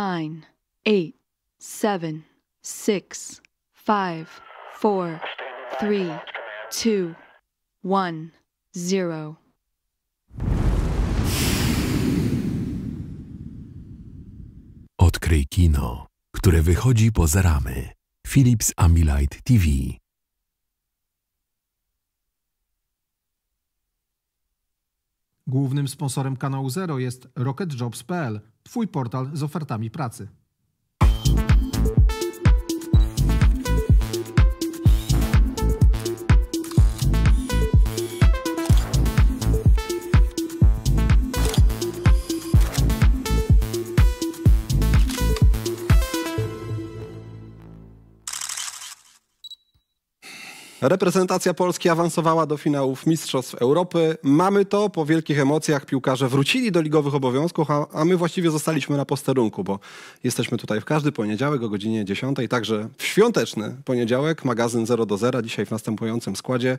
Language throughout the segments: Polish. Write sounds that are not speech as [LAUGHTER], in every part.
10, 9, 8, 7, 6, 5, 4, 3, 2, 1, 0. Odkryj kino, które wychodzi poza ramy. Philips Ambilight TV. Głównym sponsorem kanału Zero jest RocketJobs.pl, Twój portal z ofertami pracy. Reprezentacja Polski awansowała do finałów Mistrzostw Europy. Mamy to, po wielkich emocjach piłkarze wrócili do ligowych obowiązków, a, a my właściwie zostaliśmy na posterunku, bo jesteśmy tutaj w każdy poniedziałek o godzinie 10, także w świąteczny poniedziałek, magazyn 0 do 0, dzisiaj w następującym składzie.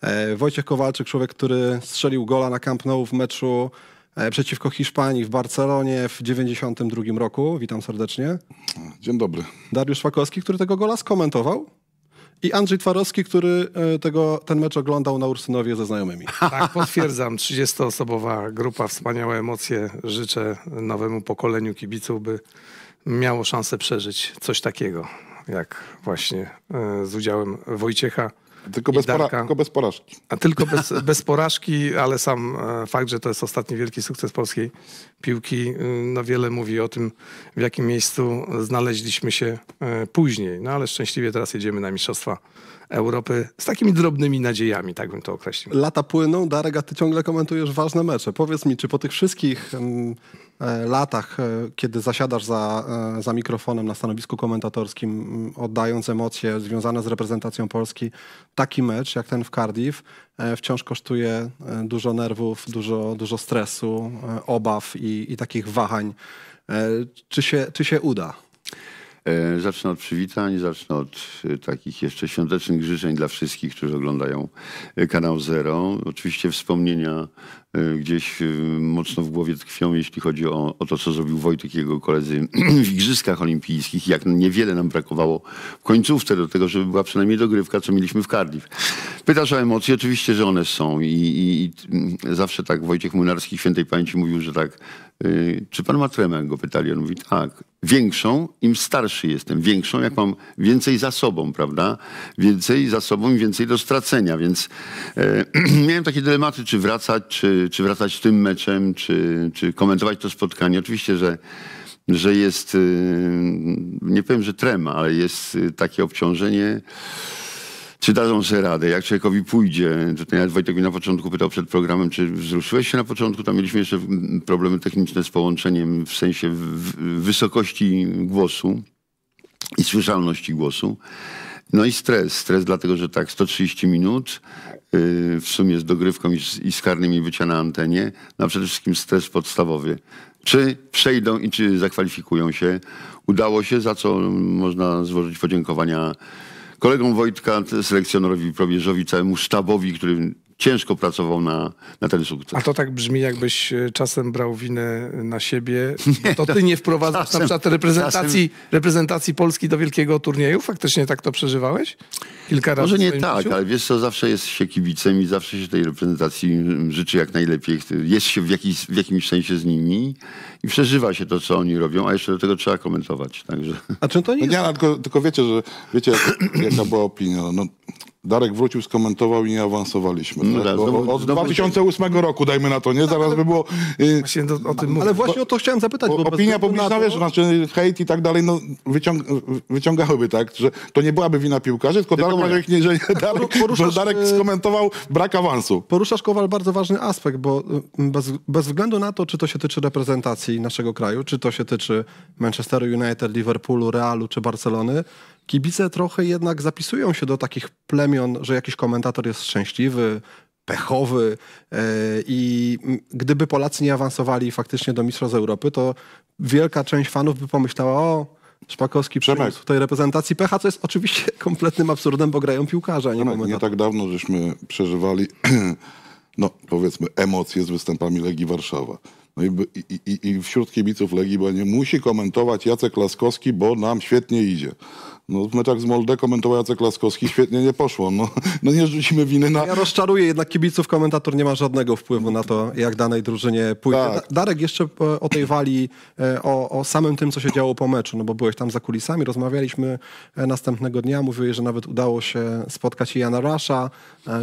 E, Wojciech Kowalczyk, człowiek, który strzelił gola na Camp Nou w meczu e, przeciwko Hiszpanii w Barcelonie w 92 roku. Witam serdecznie. Dzień dobry. Dariusz Szwakowski, który tego gola skomentował. I Andrzej Twarowski, który e, tego, ten mecz oglądał na Ursynowie ze znajomymi. [LAUGHS] Tak, potwierdzam. 30-osobowa grupa, wspaniałe emocje. Życzę nowemu pokoleniu kibiców, by miało szansę przeżyć coś takiego, jak właśnie e, z udziałem Wojciecha. Tylko bez, pora- tylko bez porażki. A tylko bez, [LAUGHS] bez porażki, ale sam e, fakt, że to jest ostatni wielki sukces polskiej piłki, y, no wiele mówi o tym, w jakim miejscu znaleźliśmy się e, później. No ale szczęśliwie teraz jedziemy na Mistrzostwa Europy z takimi drobnymi nadziejami, tak bym to określił. Lata płyną, Darek, a ty ciągle komentujesz ważne mecze. Powiedz mi, czy po tych wszystkich e, latach, e, kiedy zasiadasz za, e, za mikrofonem na stanowisku komentatorskim, m, oddając emocje związane z reprezentacją Polski, taki mecz jak ten w Cardiff e, wciąż kosztuje e, dużo nerwów, dużo, dużo stresu, e, obaw i, i takich wahań. E, Czy się, czy się uda? E, Zacznę od przywitań, zacznę od e, takich jeszcze świątecznych życzeń dla wszystkich, którzy oglądają e, kanał Zero. Oczywiście wspomnienia gdzieś mocno w głowie tkwią, jeśli chodzi o, o to, co zrobił Wojtek i jego koledzy [CLEARS THROAT] w Igrzyskach Olimpijskich. Jak niewiele nam brakowało w końcówce do tego, żeby była przynajmniej dogrywka, co mieliśmy w Cardiff. Pytasz o emocje, oczywiście, że one są i, i, i mm, zawsze tak Wojciech Młynarski świętej pamięci mówił, że tak czy pan ma tremę, go pytali? On mówi tak, większą, im starszy jestem, większą, jak mam więcej za sobą, prawda? Więcej za sobą i więcej do stracenia, więc e, [CLEARS THROAT] miałem takie dylematy, czy wracać, czy, czy wracać tym meczem, czy, czy komentować to spotkanie. Oczywiście, że że jest, y, nie powiem, że trema, ale jest y, takie obciążenie, czy dadzą sobie radę, jak człowiekowi pójdzie. Tutaj nawet Wojtek mnie na początku pytał przed programem, czy wzruszyłeś się na początku. Tam mieliśmy jeszcze problemy techniczne z połączeniem w sensie wysokości głosu i słyszalności głosu. No i stres. Stres dlatego, że tak, 130 minut yy, w sumie z dogrywką i z, i z karnymi bycia na antenie. No a przede wszystkim stres podstawowy. Czy przejdą i czy zakwalifikują się? Udało się, za co można złożyć podziękowania kolegom Wojtka, selekcjonerowi Probierzowi, całemu sztabowi, który ciężko pracował na, na ten sukces. A to tak brzmi, jakbyś e, czasem brał winę na siebie. [LAUGHS] to ty nie wprowadzasz czasem- na przykład reprezentacji, reprezentacji Polski do wielkiego turnieju? Faktycznie tak to przeżywałeś? Kilka razy Może nie tak, życiu? ale wiesz co, zawsze jest się kibicem i zawsze się tej reprezentacji mm, życzy jak najlepiej. Jest się w, jakiś, w jakimś sensie z nimi i przeżywa się to, co oni robią, a jeszcze do tego trzeba komentować. Także A czy to nie No jest nie, ale tylko, tylko wiecie, że wiecie, jak, [CLEARS THROAT] jaka była opinia. No, Darek wrócił, skomentował i nie awansowaliśmy. No tak? tak, Bo znowu- od znowu- 2008 roku, dajmy na to, nie? Zaraz by było... Y, Właśnie do, o tym mówię. Ale właśnie o to chciałem zapytać. bo opinia publiczna, to- wiesz, znaczy hejt i tak dalej, no wyciąg, wyciągałyby, tak? Że to nie byłaby wina piłkarzy, tylko, Darek, moja. że, nie, że, Darek, poruszasz, Darek y- skomentował brak awansu. Poruszasz, Kowal, bardzo ważny aspekt, bo y, bez, bez względu na to, czy to się tyczy reprezentacji naszego kraju, czy to się tyczy Manchesteru United, Liverpoolu, Realu czy Barcelony, kibice trochę jednak zapisują się do takich plemion, że jakiś komentator jest szczęśliwy, pechowy e, i gdyby Polacy nie awansowali faktycznie do Mistrzostw Europy, to wielka część fanów by pomyślała, o, Szpakowski Przemek. przyniósł w tej reprezentacji pecha, co jest oczywiście [LAUGHS] kompletnym absurdem, bo grają piłkarze, a nie Nie, nie tak dawno żeśmy przeżywali, [CLEARS THROAT] no powiedzmy, emocje z występami Legii Warszawa. No i, i, i, wśród kibiców Legii będzie musi komentować Jacek Laskowski, bo nam świetnie idzie. No w meczach z Molde komentował Jacek Laskowski, świetnie nie poszło. No, no nie rzucimy winy na... Ja rozczaruję jednak kibiców, komentator nie ma żadnego wpływu na to, jak danej drużynie pójdzie. Tak. Da- Darek, jeszcze e, o tej wali, e, o, o samym tym, co się działo po meczu, no bo byłeś tam za kulisami, rozmawialiśmy e, następnego dnia, mówiłeś, że nawet udało się spotkać Jana Rasza,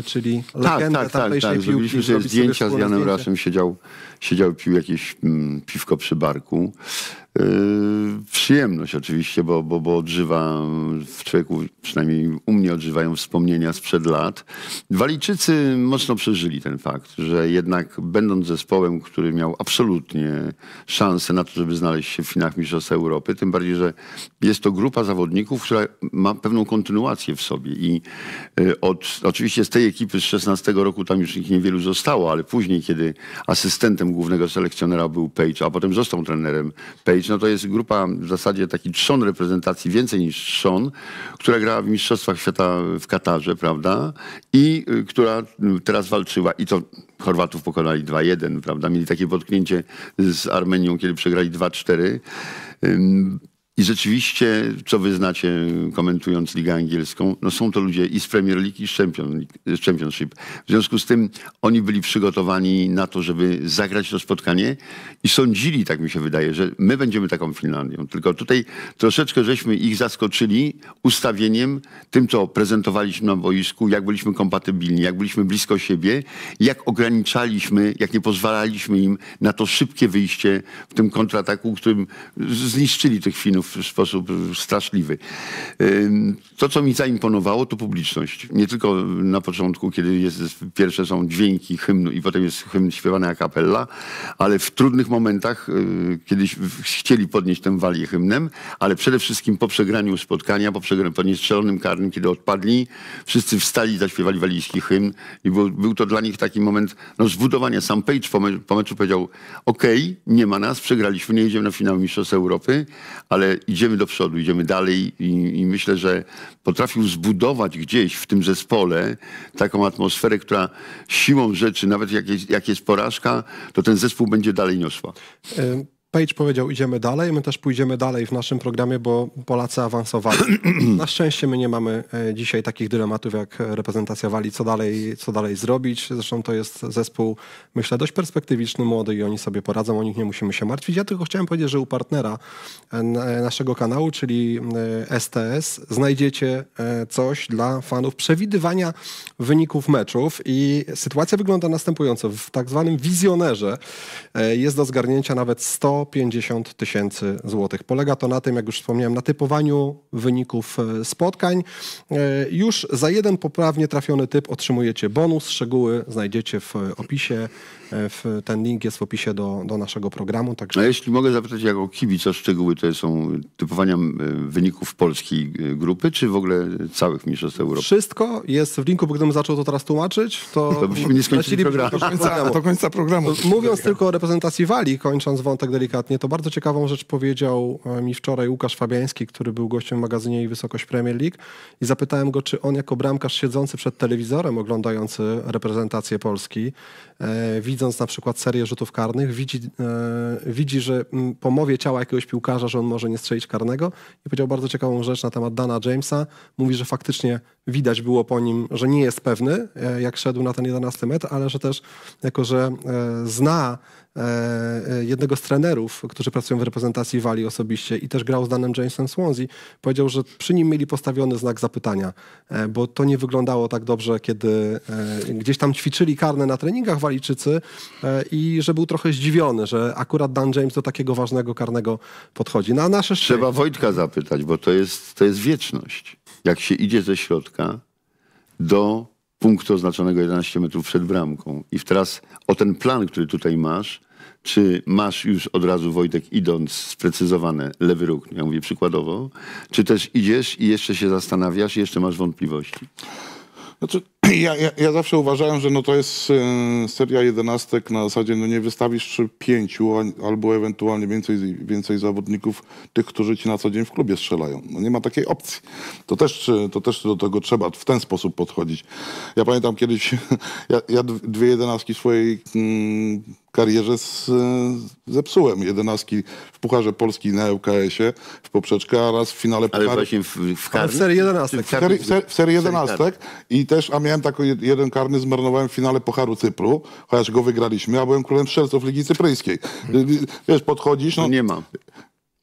czyli Tak, legendę tak, tak, tamtejszej tak. piłki. Zrobiliśmy sobie zdjęcia z Janem zdjęcie. Raszem, siedział, siedział pił jakieś mm, piwko przy barku. Yy, przyjemność oczywiście, bo, bo, bo odżywa w człowieku, przynajmniej u mnie odżywają wspomnienia sprzed lat. Walijczycy mocno przeżyli ten fakt, że jednak będąc zespołem, który miał absolutnie szansę na to, żeby znaleźć się w finałach Mistrzostw Europy, tym bardziej, że jest to grupa zawodników, która ma pewną kontynuację w sobie i y, od, oczywiście z tej ekipy z 16 roku tam już ich niewielu zostało, ale później, kiedy asystentem głównego selekcjonera był Page, a potem został trenerem Page, no to jest grupa w zasadzie taki trzon reprezentacji, więcej niż trzon, która grała w Mistrzostwach Świata w Katarze, prawda? I y, która y, teraz walczyła i to Chorwatów pokonali 2-1, prawda? Mieli takie potknięcie z Armenią, kiedy przegrali 2-4. I rzeczywiście, co wy znacie, komentując Ligę Angielską, no są to ludzie i z Premier League, i z Champion, z Championship. W związku z tym oni byli przygotowani na to, żeby zagrać to spotkanie i sądzili, tak mi się wydaje, że my będziemy taką Finlandią. Tylko tutaj troszeczkę żeśmy ich zaskoczyli ustawieniem, tym, co prezentowaliśmy na boisku, jak byliśmy kompatybilni, jak byliśmy blisko siebie, jak ograniczaliśmy, jak nie pozwalaliśmy im na to szybkie wyjście w tym kontrataku, którym zniszczyli tych Finów w sposób straszliwy. To, co mi zaimponowało, to publiczność. Nie tylko na początku, kiedy jest, pierwsze są dźwięki hymnu i potem jest hymn śpiewany a cappella, ale w trudnych momentach, y, kiedy chcieli podnieść tę walię hymnem, ale przede wszystkim po przegraniu spotkania, po, przegra- po niestrzelonym karnym, kiedy odpadli, wszyscy wstali i zaśpiewali walijski hymn i był, był to dla nich taki moment no, zbudowania. Sam Page po, me, po meczu powiedział, okej, nie ma nas, przegraliśmy, nie idziemy na finał Mistrzostw Europy, ale idziemy do przodu, idziemy dalej i, i myślę, że potrafił zbudować gdzieś w tym zespole taką atmosferę, która siłą rzeczy, nawet jak jest, jak jest porażka, to ten zespół będzie dalej niosła. Page powiedział, idziemy dalej. My też pójdziemy dalej w naszym programie, bo Polacy awansowali. [CLEARS THROAT] Na szczęście my nie mamy e, dzisiaj takich dylematów jak reprezentacja Walii, co dalej, co dalej zrobić. Zresztą to jest zespół, myślę, dość perspektywiczny, młody i oni sobie poradzą, o nich nie musimy się martwić. Ja tylko chciałem powiedzieć, że u partnera e, e, naszego kanału, czyli STS, znajdziecie coś dla fanów przewidywania wyników meczów i sytuacja wygląda następująco. W tak zwanym wizjonerze jest do zgarnięcia nawet 150 tysięcy złotych. Polega to na tym, jak już wspomniałem, na typowaniu wyników e, spotkań. E, Już za jeden poprawnie trafiony typ otrzymujecie bonus. Szczegóły znajdziecie w opisie. E, W, ten link jest w opisie do, do naszego programu. Także A jeśli mogę zapytać jako kibic o szczegóły, to są typowania wyników polskiej y, grupy, czy w ogóle całych mistrzostw Europy? wszystko jest w linku, bo gdybym zaczął to teraz tłumaczyć, to, To byśmy nie skończyli programu. Do końca [LAUGHS] do końca programu. Mówiąc tylko o reprezentacji Walii, kończąc wątek delikatnie, to bardzo ciekawą rzecz powiedział e, mi wczoraj Łukasz Fabiański, który był gościem w magazynie i Wysokość Premier League i zapytałem go, czy on jako bramkarz siedzący przed telewizorem, oglądający reprezentację Polski, e, widząc na przykład serię rzutów karnych, widzi, e, widzi, że mm, po mowie ciała jakiegoś piłkarza, że on może nie strzelić karnego i powiedział bardzo ciekawą rzecz na temat Dana Jamesa. Mówi, że faktycznie widać było po nim, że nie jest pewny, e, jak szedł na ten 11 metr, ale że też jako, że e, zna e, e, jednego z trenerów, którzy pracują w reprezentacji Walii osobiście i też grał z Danem Jamesem Swansea, powiedział, że przy nim mieli postawiony znak zapytania, e, bo to nie wyglądało tak dobrze, kiedy e, gdzieś tam ćwiczyli karne na treningach Walijczycy e, i że był trochę zdziwiony, że akurat Dan James do takiego ważnego karnego podchodzi. Na nasze Trzeba szczęście. Wojtka zapytać, bo to jest, to jest wieczność. Jak się idzie ze środka do punktu oznaczonego 11 metrów przed bramką. I teraz o ten plan, który tutaj masz, czy masz już od razu, Wojtek, idąc sprecyzowane lewy róg, ja mówię przykładowo, czy też idziesz i jeszcze się zastanawiasz jeszcze masz wątpliwości? Znaczy, [CLEARS THROAT] ja, ja, ja zawsze uważałem, że no to jest e, seria jedenastek na zasadzie no nie wystawisz pięciu a- albo ewentualnie więcej, więcej zawodników tych, którzy ci na co dzień w klubie strzelają. No nie ma takiej opcji. To też, e, to też do tego trzeba w ten sposób podchodzić. Ja pamiętam kiedyś, [LAUGHS] ja, ja dwie jedenastki swojej mm, karierze z, zepsułem. Jedenastki w Pucharze Polski na ŁKS-ie w poprzeczkę, a raz w finale Ale Pucharu. właśnie w, w Ale w serii 11. Czy W serii, w serii, w serii jedenastek i też, a miałem taki jeden karny, zmarnowałem w finale Pucharu Cypru, chociaż go wygraliśmy, a byłem królem strzelców Ligi Cypryjskiej. Wiesz, podchodzisz, no, No nie ma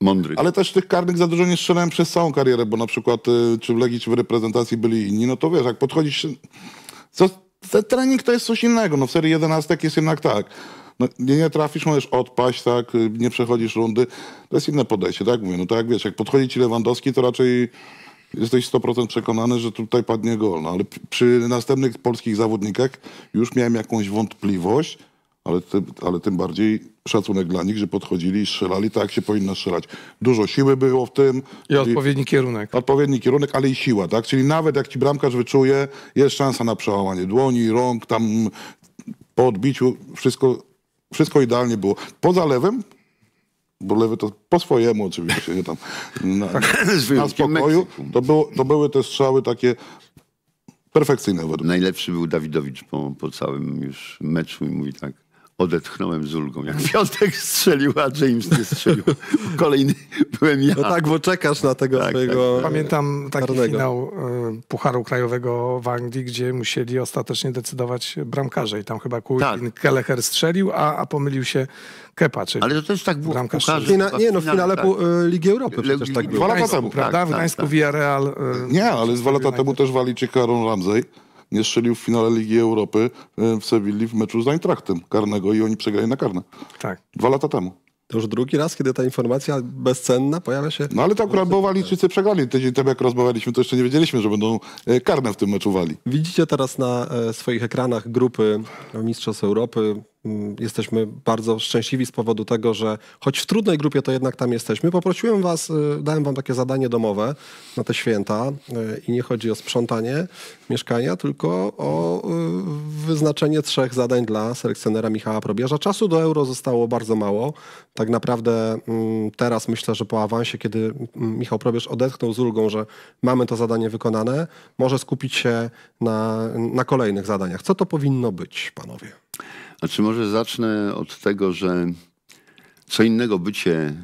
mądrych. ale też tych karnych za dużo nie strzelałem przez całą karierę, bo na przykład y, czy w Legii, czy w reprezentacji byli inni, no to wiesz, jak podchodzisz... Co, ten trening to jest coś innego, no w serii 11 jest jednak tak. No, nie, nie trafisz, możesz odpaść, tak, nie przechodzisz rundy. To jest inne podejście, tak mówię. No tak jak wiesz, jak podchodzi ci Lewandowski, to raczej jesteś 100% przekonany, że tutaj padnie gol. No, ale przy następnych polskich zawodnikach już miałem jakąś wątpliwość, ale, ty, ale tym bardziej szacunek dla nich, że podchodzili i strzelali tak, jak się powinno strzelać. Dużo siły było w tym. I odpowiedni kierunek. Odpowiedni kierunek, ale i siła, tak? Czyli nawet jak ci bramkarz wyczuje, jest szansa na przełamanie dłoni, rąk, tam po odbiciu wszystko, wszystko idealnie było. Poza lewym, bo lewy to po swojemu oczywiście, nie tam na, [LAUGHS] na spokoju, to, było, to były te strzały takie perfekcyjne według mnie. Najlepszy był Dawidowicz po, po całym już meczu i mówi tak. Odetchnąłem z ulgą. Jak Piątek strzelił, a James nie strzelił. Kolejny byłem ja. No tak, bo czekasz na tego Tak, swojego... Pamiętam taki karnego. finał e, Pucharu Krajowego w Anglii, gdzie musieli ostatecznie decydować bramkarze i tam chyba Quinn Tak. Kelleher strzelił, a, a pomylił się Kepa, czyli Ale to też tak było Bramkarz Pucharze. Fina, nie, no w finale tak. y, Ligi Europy Le- przecież tak było. Dwa lata Gdańsku, temu. prawda? Tak, w tak, Gdańsku tak. Villarreal. e, Nie, ale z dwa lata temu też Walijczyk Aaron Ramsey nie strzelił w finale Ligi Europy e, w Sewilli w meczu z Eintrachtem karnego i oni przegrali na karne. Tak. Dwa lata temu. To już drugi raz, kiedy ta informacja bezcenna pojawia się. No ale to akurat, bo Walijczycy przegrali. Tydzień temu jak rozmawialiśmy, to jeszcze nie wiedzieliśmy, że będą e, karne w tym meczu Walii. Widzicie teraz na e, swoich ekranach grupy Mistrzostw Europy. Mm, Jesteśmy bardzo szczęśliwi z powodu tego, że choć w trudnej grupie, to jednak tam jesteśmy. Poprosiłem was, e, dałem wam takie zadanie domowe na te święta e, i nie chodzi o sprzątanie mieszkania, tylko o e, wyznaczenie trzech zadań dla selekcjonera Michała Probierza. Czasu do euro zostało bardzo mało. Tak naprawdę mm, teraz myślę, że po awansie, kiedy Michał Probierz odetchnął z ulgą, że mamy to zadanie wykonane, może skupić się na, na kolejnych zadaniach. Co to powinno być, panowie? Znaczy może zacznę od tego, że co innego bycie,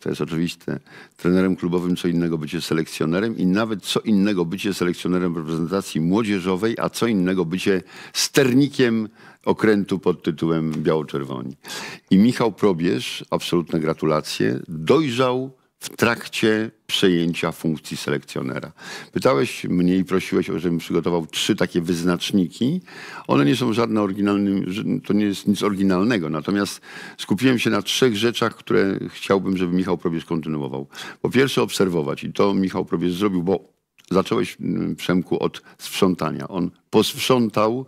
to jest oczywiste, trenerem klubowym, co innego bycie selekcjonerem i nawet co innego bycie selekcjonerem reprezentacji młodzieżowej, a co innego bycie sternikiem okrętu pod tytułem Biało-Czerwoni. I Michał Probierz, absolutne gratulacje, dojrzał w trakcie przejęcia funkcji selekcjonera. Pytałeś mnie i prosiłeś, żebym przygotował trzy takie wyznaczniki. One nie są żadne oryginalne, to nie jest nic oryginalnego. Natomiast skupiłem się na trzech rzeczach, które chciałbym, żeby Michał Probierz kontynuował. Po pierwsze obserwować i to Michał Probierz zrobił, bo Zacząłeś, mm, Przemku, od sprzątania. On posprzątał,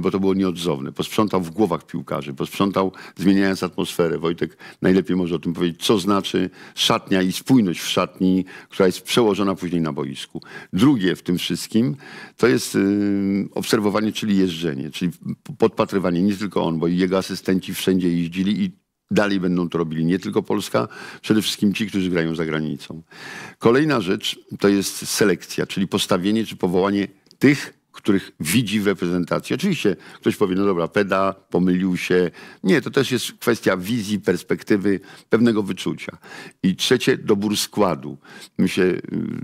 bo to było nieodzowne, posprzątał w głowach piłkarzy, posprzątał zmieniając atmosferę. Wojtek najlepiej może o tym powiedzieć, co znaczy szatnia i spójność w szatni, która jest przełożona później na boisku. Drugie w tym wszystkim to jest y, obserwowanie, czyli jeżdżenie, czyli podpatrywanie, nie tylko on, bo jego asystenci wszędzie jeździli i Dalej będą to robili nie tylko Polska, przede wszystkim ci, którzy grają za granicą. Kolejna rzecz to jest selekcja, czyli postawienie czy powołanie tych, których widzi w reprezentacji. Oczywiście ktoś powie, no dobra, Peda pomylił się. Nie, to też jest kwestia wizji, perspektywy, pewnego wyczucia. I trzecie, dobór składu. Myślę,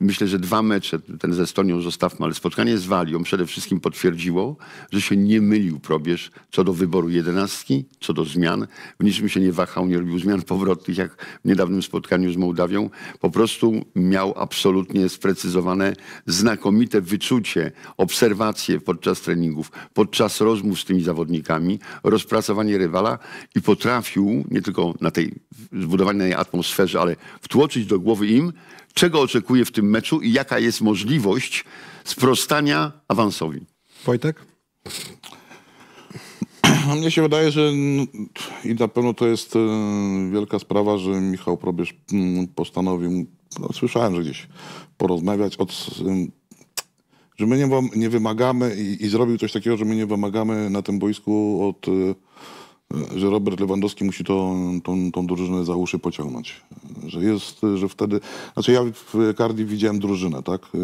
myślę, że dwa mecze, ten ze Estonią zostawmy, ale spotkanie z Walią przede wszystkim potwierdziło, że się nie mylił probierz co do wyboru jedenastki, co do zmian. W niczym się nie wahał, nie robił zmian powrotnych, jak w niedawnym spotkaniu z Mołdawią. Po prostu miał absolutnie sprecyzowane, znakomite wyczucie, obserwacje podczas treningów, podczas rozmów z tymi zawodnikami, rozpracowanie rywala i potrafił nie tylko na tej zbudowanej atmosferze, ale wtłoczyć do głowy im, czego oczekuje w tym meczu i jaka jest możliwość sprostania awansowi. Wojtek? [CLEARS THROAT] Mnie się wydaje, że i na pewno to jest e, wielka sprawa, że Michał Probierz mm, postanowił, no, słyszałem, że gdzieś porozmawiać, od, ym, że my nie, nie wymagamy i, i zrobił coś takiego, że my nie wymagamy na tym boisku od, e, że Robert Lewandowski musi to, tą, tą drużynę za uszy pociągnąć. Że jest, że wtedy, znaczy ja w Cardiff widziałem drużynę, tak? E,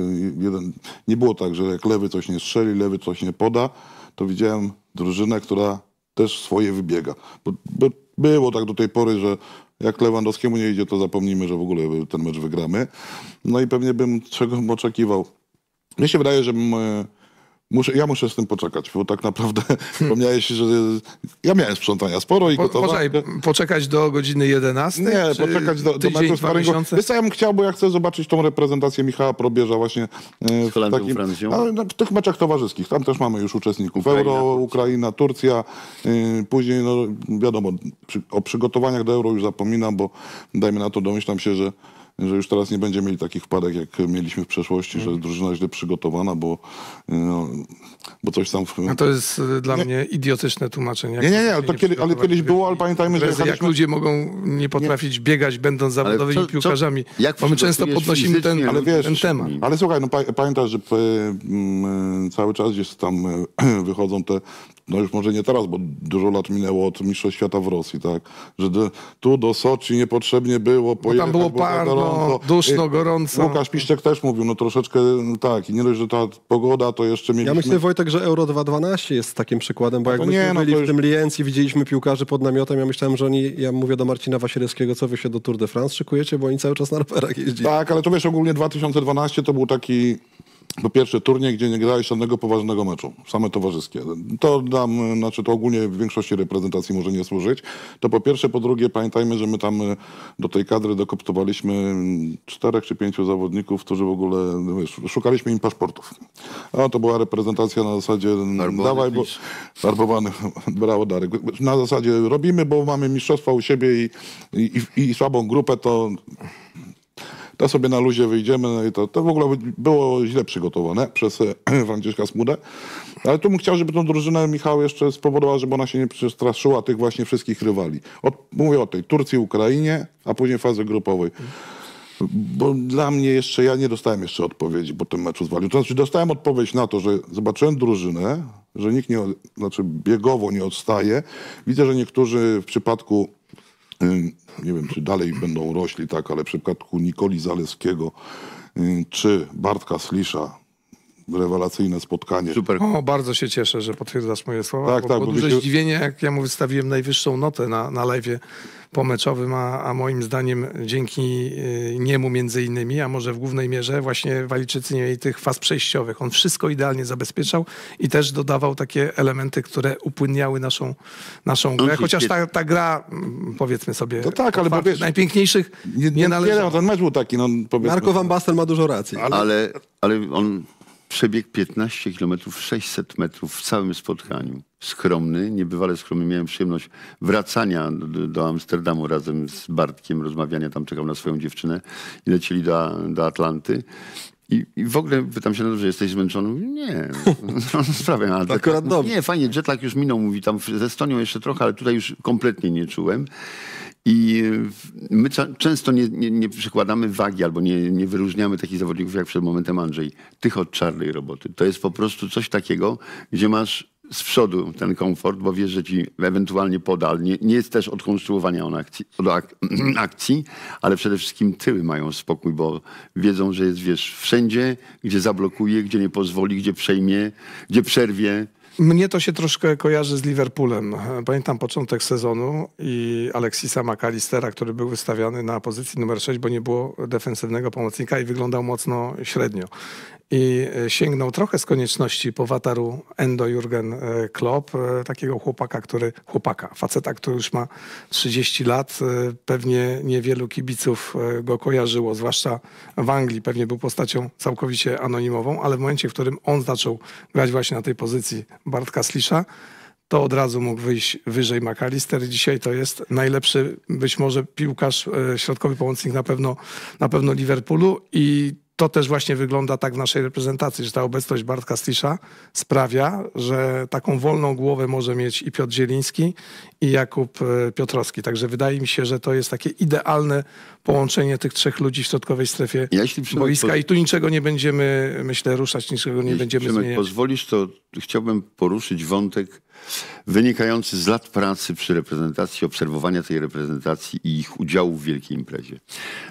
Jeden, nie było tak, że jak lewy coś nie strzeli, lewy coś nie poda, to widziałem drużynę, która też swoje wybiega. Bo, bo było tak do tej pory, że jak Lewandowskiemu nie idzie, to zapomnimy, że w ogóle ten mecz wygramy. No i pewnie bym czego oczekiwał. Mnie się wydaje, że muszę, ja muszę z tym poczekać, bo tak naprawdę [LAUGHS] wspomniałeś, że ja miałem sprzątania sporo i Po, poczekaj, poczekać do godziny 11? Nie, poczekać do, do tydzień, meczu dwa sparingu. miesiące? Wiesz co, ja bym chciał, bo ja chcę zobaczyć tą reprezentację Michała Probierza właśnie e, w, Holandią, takim, Francją. no, w tych meczach towarzyskich. Tam też mamy już uczestników. Ukraina, Euro. Ukraina, Turcja. e, Później, no wiadomo, przy, o przygotowaniach do Euro już zapominam, bo dajmy na to, domyślam się, że że już teraz nie będziemy mieli takich wpadek, jak mieliśmy w przeszłości, Mhm. że drużyna źle przygotowana, bo, no, bo coś tam... W... No to jest y, dla mnie idiotyczne tłumaczenie. Nie, nie, nie, ale to kiedy- ale kiedyś było, ale pamiętajmy, że imprezy, Jak jechaliśmy- ludzie mogą nie potrafić biegać, będąc zawodowymi co- co- piłkarzami. jak Bo my często podnosimy ten, Ale wiesz, ten temat. Ale słuchaj, no pa, pamiętasz, że p, mm, cały czas gdzieś tam [CLEARS THROAT] wychodzą te, no już może nie teraz, bo dużo lat minęło od Mistrzostw Świata w Rosji, tak? Że do, tu do Soczi niepotrzebnie było pojechać, było bo za parno, gorąco. duszno, gorąco. Łukasz Piszczek też mówił, no troszeczkę no tak, i nie dość, że ta pogoda, to jeszcze mieliśmy... Ja myślę, Wojtek, że Euro 2012 jest takim przykładem, bo jak to myśmy no byli to w już- tym Liencji, widzieliśmy piłkarzy pod namiotem, ja myślałem, że oni, ja mówię do Marcina Wasierewskiego, co wy się do Tour de France szykujecie, bo oni cały czas na rowerach jeździli. Tak, ale to wiesz, ogólnie 2012 to był taki po pierwsze turniej, gdzie nie grałeś żadnego poważnego meczu, same towarzyskie. To nam, znaczy to ogólnie w większości reprezentacji może nie służyć. To po pierwsze, po drugie pamiętajmy, że my tam e, do tej kadry dokoptowaliśmy mm, czterech czy pięciu zawodników, którzy w ogóle, no wiesz, szukaliśmy im paszportów. A to była reprezentacja na zasadzie mm, Farbowany dawaj, bo farbowany, [LAUGHS] brawo Darek. Na zasadzie robimy, bo mamy mistrzostwa u siebie i, i, i, i słabą grupę, to to sobie na luzie wyjdziemy. No i to, to w ogóle było źle przygotowane [CLEARS THROAT] przez e, [CLEARS THROAT] Franciszka Smudę. Ale tu bym chciał, żeby tą drużynę Michał jeszcze spowodował, żeby ona się nie przestraszyła tych właśnie wszystkich rywali. Od, mówię o tej Turcji, Ukrainie, a później fazy grupowej. Bo dla mnie jeszcze, ja nie dostałem jeszcze odpowiedzi po tym meczu z Walią. To znaczy dostałem odpowiedź na to, że zobaczyłem drużynę, że nikt nie, znaczy biegowo nie odstaje. Widzę, że niektórzy w przypadku nie wiem, czy dalej będą rośli, tak, ale w przypadku Nikoli Zaleskiego ym, czy Bartka Slisza, rewelacyjne spotkanie. Super. O, bardzo się cieszę, że potwierdzasz moje słowa. Tak, bo tak, bo duże wiecie- zdziwienie, jak ja mu wystawiłem najwyższą notę na, na live pomeczowym, a, a moim zdaniem dzięki y, niemu między innymi, a może w głównej mierze właśnie Walijczycy nie mieli tych faz przejściowych. On wszystko idealnie zabezpieczał i też dodawał takie elementy, które upłynniały naszą, naszą grę. Chociaż ta, ta gra, mm, powiedzmy sobie, No tak, ale wiesz- najpiękniejszych nie, nie, nie, należy. no, ten mecz był taki, no powiedzmy. Marko Van Basten ma dużo racji. Ale, ale on przebiegł 15 km, 600 metrów w całym spotkaniu. Skromny, niebywale skromny. Miałem przyjemność wracania do, do Amsterdamu razem z Bartkiem, rozmawiania. Tam czekał na swoją dziewczynę i lecieli do, do Atlanty. I, I w ogóle pytam się na to, że jesteś zmęczony? Mówi, Nie, [LAUGHS] no, sprawia. Ale Akurat dobrze. Nie, fajnie, jetlag już minął, mówi tam ze Estonią jeszcze trochę, ale tutaj już kompletnie nie czułem. I my często nie, nie, nie przykładamy wagi albo nie, nie wyróżniamy takich zawodników jak przed momentem Andrzej. Tych od czarnej roboty. To jest po prostu coś takiego, gdzie masz z przodu ten komfort, bo wiesz, że ci ewentualnie podal. Nie, nie jest też od konstruowania on akcji, ak [CLEARS THROAT] akcji, ale przede wszystkim tyły mają spokój, bo wiedzą, że jest, wiesz, wszędzie, gdzie zablokuje, gdzie nie pozwoli, gdzie przejmie, gdzie przerwie. Mnie to się troszkę kojarzy z Liverpoolem. Pamiętam początek sezonu i Alexisa McAllistera, który był wystawiany na pozycji numer 6, bo nie było defensywnego pomocnika i wyglądał mocno średnio. I e, sięgnął trochę z konieczności po wataru Endo Jurgen e, Klopp, e, takiego chłopaka, który, chłopaka, faceta, który już ma 30 lat. Pewnie niewielu kibiców go kojarzyło, zwłaszcza w Anglii. Pewnie był postacią całkowicie anonimową, ale w momencie, w którym on zaczął grać właśnie na tej pozycji Bartka Slisza, to od razu mógł wyjść wyżej McAllister. Dzisiaj to jest najlepszy być może piłkarz, środkowy pomocnik na pewno, na pewno Liverpoolu i to też właśnie wygląda tak w naszej reprezentacji, że ta obecność Bartka Slisza sprawia, że taką wolną głowę może mieć i Piotr Zieliński i Jakub e, Piotrowski. Także wydaje mi się, że to jest takie idealne połączenie tych trzech ludzi w środkowej strefie Ja jeśli Przemek boiska poz- i tu niczego nie będziemy, myślę, ruszać, niczego nie Jeśli będziemy Przemek zmieniać. pozwolisz, to chciałbym poruszyć wątek wynikający z lat pracy przy reprezentacji, obserwowania tej reprezentacji i ich udziału w wielkiej imprezie.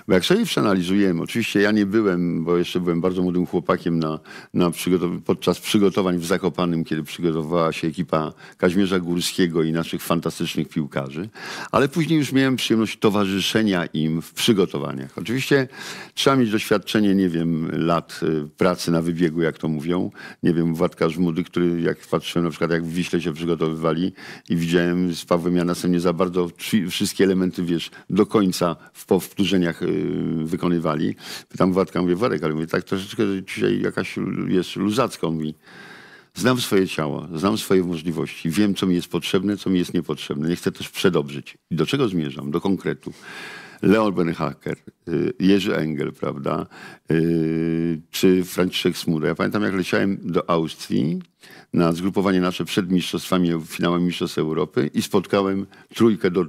Bo jak sobie przeanalizujemy, oczywiście ja nie byłem bo jeszcze byłem bardzo młodym chłopakiem na, na przygotow- podczas przygotowań w Zakopanym, kiedy przygotowała się ekipa Kazimierza Górskiego i naszych fantastycznych piłkarzy. Ale później już miałem przyjemność towarzyszenia im w przygotowaniach. Oczywiście trzeba mieć doświadczenie, nie wiem, lat y, pracy na wybiegu, jak to mówią. Nie wiem, Władka Żmudy, który jak patrzyłem na przykład, jak w Wiśle się przygotowywali i widziałem z Pawłem Janasem nie za bardzo wszystkie elementy, wiesz, do końca w powtórzeniach y, wykonywali. Pytam Władka, mówię, Władek, ale mówię, tak troszeczkę dzisiaj jakaś jest luzacka. On mówi, Znam swoje ciało, znam swoje możliwości, wiem, co mi jest potrzebne, co mi jest niepotrzebne. Nie chcę też przedobrzyć. I do czego zmierzam? Do konkretu. Leon Benhacker, y, Jerzy Engel, prawda, y, czy Franciszek Smura. Ja pamiętam, jak leciałem do Austrii na zgrupowanie nasze przed mistrzostwami, finałem Mistrzostw Europy i spotkałem trójkę, do, y,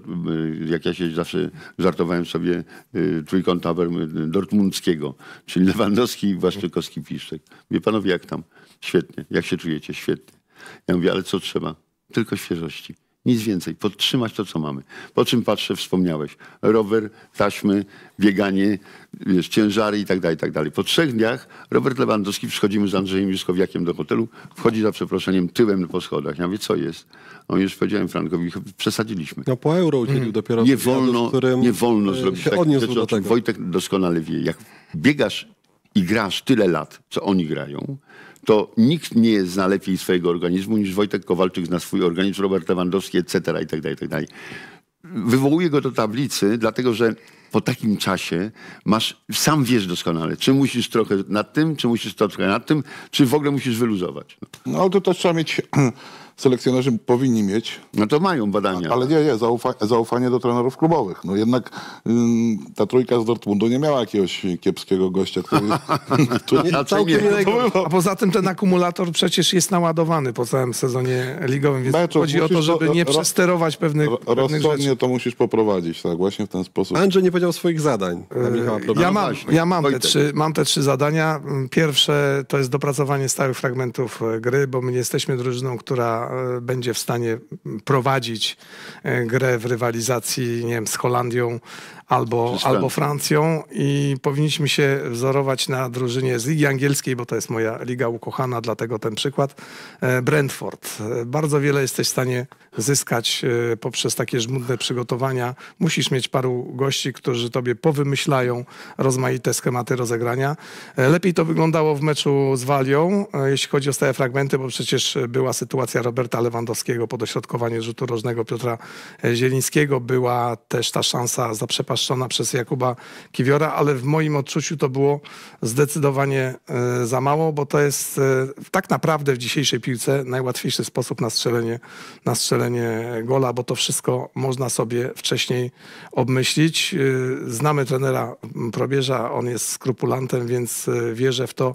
jak ja się zawsze żartowałem sobie, y, trójkąta Berm- dortmundzkiego, czyli Lewandowski, Waszczykowski, Piszczek. Wie panowie, jak tam? Świetnie. Jak się czujecie? Świetnie. Ja mówię, ale co trzeba? Tylko świeżości. Nic więcej. Podtrzymać to, co mamy. Po czym patrzę, wspomniałeś. Rower, taśmy, bieganie, wiesz, ciężary i tak dalej, i tak dalej. Po trzech dniach Robert Lewandowski, przychodzimy z Andrzejem Juskowiakiem do hotelu, wchodzi za przeproszeniem tyłem po schodach. Ja mówię, co jest? On już powiedziałem Frankowi, przesadziliśmy. No po euro udzielił dopiero Mm. Nie wywiadu, w wolno, którym nie wolno e, zrobić takich rzeczy, do tego. Wojtek doskonale wie. Jak biegasz i grasz tyle lat, co oni grają, to nikt nie zna lepiej swojego organizmu niż Wojtek Kowalczyk zna swój organizm, Robert Lewandowski, etc. i dalej, i tak dalej. Wywołuję go do tablicy, dlatego że po takim czasie masz, sam wiesz doskonale, czy musisz trochę nad tym, czy musisz trochę nad tym, czy w ogóle musisz wyluzować. No to też trzeba mieć, [CLEARS THROAT] selekcjonerzy powinni mieć, No to mają badania. ale nie, nie, zaufa, zaufanie do trenerów klubowych. No jednak ym, ta trójka z Dortmundu nie miała jakiegoś kiepskiego gościa, który... [LAUGHS] który Raczej Całkiem nie. A poza tym ten akumulator przecież jest naładowany po całym sezonie ligowym, więc chodzi o to, żeby nie ro- przesterować pewnych, ro- pewnych rzeczy. rozsądnie to musisz poprowadzić, tak, właśnie w ten sposób. Andrzej nie powiedział swoich zadań. Michała Ja Problema. mam, ja mam, te trzy, mam te trzy zadania. Pierwsze to jest dopracowanie stałych fragmentów e, gry, bo my nie jesteśmy drużyną, która e, będzie w stanie prowadzić e, grę w rywalizacji nie wiem, z Holandią albo, albo Francją. I powinniśmy się wzorować na drużynie z Ligi Angielskiej, bo to jest moja liga ukochana, dlatego ten przykład. E, Brentford. E, Bardzo wiele jesteś w stanie zyskać e, poprzez takie żmudne przygotowania. Musisz mieć paru gości, którzy tobie powymyślają rozmaite schematy rozegrania. Lepiej to wyglądało w meczu z Walią, jeśli chodzi o stałe fragmenty, bo przecież była sytuacja Roberta Lewandowskiego po dośrodkowanie rzutu rożnego Piotra Zielińskiego. Była też ta szansa zaprzepaszczona przez Jakuba Kiwiora, ale w moim odczuciu to było zdecydowanie e, za mało, bo to jest e, tak naprawdę w dzisiejszej piłce najłatwiejszy sposób na strzelenie, na strzelenie gola, bo to wszystko można sobie wcześniej obmyślić. E, Znamy trenera Probierza, on jest skrupulantem, więc wierzę w to,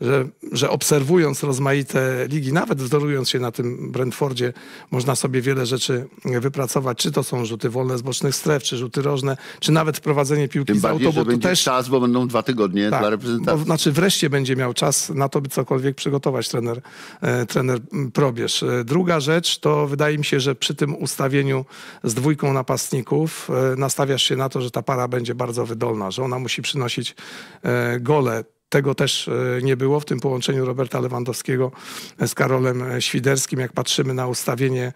że, że obserwując rozmaite ligi, nawet wzorując się na tym Brentfordzie, można sobie wiele rzeczy wypracować, czy to są rzuty wolne z bocznych stref, czy rzuty rożne, czy nawet wprowadzenie piłki Tym z bardziej, auto, że bo będzie też czas, bo będą dwa tygodnie dla tak, bo, reprezentacji. znaczy wreszcie będzie miał czas na to, by cokolwiek przygotować trener, e, trener Probierz. E, Druga rzecz to wydaje mi się, że przy tym ustawieniu z dwójką napastników e, nastawiasz się na to, że ta para będzie bardzo wydolna, że ona musi przynosić e, gole. Tego też e, nie było w tym połączeniu Roberta Lewandowskiego z Karolem e, Świderskim. Jak patrzymy na ustawienie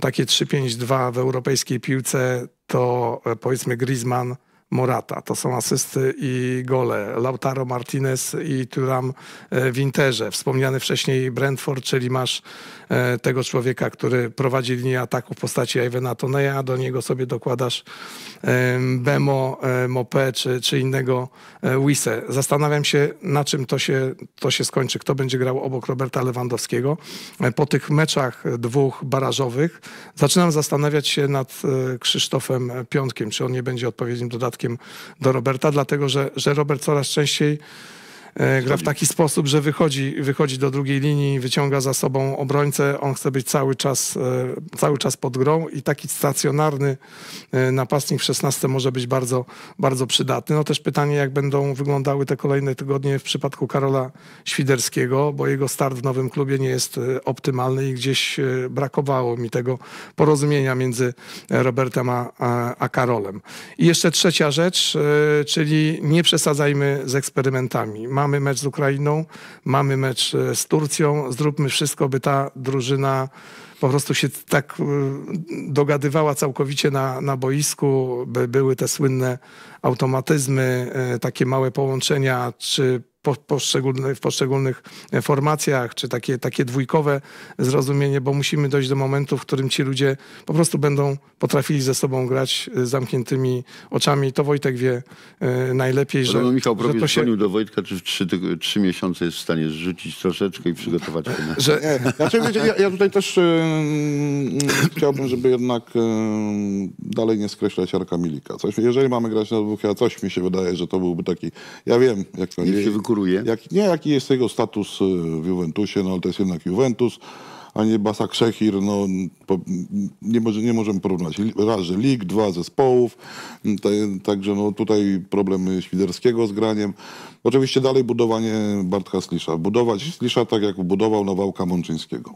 takie 3-5-2 w europejskiej piłce, to e, powiedzmy Griezmann, Morata. To są asysty i gole. Lautaro Martinez i Turam e, w Interze. Wspomniany wcześniej Brentford, czyli masz e, tego człowieka, który prowadzi linię ataku w postaci Ivana Toneja, do niego sobie dokładasz e, Bemo, e, Mopé czy, czy innego e, Wise. Zastanawiam się, na czym to się, to się skończy. Kto będzie grał obok Roberta Lewandowskiego. E, Po tych meczach dwóch barażowych zaczynam zastanawiać się nad e, Krzysztofem Piątkiem, czy on nie będzie odpowiednim dodatkiem do Roberta, dlatego że, że Robert coraz częściej e, gra w taki sposób, że wychodzi, wychodzi do drugiej linii, wyciąga za sobą obrońcę. On chce być cały czas, e, cały czas pod grą i taki stacjonarny e, napastnik w 16 może być bardzo, bardzo przydatny. No też pytanie, jak będą wyglądały te kolejne tygodnie w przypadku Karola Świderskiego, bo jego start w nowym klubie nie jest e, optymalny i gdzieś e, brakowało mi tego porozumienia między e, Robertem a, a, a Karolem. I jeszcze trzecia rzecz, e, czyli nie przesadzajmy z eksperymentami. Mamy mecz z Ukrainą, mamy mecz e, z Turcją, zróbmy wszystko, by ta drużyna po prostu się tak e, dogadywała całkowicie na, na boisku, by były te słynne automatyzmy, e, takie małe połączenia, czy po, poszczególne, w poszczególnych e, formacjach, czy takie, takie dwójkowe zrozumienie, bo musimy dojść do momentu, w którym ci ludzie po prostu będą potrafili ze sobą grać e, z zamkniętymi oczami. To Wojtek wie e, najlepiej, że, Podobno Michał że to się... do Wojtka, czy w trzy, trzy miesiące jest w stanie zrzucić troszeczkę i przygotować [LAUGHS] się na... Że, Nie, znaczy, wiecie, ja, ja tutaj też chciałbym, żeby jednak dalej nie skreślać Jarka Milika. Coś, jeżeli mamy grać na dwóch, ja coś mi się wydaje, że to byłby taki, ja wiem, jak to się Jak, nie, jaki jest jego status y, w Juventusie, no ale to jest jednak Juventus, a nie Basak Szechir, no po, nie, może, nie możemy porównać. Raz, że lig, dwa zespołów, także no tutaj problemy Świderskiego z graniem. Oczywiście dalej budowanie Bartka Slisza. Budować Slisza tak, jak budował Nawałka Mączyńskiego.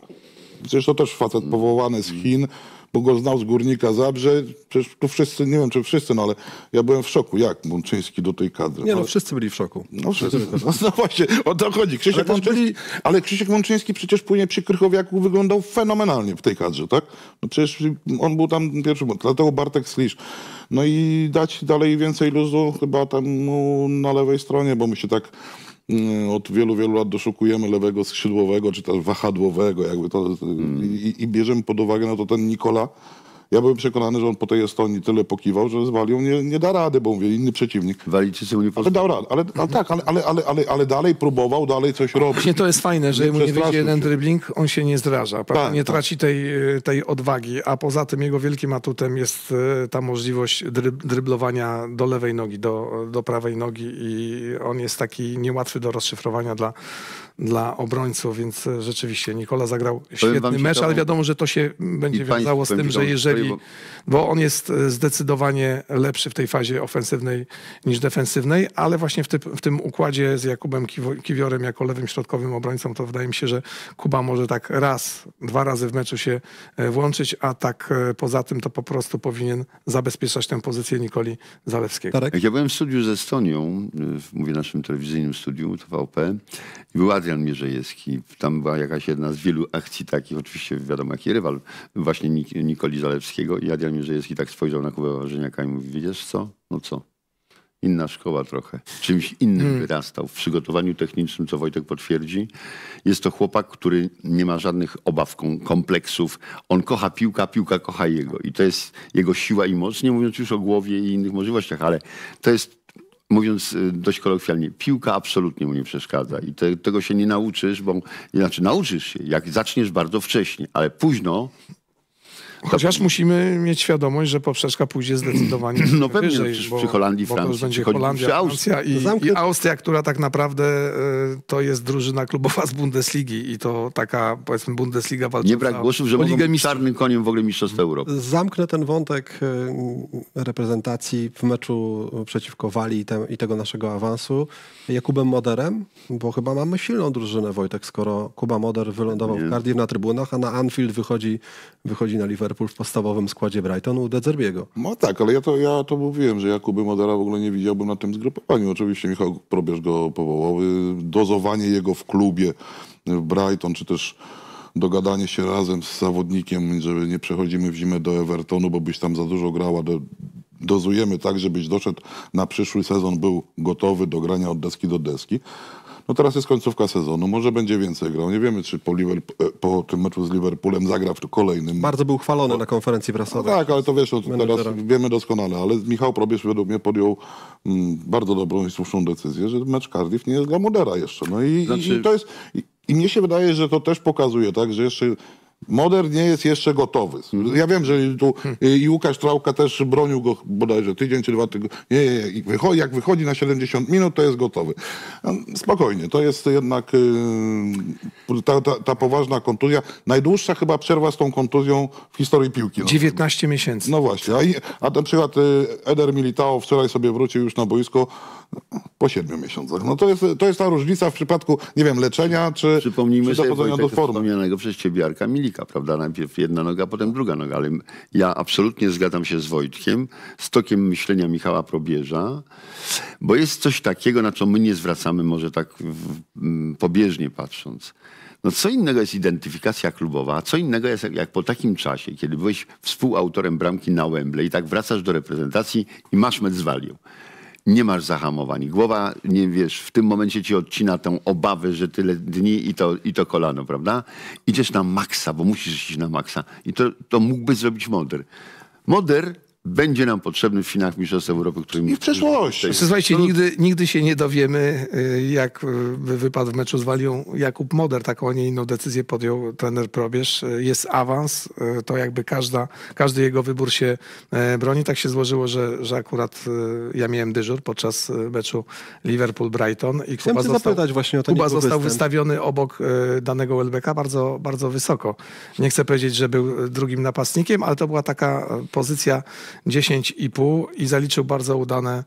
Przecież to też facet powołany z Chin, bo go znał z Górnika Zabrze. Przecież tu wszyscy, nie wiem czy wszyscy, no ale ja byłem w szoku, jak Mączyński do tej kadry. Nie no, Ale- wszyscy byli w szoku. no, wszyscy. [LAUGHS] no właśnie, o to chodzi. Krzysiek Ale Mączyński, byli- ale Krzysiek Mączyński przecież później przy Krychowiaku wyglądał fenomenalnie w tej kadrze, tak? No przecież on był tam pierwszy, dlatego Bartek Slisz. No i dać dalej więcej luzu chyba tam mu na lewej stronie, bo my się tak od wielu, wielu lat doszukujemy lewego skrzydłowego, czy też wahadłowego, jakby to, i, i bierzemy pod uwagę, no to ten Nikola, ja byłem przekonany, że on po tej Estonii tyle pokiwał, że z Walią nie, nie da rady, bo mówię, inny przeciwnik. Walijczycy mu nie Ale dał radę, ale, ale tak, ale, ale, ale, ale, ale dalej próbował, dalej coś robił. Właśnie to jest fajne, że Nie mu nie wyjdzie jeden się. dribbling, on się nie zdraża, prawda? Tak, nie tak. traci tej, tej odwagi, a poza tym jego wielkim atutem jest e, ta możliwość dryb, dryblowania do lewej nogi, do, do prawej nogi i on jest taki niełatwy do rozszyfrowania dla, dla obrońców, więc e, rzeczywiście Nikola zagrał świetny mecz, ale wiadomo, że to się będzie wiązało z tym, że jeżeli, bo on jest e, zdecydowanie lepszy w tej fazie ofensywnej niż defensywnej, ale właśnie w, ty, w tym układzie z Jakubem Kiwiorem jako lewym środkowym obrońcą, to wydaje mi się, że Kuba może tak raz, dwa razy w meczu się e, włączyć, a tak poza tym to po prostu powinien zabezpieczać tę pozycję Nikoli Zalewskiego. Darek? Jak ja byłem w studiu z Estonią, w- mówię naszym telewizyjnym studiu TVP, i był Adrian Mierzejewski. Tam była jakaś jedna z wielu akcji takich, oczywiście wiadomo jaki rywal, właśnie Nik- Nikoli Zalewskiego i Adrian Mierzejewski tak spojrzał na Kubę Warzyniaka i mówi, wiesz co? No co? Inna szkoła trochę. Czymś innym wyrastał. W przygotowaniu technicznym, co Wojtek potwierdzi, jest to chłopak, który nie ma żadnych obaw, kom- kompleksów. On kocha piłkę, a piłka kocha jego. I to jest jego siła i moc, nie mówiąc już o głowie i innych możliwościach, ale to jest mówiąc y, dość kolokwialnie, piłka absolutnie mu nie przeszkadza i te, tego się nie nauczysz, bo znaczy nauczysz się, jak zaczniesz bardzo wcześnie, ale późno, Chociaż musimy mieć świadomość, że poprzeczka pójdzie zdecydowanie [CLEARS THROAT] No pewnie, wyżej, no przecież przy Holandii, bo Francji, będzie przychodzi- Holandia, przy Austrii. Francja i, Zamknę- i Austria, która tak naprawdę e, to jest drużyna klubowa z Bundesligi i to taka powiedzmy Bundesliga walcząca nie brak głosów, że mogą być czarnym koniem w ogóle Mistrzostwa Europy. Zamknę ten wątek y, reprezentacji w meczu przeciwko Walii i, te, i tego naszego awansu Jakubem Moderem, bo chyba mamy silną drużynę, Wojtek, skoro Kuba Moder wylądował w Cardiff na trybunach, a na Anfield wychodzi, wychodzi na Liverpool w podstawowym składzie Brighton u De Zerbiego. No tak, ale ja to, ja to mówiłem, że Jakuby Modera w ogóle nie widziałbym na tym zgrupowaniu. Oczywiście Michał Probierz go powołał. Dozowanie jego w klubie w Brighton, czy też dogadanie się razem z zawodnikiem, żeby nie przechodzimy w zimę do Evertonu, bo byś tam za dużo grała. Do, dozujemy tak, żebyś doszedł na przyszły sezon, był gotowy do grania od deski do deski. No teraz jest końcówka sezonu, może będzie więcej grał. Nie wiemy, czy po, Liverpool, po tym meczu z Liverpoolem zagra w kolejnym. Bardzo był chwalony na konferencji No prasowej. tak, ale to wiesz, no, to teraz wiemy doskonale, ale Michał Probierz według mnie podjął mm, bardzo dobrą i słuszną decyzję, że mecz Cardiff nie jest dla Modera jeszcze. No i, Znaczy- i, i to jest, i, i mnie się wydaje, że to też pokazuje, tak, że jeszcze Modern nie jest jeszcze gotowy. Ja wiem, że tu y, i Łukasz Trałka też bronił go bodajże tydzień czy dwa tygodnie. Nie, nie, jak wychodzi na 70 minut, to jest gotowy. No, Spokojnie, to jest jednak y, ta, ta, ta poważna kontuzja. Najdłuższa chyba przerwa z tą kontuzją w historii piłki. No. 19 miesięcy. No właśnie, a, a na przykład y, Eder Militao wczoraj sobie wrócił już na boisko po siedmiu miesiącach. No to jest, to jest ta różnica w przypadku, nie wiem, leczenia czy, Przypomnijmy czy sobie dochodzenia do Wojtek, formy. wspomnianego przez ciebie Arka Milika, prawda? Najpierw jedna noga, potem druga noga, ale ja absolutnie zgadzam się z Wojtkiem, z tokiem myślenia Michała Probierza, bo jest coś takiego, na co my nie zwracamy może tak w, m, pobieżnie patrząc. No co innego jest identyfikacja klubowa, a co innego jest jak, jak po takim czasie, kiedy byłeś współautorem bramki na Wembley i tak wracasz do reprezentacji i masz mecz z Walią nie masz zahamowań. Głowa, nie wiesz, w tym momencie ci odcina tą obawę, że tyle dni i to, i to kolano, prawda? Idziesz na maksa, bo musisz iść na maksa. I to, to mógłby zrobić Moder. Moder będzie nam potrzebny w finałach Mistrzostw Europy, którym... I w przeszłości. Słuchajcie, nigdy, nigdy się nie dowiemy, y, jak y, wypadł w meczu z Walią Jakub Moder. Taką, a nie inną decyzję podjął trener Probierz. Y, Jest awans, to jakby każda, każdy jego wybór się e, broni. Tak się złożyło, że, że akurat ja miałem dyżur podczas meczu Liverpool-Brighton. I o ten Kuba został wystawiony obok danego Welbecka bardzo, bardzo wysoko. Nie chcę powiedzieć, że był drugim napastnikiem, ale to była taka pozycja 10,5 i zaliczył bardzo udane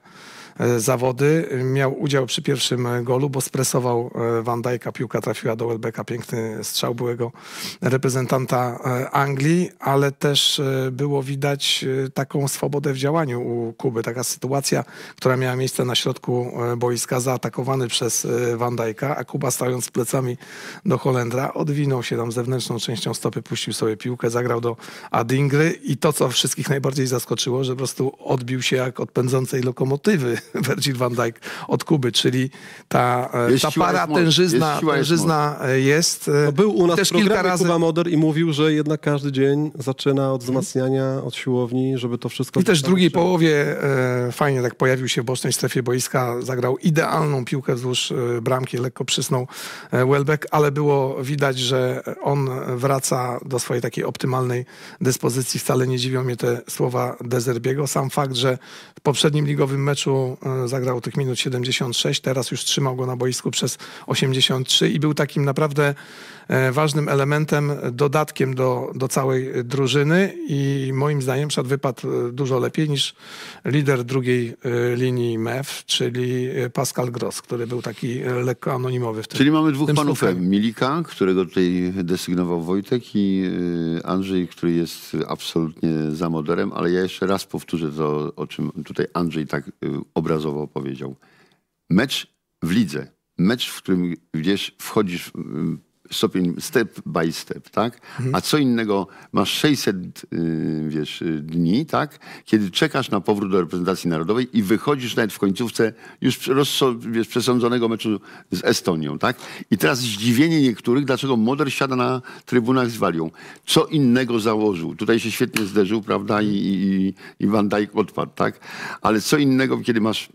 zawody. Miał udział przy pierwszym e, golu, bo stresował e, Van Dijk'a. Piłka trafiła do Welbecka. Piękny strzał byłego reprezentanta e, Anglii, ale też e, było widać e, taką swobodę w działaniu u Kuby. Taka sytuacja, która miała miejsce na środku e, boiska, zaatakowany przez e, Van Dijk'a, a Kuba stając plecami do Holendra, odwinął się tam zewnętrzną częścią stopy, puścił sobie piłkę, zagrał do Adingry i to, co wszystkich najbardziej zaskoczyło, że po prostu odbił się jak od pędzącej lokomotywy [LAUGHS] Virgil van Dijk od Kuby, czyli ta, e, Jest ta para jest tężyzna, Jest siła, jest tężyzna e, jest. e, No, był u nas też kilka razy. Kuba Moder i mówił, że jednak każdy dzień zaczyna od wzmacniania, od siłowni, żeby to wszystko... I też w drugiej się- połowie e, fajnie tak pojawił się w bocznej strefie boiska, zagrał idealną piłkę wzdłuż bramki, lekko przysnął e, Welbeck, ale było widać, że on wraca do swojej takiej optymalnej dyspozycji. Wcale nie dziwią mnie te słowa Dezerbiego. Sam fakt, że w poprzednim ligowym meczu e, zagrał tych minut 76, teraz już trzymał go na boisku przez 83 i był takim naprawdę e, ważnym elementem, dodatkiem do, do całej drużyny i moim zdaniem przed wypadł e, dużo lepiej niż lider drugiej linii MEF, czyli Pascal Gross, który był taki lekko anonimowy w tym Czyli mamy dwóch panów. Milika, którego tutaj desygnował Wojtek i Andrzej, który jest absolutnie za moderem, ale ja jeszcze raz powtórzę to, o czym tutaj Andrzej tak y, obrazowo powiedział. Mecz w lidze, mecz, w którym wiesz, wchodzisz y, stopień step by step, tak? A co innego, masz 600 y, wiesz, y, dni, tak? Kiedy czekasz na powrót do reprezentacji narodowej i wychodzisz nawet w końcówce już wiesz, przesądzonego meczu z Estonią, tak? I teraz zdziwienie niektórych, dlaczego Moder siada na trybunach z Walią. Co innego założył? Tutaj się świetnie zderzył, prawda? I, i, i Van Dijk odpadł, tak? Ale co innego, kiedy masz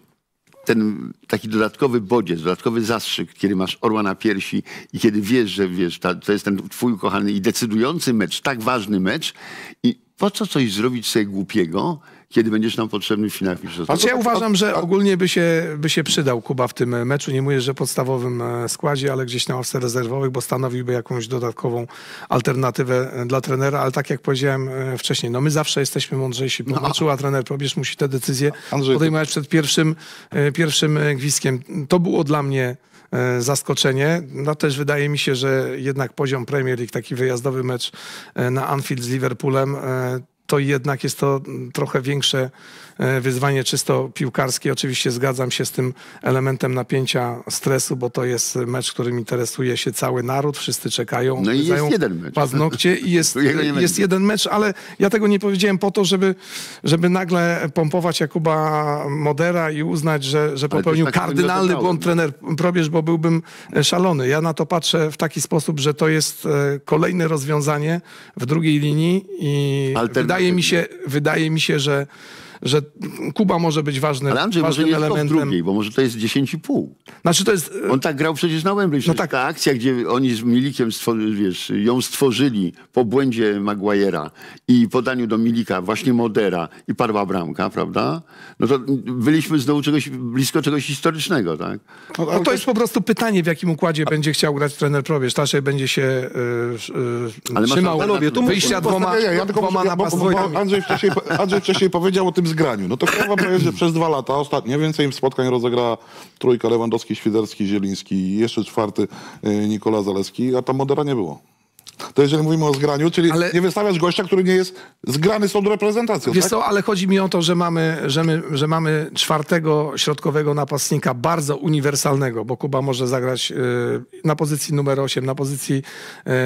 ten taki dodatkowy bodziec, dodatkowy zastrzyk, kiedy masz orła na piersi i kiedy wiesz, że wiesz, ta, to jest ten twój ukochany i decydujący mecz, tak ważny mecz i po co coś zrobić sobie głupiego, kiedy będziesz nam potrzebny w finałach mistrzostw? Znaczy ja uważam, że ogólnie by się, by się przydał Kuba w tym meczu. Nie mówię, że podstawowym e, składzie, ale gdzieś na ławce rezerwowych, bo stanowiłby jakąś dodatkową alternatywę e, dla trenera, ale tak jak powiedziałem e, wcześniej, no my zawsze jesteśmy mądrzejsi po meczu, a trener Probierz musi te decyzje Andrzej, podejmować przed pierwszym, pierwszym gwizdkiem. To było dla mnie zaskoczenie. No też wydaje mi się, że jednak poziom Premier League, taki wyjazdowy mecz na Anfield z Liverpoolem, to jednak jest to trochę większe wyzwanie czysto piłkarskie. Oczywiście zgadzam się z tym elementem napięcia, stresu, bo to jest mecz, którym interesuje się cały naród, wszyscy czekają. No i jest jeden mecz. Paznokcie i jest, [LAUGHS] jest jeden mecz, ale ja tego nie powiedziałem po to, żeby, żeby nagle pompować Jakuba Modera i uznać, że, że popełnił tak kardynalny błąd trener Probierz, bo byłbym e, szalony. Ja na to patrzę w taki sposób, że to jest e, kolejne rozwiązanie w drugiej linii i wydaje mi się, wydaje mi się, że że Kuba może być ważny, Ale Andrzej, może ważnym nie jest to w elementem. drugiej, bo może to jest 10,5. Znaczy to jest... On tak grał przecież na Wembley. No tak. Ta akcja, gdzie oni z Milikiem stworzy, wiesz, ją stworzyli po błędzie Maguire'a i podaniu do Milika właśnie Modera i padła bramka, prawda? No to byliśmy znowu czegoś, blisko czegoś historycznego, tak? No, ale to jest po prostu pytanie, w jakim układzie będzie chciał grać trener Probierz. Staszej będzie się y, y, Ale trzymał Panowie, wyjścia dwoma, Nie, nie, ja dwoma napastnikami. Andrzej, wcześniej, Andrzej wcześniej powiedział o tym zgraniu. No to powiem, że przez dwa lata ostatnio więcej spotkań rozegrała trójka Lewandowski, Świderski, Zieliński i jeszcze czwarty y, Nikola Zaleski, a tam Modera nie było. To jeżeli mówimy o zgraniu, czyli Ale- nie wystawiasz gościa, który nie jest zgrany z tą reprezentacją. Wiesz tak? co, ale chodzi mi o to, że mamy, że, my, że mamy czwartego środkowego napastnika, bardzo uniwersalnego, bo Kuba może zagrać y, na pozycji numer 8, na pozycji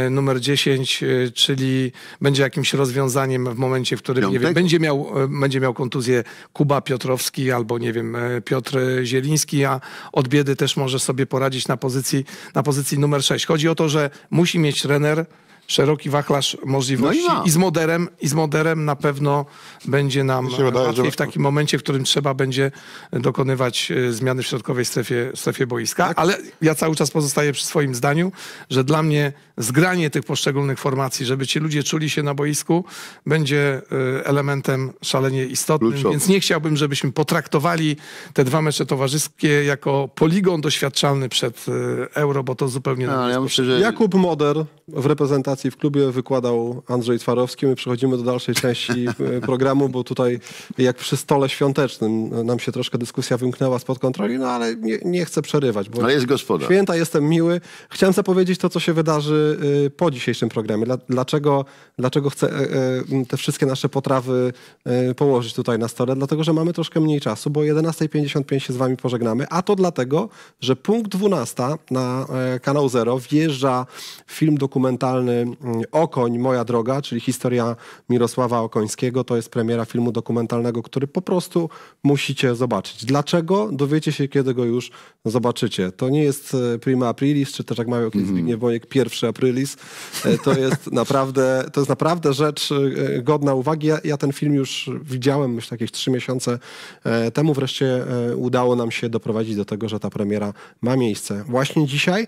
y, numer 10, y, czyli będzie jakimś rozwiązaniem w momencie, w którym nie wiem, będzie, miał, y, będzie miał kontuzję Kuba Piotrowski albo nie wiem, y, Piotr Zieliński, a od biedy też może sobie poradzić na pozycji, na pozycji numer 6. Chodzi o to, że musi mieć trener szeroki wachlarz możliwości No i i z moderem, i z moderem na pewno będzie nam wydaje, łatwiej że- w takim momencie, w którym trzeba będzie dokonywać e, zmiany w środkowej strefie, strefie boiska. Tak. Ale ja cały czas pozostaję przy swoim zdaniu, że dla mnie zgranie tych poszczególnych formacji, żeby ci ludzie czuli się na boisku, będzie e, elementem szalenie istotnym. Kluczowy. Więc nie chciałbym, żebyśmy potraktowali te dwa mecze towarzyskie jako poligon doświadczalny przed e, Euro, bo to zupełnie... Jest ja myślę, że... Jakub Moder w reprezentacji w klubie wykładał Andrzej Twarowski. My przechodzimy do dalszej części e, programu, bo tutaj jak przy stole świątecznym nam się troszkę dyskusja wymknęła spod kontroli, no ale nie, nie chcę przerywać, bo Ale jest gospodarz. święta jestem miły. Chciałem zapowiedzieć to, co się wydarzy y, po dzisiejszym programie. Dla- Dlaczego, dlaczego chcę e, e, te wszystkie nasze potrawy e, położyć tutaj na stole? Dlatego, że mamy troszkę mniej czasu, bo o 11.55 się z wami pożegnamy, a to dlatego, że punkt 12 na kanał Zero wjeżdża film dokumentalny mm, Okoń, moja droga, czyli historia Mirosława Okońskiego. To jest premiera filmu dokumentalnego, który po prostu musicie zobaczyć. Dlaczego? Dowiecie się, kiedy go już zobaczycie. To nie jest prima aprilis, czy też jak mają kiedyś Zbigniew Wojek, pierwszy aprilis. E, To jest [LAUGHS] naprawdę, to jest naprawdę rzecz e, godna uwagi. Ja, ja ten film już widziałem, myślę, jakieś trzy miesiące e, temu. Wreszcie udało nam się doprowadzić do tego, że ta premiera ma miejsce właśnie dzisiaj.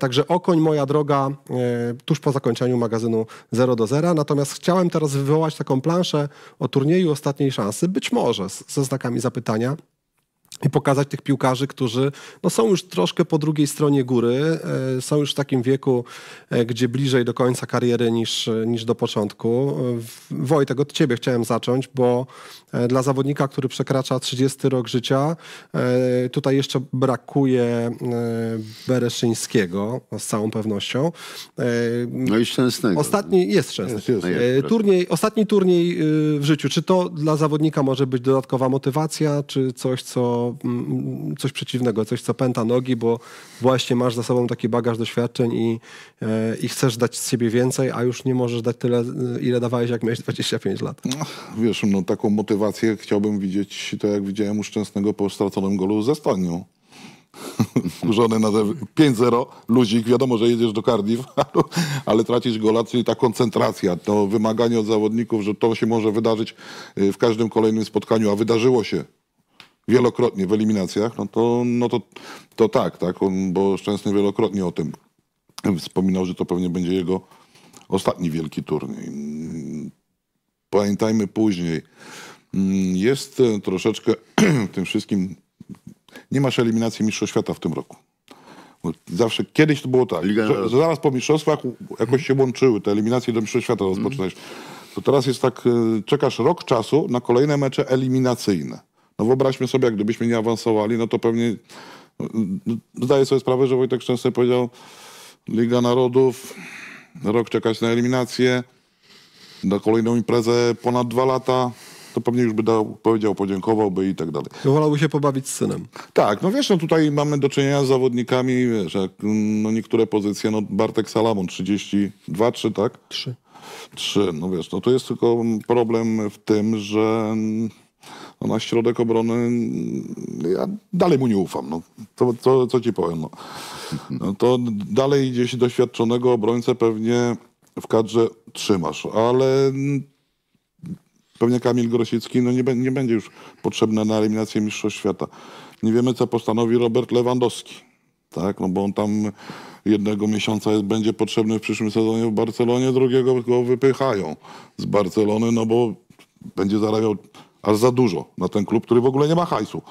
Także Okoń, moja droga, tuż po zakończeniu magazynu 0 do 0. Natomiast chciałem teraz wywołać taką planszę o turnieju ostatniej szansy, być może ze znakami zapytania i pokazać tych piłkarzy, którzy no, są już troszkę po drugiej stronie góry, e, są już w takim wieku, e, gdzie bliżej do końca kariery niż, niż do początku. Wojtek, od ciebie chciałem zacząć, bo e, dla zawodnika, który przekracza 30 rok życia, tutaj jeszcze brakuje Bereszyńskiego, no, z całą pewnością. No i Szczęsnego. Ostatni jest często. Jest, jest. E, Turniej, ostatni turniej y, w życiu. Czy to dla zawodnika może być dodatkowa motywacja, czy coś, co mm, coś przeciwnego, coś, co pęta nogi, bo właśnie masz za sobą taki bagaż doświadczeń i, e, i chcesz dać z siebie więcej, a już nie możesz dać tyle, y, ile dawałeś, jak miałeś 25 lat. Wiesz, no taką motywację chciałbym widzieć, tak jak widziałem u Szczęsnego po straconym golu ze Stonią. [LAUGHS] Kurzony na zew- 5-0, luzik, wiadomo, że jedziesz do Cardiff, [LAUGHS] ale tracisz gola, czyli ta koncentracja, to wymaganie od zawodników, że to się może wydarzyć y, w każdym kolejnym spotkaniu, a wydarzyło się wielokrotnie w eliminacjach, no to, no to, to tak, tak, on, bo Szczęsny wielokrotnie o tym wspominał, że to pewnie będzie jego ostatni wielki turniej. Pamiętajmy później, jest troszeczkę [CLEARS THROAT] w tym wszystkim, nie masz eliminacji Mistrzostw Świata w tym roku. Zawsze, kiedyś to było tak, że, że zaraz po mistrzostwach jakoś się łączyły te eliminacje do Mistrzostw Świata rozpoczynałeś. To teraz jest tak, e, czekasz rok czasu na kolejne mecze eliminacyjne. No wyobraźmy sobie, jak gdybyśmy nie awansowali, no to pewnie no, zdaję sobie sprawę, że Wojtek Szczęsny powiedział Liga Narodów, rok czekać na eliminację, na kolejną imprezę ponad dwa lata, to pewnie już by dał, powiedział, podziękowałby i tak dalej. Wolałby się pobawić z synem. Tak, no wiesz, no tutaj mamy do czynienia z zawodnikami, wiesz, jak, no niektóre pozycje, no Bartek Salamon 32, 3, tak? Trzy. 3, no wiesz, no to jest tylko problem w tym, że no na środek obrony mm, ja dalej mu nie ufam, no. Co, co, co ci powiem, no. no. To dalej gdzieś doświadczonego obrońcę pewnie w kadrze trzymasz, ale pewnie Kamil Grosicki no nie, nie będzie już potrzebny na eliminację Mistrzostw Świata. Nie wiemy, co postanowi Robert Lewandowski. Tak, no bo on tam jednego miesiąca jest, będzie potrzebny w przyszłym sezonie w Barcelonie, drugiego go wypychają z Barcelony, no bo będzie zarabiał aż za dużo na ten klub, który w ogóle nie ma hajsu.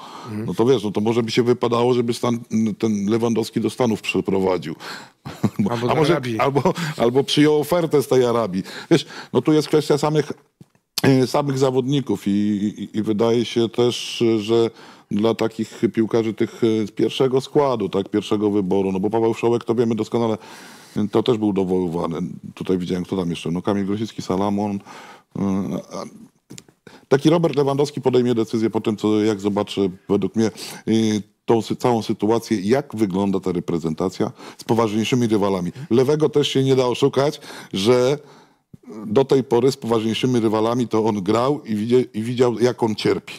No to wiesz, no to może by się wypadało, żeby stan, ten Lewandowski do Stanów przeprowadził. [LAUGHS] Albo A może, Arabii. albo, albo przyjął ofertę z tej Arabii. Wiesz, no tu jest kwestia samych, e, samych zawodników i, i, i wydaje się też, że dla takich piłkarzy tych e, z pierwszego składu, tak, pierwszego wyboru, no bo Paweł Wszołek to wiemy doskonale, to też był dowoływany. Tutaj widziałem, kto tam jeszcze, no Kamil Grosicki, Salamon, e, taki Robert Lewandowski podejmie decyzję po tym, co, jak zobaczy według mnie y, tą całą sytuację, jak wygląda ta reprezentacja z poważniejszymi rywalami. Lewego też się nie da oszukać, że do tej pory z poważniejszymi rywalami to on grał i, widzie, i widział, jak on cierpi.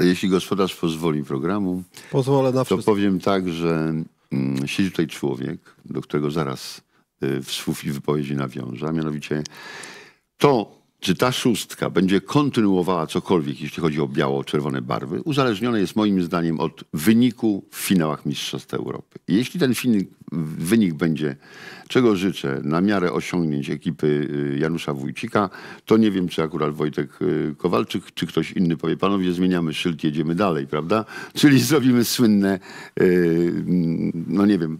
Jeśli gospodarz pozwoli programu, Pozwolę na to wszystko. powiem tak, że mm, siedzi tutaj człowiek, do którego zaraz y, w słów i wypowiedzi nawiążę, a mianowicie to, czy ta szóstka będzie kontynuowała cokolwiek, jeśli chodzi o biało-czerwone barwy, uzależnione jest moim zdaniem od wyniku w finałach Mistrzostw Europy. Jeśli ten wynik będzie, czego życzę, na miarę osiągnięć ekipy y, Janusza Wójcika, to nie wiem, czy akurat Wojtek y, Kowalczyk, czy ktoś inny powie, panowie, zmieniamy szyld, jedziemy dalej, prawda? Czyli [LAUGHS] zrobimy słynne, y, no nie wiem,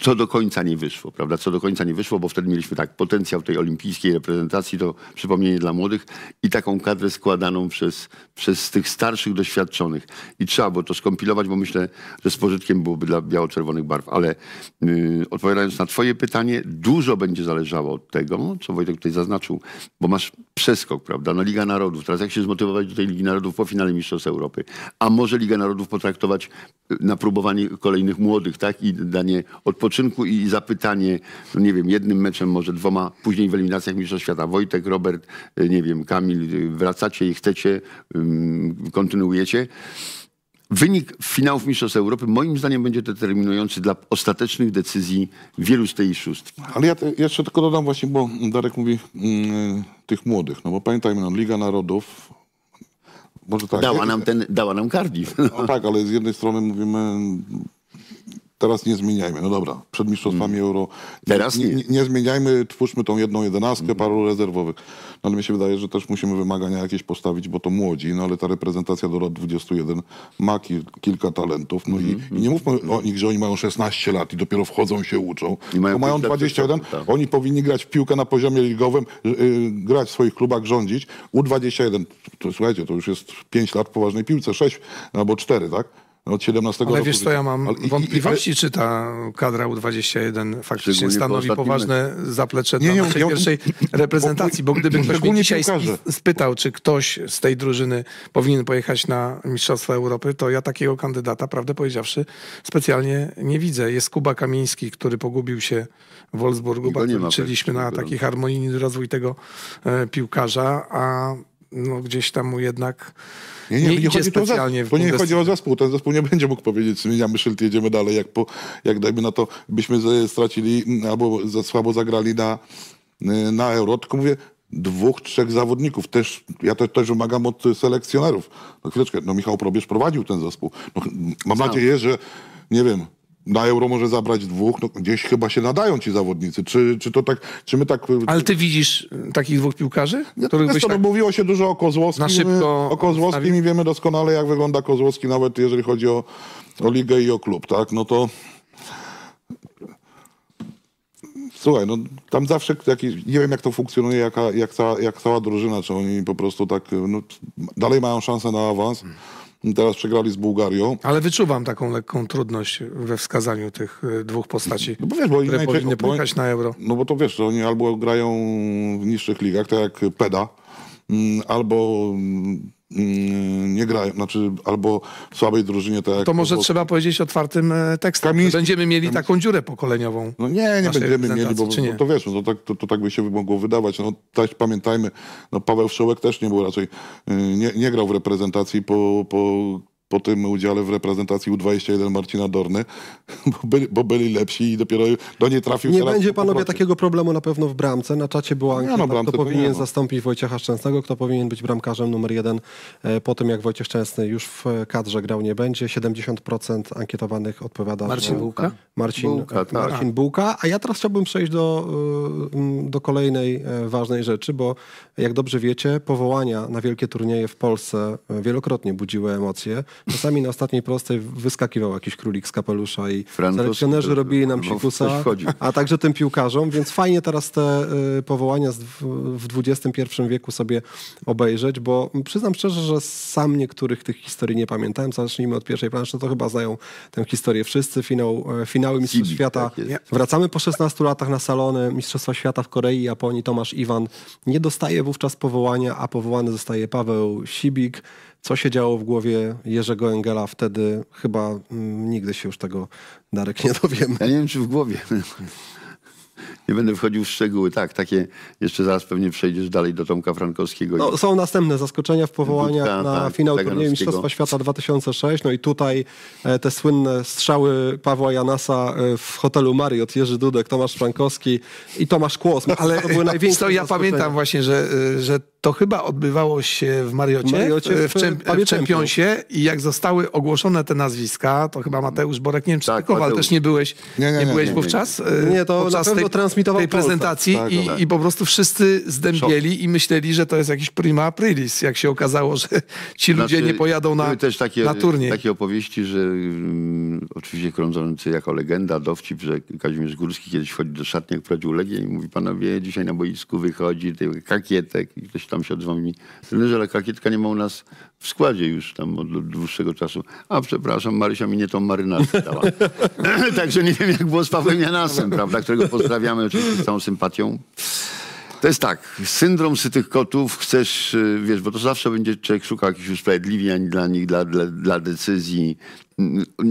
co do końca nie wyszło, prawda? Co do końca nie wyszło, bo wtedy mieliśmy tak potencjał tej olimpijskiej reprezentacji, to przypomnienie dla młodych i taką kadrę składaną przez, przez tych starszych, doświadczonych. I trzeba było to skompilować, bo myślę, że z pożytkiem byłoby dla biało-czerwonych barw. Ale yy, odpowiadając na twoje pytanie, dużo będzie zależało od tego, co Wojtek tutaj zaznaczył, bo masz przeskok, prawda? No Liga Narodów. Teraz jak się zmotywować do tej Ligi Narodów po finale Mistrzostw Europy? A może Liga Narodów potraktować y, na próbowanie kolejnych młodych, tak? I danie odpoczynku i zapytanie, no nie wiem, jednym meczem, może dwoma, później w eliminacjach Mistrzostw Świata. Wojtek, Robert, y, nie wiem, Kamil, y, wracacie i chcecie, kontynuujecie. Wynik finałów Mistrzostw Europy moim zdaniem będzie determinujący dla ostatecznych decyzji wielu z tej szóstki. Ale ja te, jeszcze tylko dodam właśnie, bo Darek mówi mm, tych młodych, no bo pamiętajmy, no, Liga Narodów, może tak. Dała nam, ten, dała nam Cardiff. No tak, ale z jednej strony mówimy, teraz nie zmieniajmy. No dobra, przed mistrzostwami euro. Teraz nie. nie. Nie, zmieniajmy, twórzmy tą jedną jedenastkę, paru rezerwowych. No ale mi się wydaje, że też musimy wymagania jakieś postawić, bo to młodzi, no ale ta reprezentacja do lat 21 ma ki, kilka talentów. No i, i nie mówmy o nich, że oni mają 16 lat i dopiero wchodzą się uczą. I mają mają pięć lat 21, przed sobą, tak. oni powinni grać w piłkę na poziomie ligowym, y, y, grać w swoich klubach, rządzić. U21, to, słuchajcie, to już jest 5 lat w poważnej piłce, 6 albo 4, tak? Od 17 Ale roku. wiesz co, ja mam Ale i- i- wątpliwości, czy ta kadra U21 faktycznie po stanowi ostatnim poważne zaplecze Nie, naszej nie, pierwszej reprezentacji, bo gdyby ktoś mnie dzisiaj spytał, czy ktoś z tej drużyny powinien pojechać na Mistrzostwa Europy, to ja takiego kandydata, prawdę powiedziawszy, specjalnie nie widzę. Jest Kuba Kamiński, który pogubił się w Wolfsburgu, I bardzo liczyliśmy na taki harmonijny rozwój tego e, piłkarza, a no, gdzieś tam mu jednak Nie, nie, nie, nie idzie chodzi tu specjalnie zespół. w To nie chodzi o zespół. Ten zespół nie będzie mógł powiedzieć, zmieniamy szyld, jedziemy dalej. Jak, po, jak dajmy na to, byśmy stracili mm, albo za słabo zagrali na, y, na euro. Tylko mówię, dwóch, trzech zawodników. Też, ja te, też wymagam od selekcjonerów. No chwileczkę, no Michał Probierz prowadził ten zespół. No, mam nadzieję, że nie wiem, na euro może zabrać dwóch, no gdzieś chyba się nadają ci zawodnicy. Czy, czy to tak, czy my tak... Ale ty widzisz y, takich dwóch piłkarzy, których byś tak... no, mówiło się dużo o Kozłowskim. Na szybko o Kozłowskim i wiemy doskonale, jak wygląda Kozłowski, nawet jeżeli chodzi o, o ligę i o klub, tak? No to słuchaj, no tam zawsze jakiś, nie wiem jak to funkcjonuje, jaka, jak, cała, jak cała drużyna, czy oni po prostu tak, no, dalej mają szansę na awans. Teraz przegrali z Bułgarią. Ale wyczuwam taką lekką trudność we wskazaniu tych y, dwóch postaci, No bo wiesz, bo które inaczej- powinny pojechać na euro. No bo to wiesz, że oni albo grają w niższych ligach, tak jak Peda, mm, albo mm, nie grają, znaczy albo w słabej drużynie, tak jak... To może trzeba powiedzieć otwartym e, tekstem. Kamiński- Będziemy mieli taką dziurę pokoleniową. No nie, nie będziemy mieli, bo, to wiesz, no to, tak, to, to tak by się mogło wydawać. No też pamiętajmy, no Paweł Wszołek też nie był raczej, y, nie, nie grał w reprezentacji po, po po tym udziale w reprezentacji U21 Marcina Dorny, [LAUGHS] bo byli, bo byli lepsi i dopiero do niej trafił Nie będzie panowie takiego problemu na pewno w bramce. Na czacie była Nie, ankieta, no, kto to powinien zastąpić Wojciecha Szczęsnego, kto powinien być bramkarzem numer jeden e, po tym, jak Wojciech Szczęsny już w e, kadrze grał nie będzie. 70% ankietowanych odpowiada, Marcin że... Bułka? Marcin Bułka, tak. Marcin Bułka. A ja teraz chciałbym przejść do, mm, do kolejnej e, ważnej rzeczy, bo jak dobrze wiecie, powołania na wielkie turnieje w Polsce e, wielokrotnie budziły emocje. Czasami na ostatniej prostej wyskakiwał jakiś królik z kapelusza i selekcjonerzy robili nam wchodził. a także tym piłkarzom, więc fajnie teraz te y, powołania w, XXI wieku sobie obejrzeć, bo przyznam szczerze, że sam niektórych tych historii nie pamiętałem. Zacznijmy od pierwszej planszy, to chyba znają tę historię wszyscy. Finał, e, finały Mistrzostw Świata. tak. Wracamy po 16 latach na salony Mistrzostwa Świata w Korei i Japonii. Tomasz Iwan nie dostaje wówczas powołania, a powołany zostaje Paweł Sibik. Co się działo w głowie Jerzego Engela wtedy? Chyba mm, nigdy się już tego, Darek, nie dowiemy. Ja nie wiem, czy w głowie. Nie będę wchodził w szczegóły. Tak, takie jeszcze zaraz pewnie przejdziesz dalej do Tomka Frankowskiego. No, są następne zaskoczenia w powołaniach Dudka, na tak, finał turnieju Mistrzostwa Świata 2006. No i tutaj e, te słynne strzały Pawła Janasa e, w hotelu Marriott, Jerzy Dudek, Tomasz Frankowski i Tomasz Kłos. Ale to były [LAUGHS] największe to ja pamiętam właśnie, że, y, że to chyba odbywało się w Mariocie, W Mariocie w- w, czem, w Championsie i jak zostały ogłoszone te nazwiska, to chyba Mateusz Borek, nie wiem czy Tak, ty, Kowal, też nie byłeś, Nie, nie, nie, byłeś nie, nie. wówczas? Nie, to podczas na transmitował tej prezentacji Tak, i, tak. i po prostu wszyscy zdębieli i myśleli, że to jest jakiś prima aprilis, jak się okazało, że ci ludzie Znaczy, nie pojadą na, były też takie, na turniej. takie opowieści, że mm, oczywiście krążący jako legenda, dowcip, że Kazimierz Górski kiedyś wchodzi do szatni, jak prowadził Legię i mówi, panowie, dzisiaj na boisku wychodzi ty, kakietek i ktoś tam się odzywa mi, trenerze, ale kakietka nie ma u nas w składzie już tam od dłuższego czasu. A przepraszam, Marysia mi nie tą marynarkę dała. [LAUGHS] [LAUGHS] Także nie wiem, jak było z Pawłem Janasem, prawda, którego pozdrawiamy oczywiście z całą sympatią. To jest tak, syndrom sytych kotów, chcesz, y, wiesz, bo to zawsze będzie człowiek szukał jakichś usprawiedliwień dla nich, dla, dla, dla decyzji,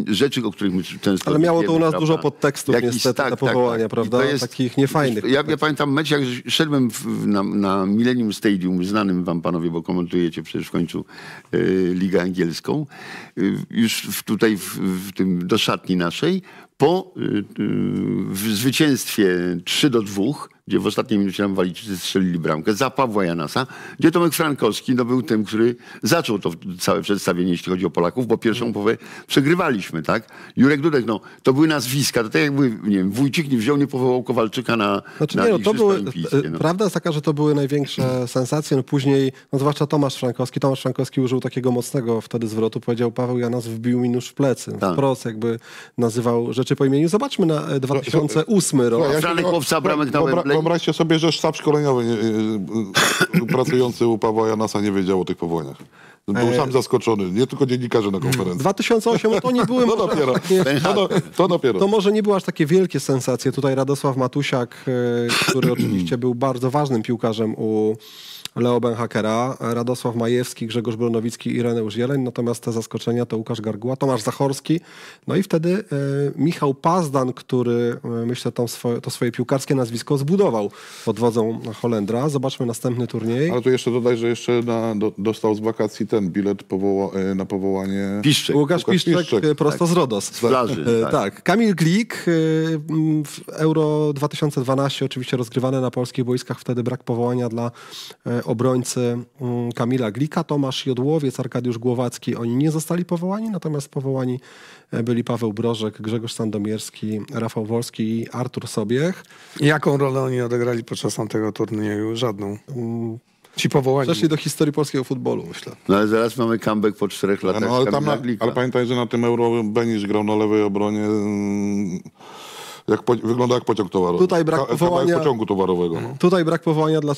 rzeczy, o których my często Ale miało to u nas prawda? dużo podtekstów niestety, te powołania, I prawda? Takich niefajnych Ja, ja pamiętam mecz, jak szedłem w, na, na Millennium Stadium, znanym wam panowie, bo komentujecie przecież w końcu y, Ligę Angielską, y, już w, tutaj w, w tym, do szatni naszej, po y, y, zwycięstwie 3 do 2, gdzie w ostatniej minucie nam Walijczycy strzelili bramkę, za Pawła Janasa, gdzie Tomek Frankowski no, był tym, który zaczął to całe przedstawienie, jeśli chodzi o Polaków, bo pierwszą połowę przegrywaliśmy, tak? Jurek Dudek, no, to były nazwiska, to tak jakby, nie wiem, Wójcik nie wziął, nie powołał Kowalczyka na, Znaczy na nie, no, to były, e, No. prawda jest taka, że to były największe sensacje. No później, no zwłaszcza Tomasz Frankowski, Tomasz Frankowski użył takiego mocnego wtedy zwrotu, powiedział Paweł Janas wbił mi nóż w plecy. Tak. Wprost jakby nazywał rzeczy po imieniu. Zobaczmy na e, 2008 rok. Słuchaj, Franek Łowca, bramek na Wembley. Wyobraźcie sobie, że sztab szkoleniowy nie, y, y, pracujący u Pawła Janasa nie wiedział o tych powołaniach. Był E, sam zaskoczony, nie tylko dziennikarze na konferencji. 2008 no to nie były [LAUGHS] To dopiero. takie, To, do, to dopiero. To może nie były aż takie wielkie sensacje. Tutaj Radosław Matusiak, e, który [CLEARS THROAT] oczywiście był bardzo ważnym piłkarzem u Leo Benhakera, Radosław Majewski, Grzegorz Bronowicki i Ireneusz Jeleń, natomiast te zaskoczenia to Łukasz Garguła, Tomasz Zachorski, no i wtedy e, Michał Pazdan, który e, myślę tą swoje, to swoje piłkarskie nazwisko zbudował pod wodzą Holendra. Zobaczmy następny turniej. Ale tu jeszcze dodaj, że jeszcze na, do, dostał z wakacji ten bilet powoła, e, na powołanie... Piszczek. Łukasz Łukasz Piszczek, Piszczek, prosto z Rodos. Z plaży, tak. Tak. Kamil Glik w Euro 2012 oczywiście rozgrywane na polskich boiskach, wtedy brak powołania dla obrońcy mm, Kamila Glika, Tomasz Jodłowiec, Arkadiusz Głowacki, oni nie zostali powołani, natomiast powołani e, byli Paweł Brożek, Grzegorz Sandomierski, Rafał Wolski i Artur Sobiech. Jaką rolę oni odegrali podczas tamtego turnieju? Żadną. Ci powołani. Przeszli do historii polskiego futbolu, myślę. No ale zaraz mamy comeback po czterech latach No, ale, tam ale pamiętaj, że na tym Euro Benisz grał na lewej obronie. mm, Jak po, wygląda jak pociąg towarowy. Tutaj brak Ka- powołania- pociągu towarowego. No. Tutaj brak powołania, dla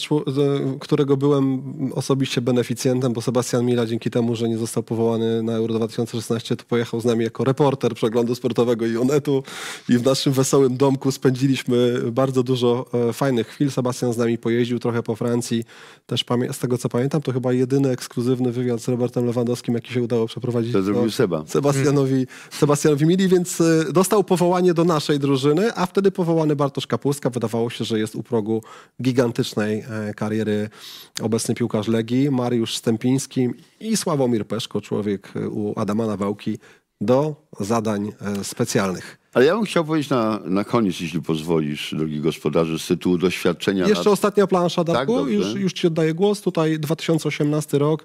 którego byłem osobiście beneficjentem, bo Sebastian Mila dzięki temu, że nie został powołany na Euro 2016, to pojechał z nami jako reporter przeglądu sportowego i Onetu i w naszym wesołym domku spędziliśmy bardzo dużo e, fajnych chwil. Sebastian z nami pojeździł trochę po Francji. Też z tego co pamiętam, to chyba jedyny ekskluzywny wywiad z Robertem Lewandowskim, jaki się udało przeprowadzić. To zrobił Seba. Sebastianowi, Sebastianowi Mili, więc e, dostał powołanie do naszej drużyny. A wtedy powołany Bartosz Kapustka. Wydawało się, że jest u progu gigantycznej e, kariery obecny piłkarz Legii, Mariusz Stępiński i Sławomir Peszko, człowiek e, u Adama Nawałki, do zadań e, specjalnych. Ale ja bym chciał powiedzieć na, na koniec, jeśli pozwolisz, drogi gospodarzu, z tytułu doświadczenia. Jeszcze ostatnia plansza, Darku. dobrze. już, już ci oddaję głos. Tutaj 2018 rok.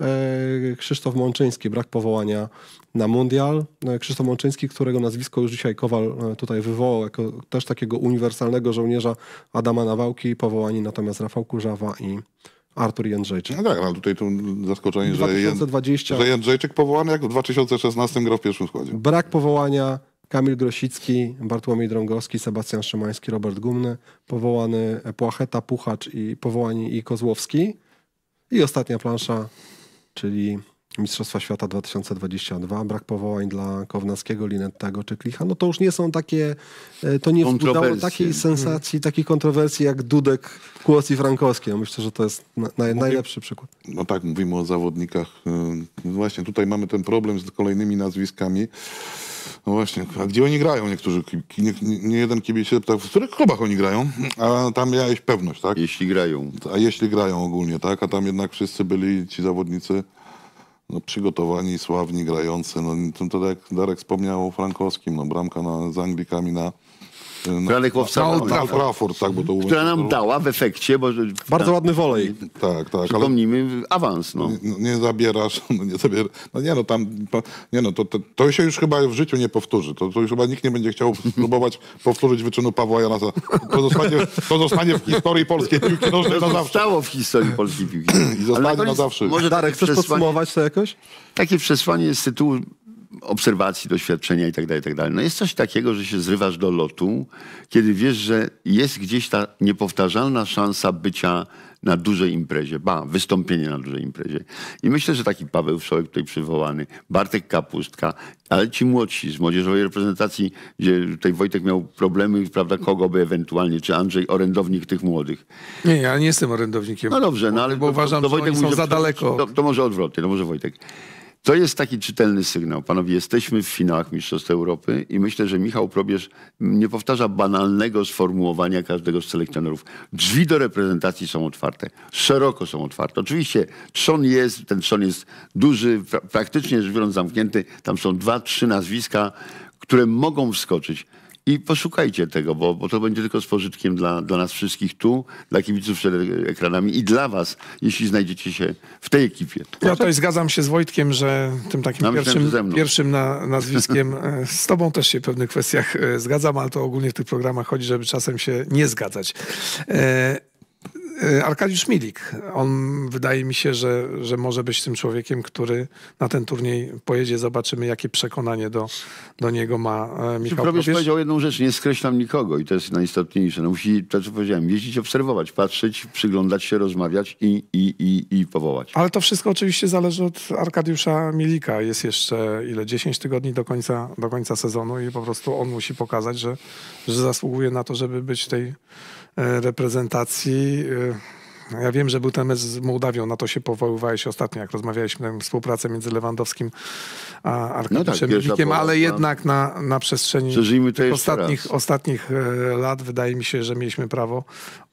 E, Krzysztof Mączyński, brak powołania na mundial. E, Krzysztof Mączyński, którego nazwisko już dzisiaj Kowal e, tutaj wywołał, jako też takiego uniwersalnego żołnierza Adama Nawałki, powołani natomiast Rafał Kurzawa i Artur Jędrzejczyk. No tak, ale tutaj to zaskoczenie, że, Jęd- 2020 że Jędrzejczyk powołany jak w 2016 grał w pierwszym składzie. brak powołania Kamil Grosicki, Bartłomiej Drągowski, Sebastian Szymański, Robert Gumny, powołany Płacheta, Puchacz i powołani i Kozłowski. I ostatnia plansza, czyli Mistrzostwa Świata 2022, brak powołań dla Kownackiego, Linettego czy Klicha. No to już nie są takie, e, to nie wzbudzało takiej sensacji, takiej kontrowersji jak Dudek, Kłos i Frankowski. Ja myślę, że to jest na, na, najlepszy przykład. No tak, mówimy o zawodnikach. y, No właśnie, tutaj mamy ten problem z kolejnymi nazwiskami. No właśnie, a gdzie oni grają niektórzy? nie, nie jeden kibic się pyta, w których klubach oni grają? A tam miałeś pewność, tak? Jeśli grają. A jeśli grają ogólnie, tak? A tam jednak wszyscy byli ci zawodnicy no, przygotowani, sławni, grający. No, to, tak jak Darek wspomniał o Frankowskim, no, bramka na, z Anglikami na, Franek Łowca, na, Trafford. na Trafford, tak, bo to która nam dała w efekcie, bo Bardzo ładny wolej. Tak, tak, ale przypomnijmy, awans. No. nie, nie zabierasz, [LAUGHS] no nie zabier... No nie no, tam, to, nie no, to, to, to się już chyba w życiu nie powtórzy. To, to już chyba nikt nie będzie chciał [LAUGHS] spróbować powtórzyć wyczynu Pawła Janasa. To zostanie, to zostanie w historii polskiej piłki nożnej na zawsze. Zostało w historii polskiej piłki. I zostanie Ale na koniec zawsze. Może Darek, chcesz podsumować to jakoś? Takie przesłanie z tytułu obserwacji, doświadczenia i tak dalej, i tak dalej. No jest coś takiego, że się zrywasz do lotu, kiedy wiesz, że jest gdzieś ta niepowtarzalna szansa bycia na dużej imprezie, ba, wystąpienie na dużej imprezie. I myślę, że taki Paweł Wszołek tutaj przywołany, Bartek Kapustka, ale ci młodsi z młodzieżowej reprezentacji, gdzie tutaj Wojtek miał problemy, prawda, kogo by ewentualnie, czy Andrzej, orędownik tych młodych. Nie, ja nie jestem orędownikiem. No dobrze, no ale Bo uważam, że oni mówi, są za prze- daleko. To, to może odwrotnie, to może Wojtek. To jest taki czytelny sygnał. Panowie, jesteśmy w finałach Mistrzostw Europy i myślę, że Michał Probierz nie powtarza banalnego sformułowania każdego z selekcjonerów. Drzwi do reprezentacji są otwarte. Szeroko są otwarte. Oczywiście trzon jest, ten trzon jest duży, pra praktycznie rzecz biorąc zamknięty. Tam są dwa, trzy nazwiska, które mogą wskoczyć. I poszukajcie tego, bo, bo to będzie tylko z pożytkiem dla, dla nas wszystkich tu, dla kibiców przed ekranami i dla was, jeśli znajdziecie się w tej ekipie. Ja tutaj zgadzam się z Wojtkiem, że tym takim że pierwszym, pierwszym na, nazwiskiem, e, z tobą też się w pewnych kwestiach e, zgadzam, ale to ogólnie w tych programach chodzi, żeby czasem się nie zgadzać. E, Arkadiusz Milik, on wydaje mi się, że, że może być tym człowiekiem, który na ten turniej pojedzie. Zobaczymy, jakie przekonanie do, do niego ma e, Michał Probierz powiedział jedną rzecz, nie skreślam nikogo i to jest najistotniejsze. No musi, to co powiedziałem, jeździć, obserwować, patrzeć, przyglądać się, rozmawiać i, i, i, i powołać. Ale to wszystko oczywiście zależy od Arkadiusza Milika. Jest jeszcze ile? 10 tygodni do końca, do końca sezonu i po prostu on musi pokazać, że, że zasługuje na to, żeby być w tej e, reprezentacji. E, Ja wiem, że był ten mecz z Mołdawią, na to się powoływałeś ostatnio, jak rozmawialiśmy o współpracy między Lewandowskim a No tak, Arkadiuszem Milikiem, połowa. ale jednak na, na przestrzeni ostatnich, ostatnich e, lat wydaje mi się, że mieliśmy prawo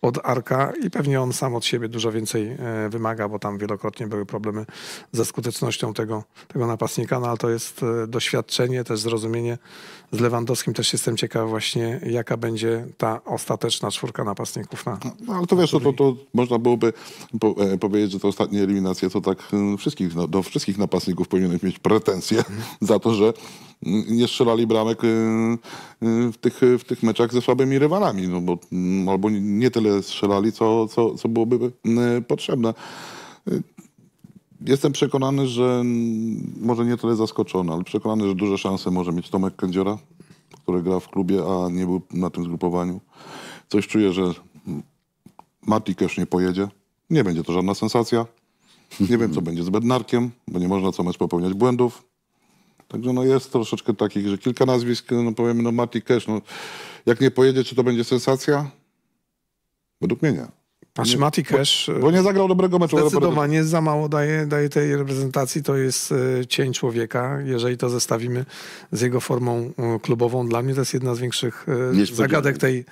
od Arka i pewnie on sam od siebie dużo więcej e, wymaga, bo tam wielokrotnie były problemy ze skutecznością tego, tego napastnika, no ale to jest e, doświadczenie, też zrozumienie. Z Lewandowskim też jestem ciekaw właśnie, jaka będzie ta ostateczna czwórka napastników na, No, ale to wiesz, to, to, to można byłoby po, e, powiedzieć, że te ostatnie eliminacje to tak e, wszystkich, no, do wszystkich napastników powinieneś mieć pretensje za to, że mm, nie strzelali bramek e, e, w tych, w tych meczach ze słabymi rywalami, no bo mm, albo nie tyle strzelali, co, co, co byłoby e, potrzebne. Jestem przekonany, że mm, może nie tyle zaskoczony, ale przekonany, że duże szanse może mieć Tomek Kędziora, który gra w klubie, a nie był na tym zgrupowaniu. Coś czuję, że Mati Kesz nie pojedzie. Nie będzie to żadna sensacja. Nie wiem, co będzie z Bednarkiem, bo nie można co mecz popełniać błędów. Także no jest troszeczkę takich, że kilka nazwisk, no powiemy, no Mati Kesz, no jak nie pojedzie, czy to będzie sensacja? Według mnie nie. Znaczy Mati Cash Bo nie zagrał dobrego meczu. zdecydowanie za mało daje, daje tej reprezentacji. To jest e, cień człowieka. Jeżeli to zestawimy z jego formą e, klubową, dla mnie to jest jedna z większych e, zagadek tej,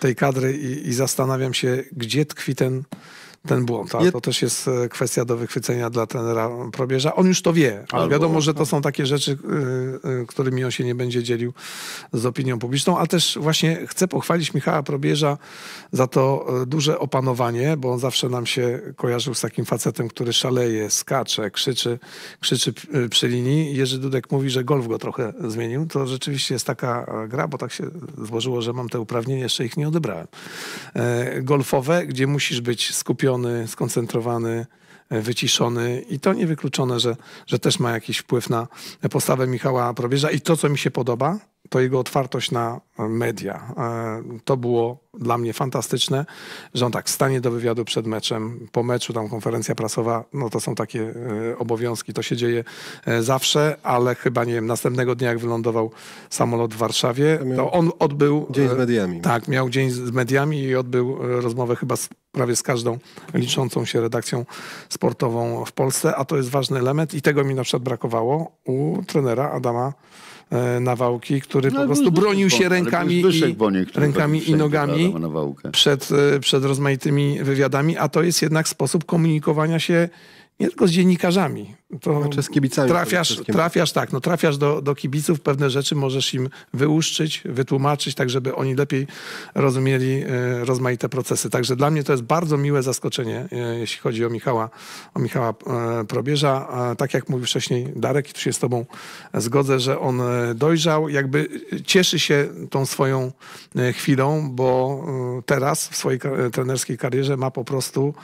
tej kadry i, i zastanawiam się, gdzie tkwi ten, ten błąd. A Je- to też jest e, kwestia do wychwycenia dla trenera Probierza. On już to wie, ale Albo- wiadomo, że to są takie rzeczy, y, y, którymi on się nie będzie dzielił z opinią publiczną, ale też właśnie chcę pochwalić Michała Probierza za to duże opanowanie, bo on zawsze nam się kojarzył z takim facetem, który szaleje, skacze, krzyczy, krzyczy przy linii. Jerzy Dudek mówi, że golf go trochę zmienił. To rzeczywiście jest taka e, gra, bo tak się złożyło, że mam te uprawnienia, jeszcze ich nie odebrałem. E, Golfowe, gdzie musisz być skupiony, skoncentrowany, e, wyciszony i to niewykluczone, że, że też ma jakiś wpływ na postawę Michała Probierza i to, co mi się podoba, to jego otwartość na e, media. E, To było dla mnie fantastyczne, że on tak stanie do wywiadu przed meczem, po meczu tam konferencja prasowa, no to są takie e, obowiązki, to się dzieje zawsze, ale chyba, nie wiem, następnego dnia jak wylądował samolot w Warszawie, to on odbył... Dzień z mediami. tak, miał dzień z mediami i odbył rozmowę chyba z, prawie z każdą liczącą się redakcją sportową w Polsce, a to jest ważny element i tego mi na przykład brakowało u trenera Adama Nawałki, który No, po prostu bronił się rękami i, Boniek, rękami i nogami przed, e, przed rozmaitymi wywiadami, a to jest jednak sposób komunikowania się nie tylko z dziennikarzami. To Znaczy z kibicami trafiasz, trafiasz tak, no trafiasz do, do kibiców, pewne rzeczy możesz im wyłuszczyć, wytłumaczyć, tak żeby oni lepiej rozumieli e, rozmaite procesy. Także dla mnie to jest bardzo miłe zaskoczenie, e, jeśli chodzi o Michała, o Michała e, Probierza. A tak jak mówił wcześniej Darek, i tu się z tobą zgodzę, że on dojrzał, jakby cieszy się tą swoją chwilą, bo teraz w swojej trenerskiej karierze ma po prostu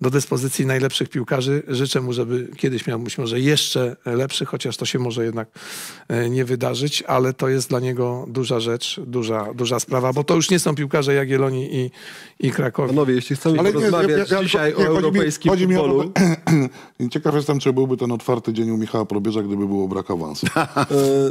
do dyspozycji najlepszych piłkarzy. Życzę mu, żeby kiedyś miał być może jeszcze lepszy, chociaż to się może jednak e, nie wydarzyć, ale to jest dla niego duża rzecz, duża, duża sprawa, bo to już nie są piłkarze Jagiellonii i, i Krakowi. Panowie, jeśli chcemy porozmawiać dzisiaj o chodzi mi- europejskim chodzi mi o futbolu, [CLEARS THROAT] Ciekaw jestem, czy byłby ten otwarty dzień u Michała Probierza, gdyby było brak awansu. [LAUGHS] e,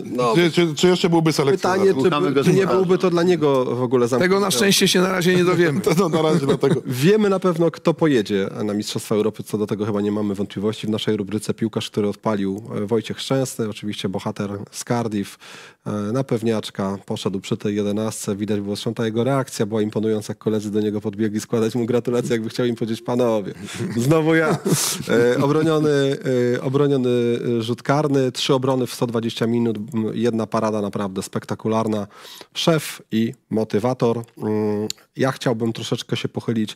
no, Czy, czy, czy jeszcze byłby selekcjoner? pytanie, czy, by, czy nie byłby to dla niego w ogóle zamknięte? Tego na szczęście się na razie nie dowiemy. To, [LAUGHS] to na razie dlatego. Wiemy na pewno, kto pojedzie na Mistrzostwa Europy, co do tego chyba nie mamy wątpliwości. W naszej rubryce piłkarz, który odpalił e, Wojciech Szczęsny, oczywiście bohater z Cardiff, e, na pewniaczka, poszedł przy tej jedenastce, widać było zresztą ta jego reakcja była imponująca, jak koledzy do niego podbiegli składać mu gratulacje, jakby chciał im powiedzieć, panowie, znowu ja. E, obroniony, obroniony rzut karny, trzy obrony w 120 minut, jedna parada naprawdę spektakularna. Szef i motywator. Mm, Ja chciałbym troszeczkę się pochylić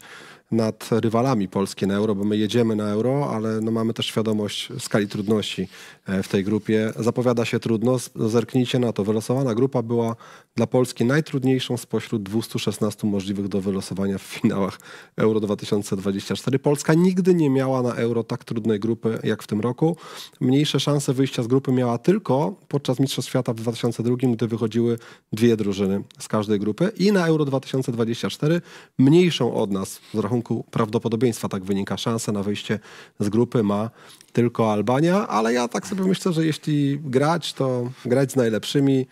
nad rywalami Polski na euro, bo my jedziemy na euro, ale no mamy też świadomość skali trudności e, w tej grupie. Zapowiada się trudno, zerknijcie na to. Wylosowana grupa była dla Polski najtrudniejszą spośród 216 możliwych do wylosowania w finałach Euro 2024. Polska nigdy nie miała na euro tak trudnej grupy jak w tym roku. Mniejsze szanse wyjścia z grupy miała tylko podczas Mistrzostw Świata w 2002, gdy wychodziły dwie drużyny z każdej grupy i na Euro 2024 mniejszą od nas z rachunku prawdopodobieństwa, tak wynika, szansę na wyjście z grupy ma tylko Albania, ale ja tak sobie myślę, że jeśli grać, to grać z najlepszymi.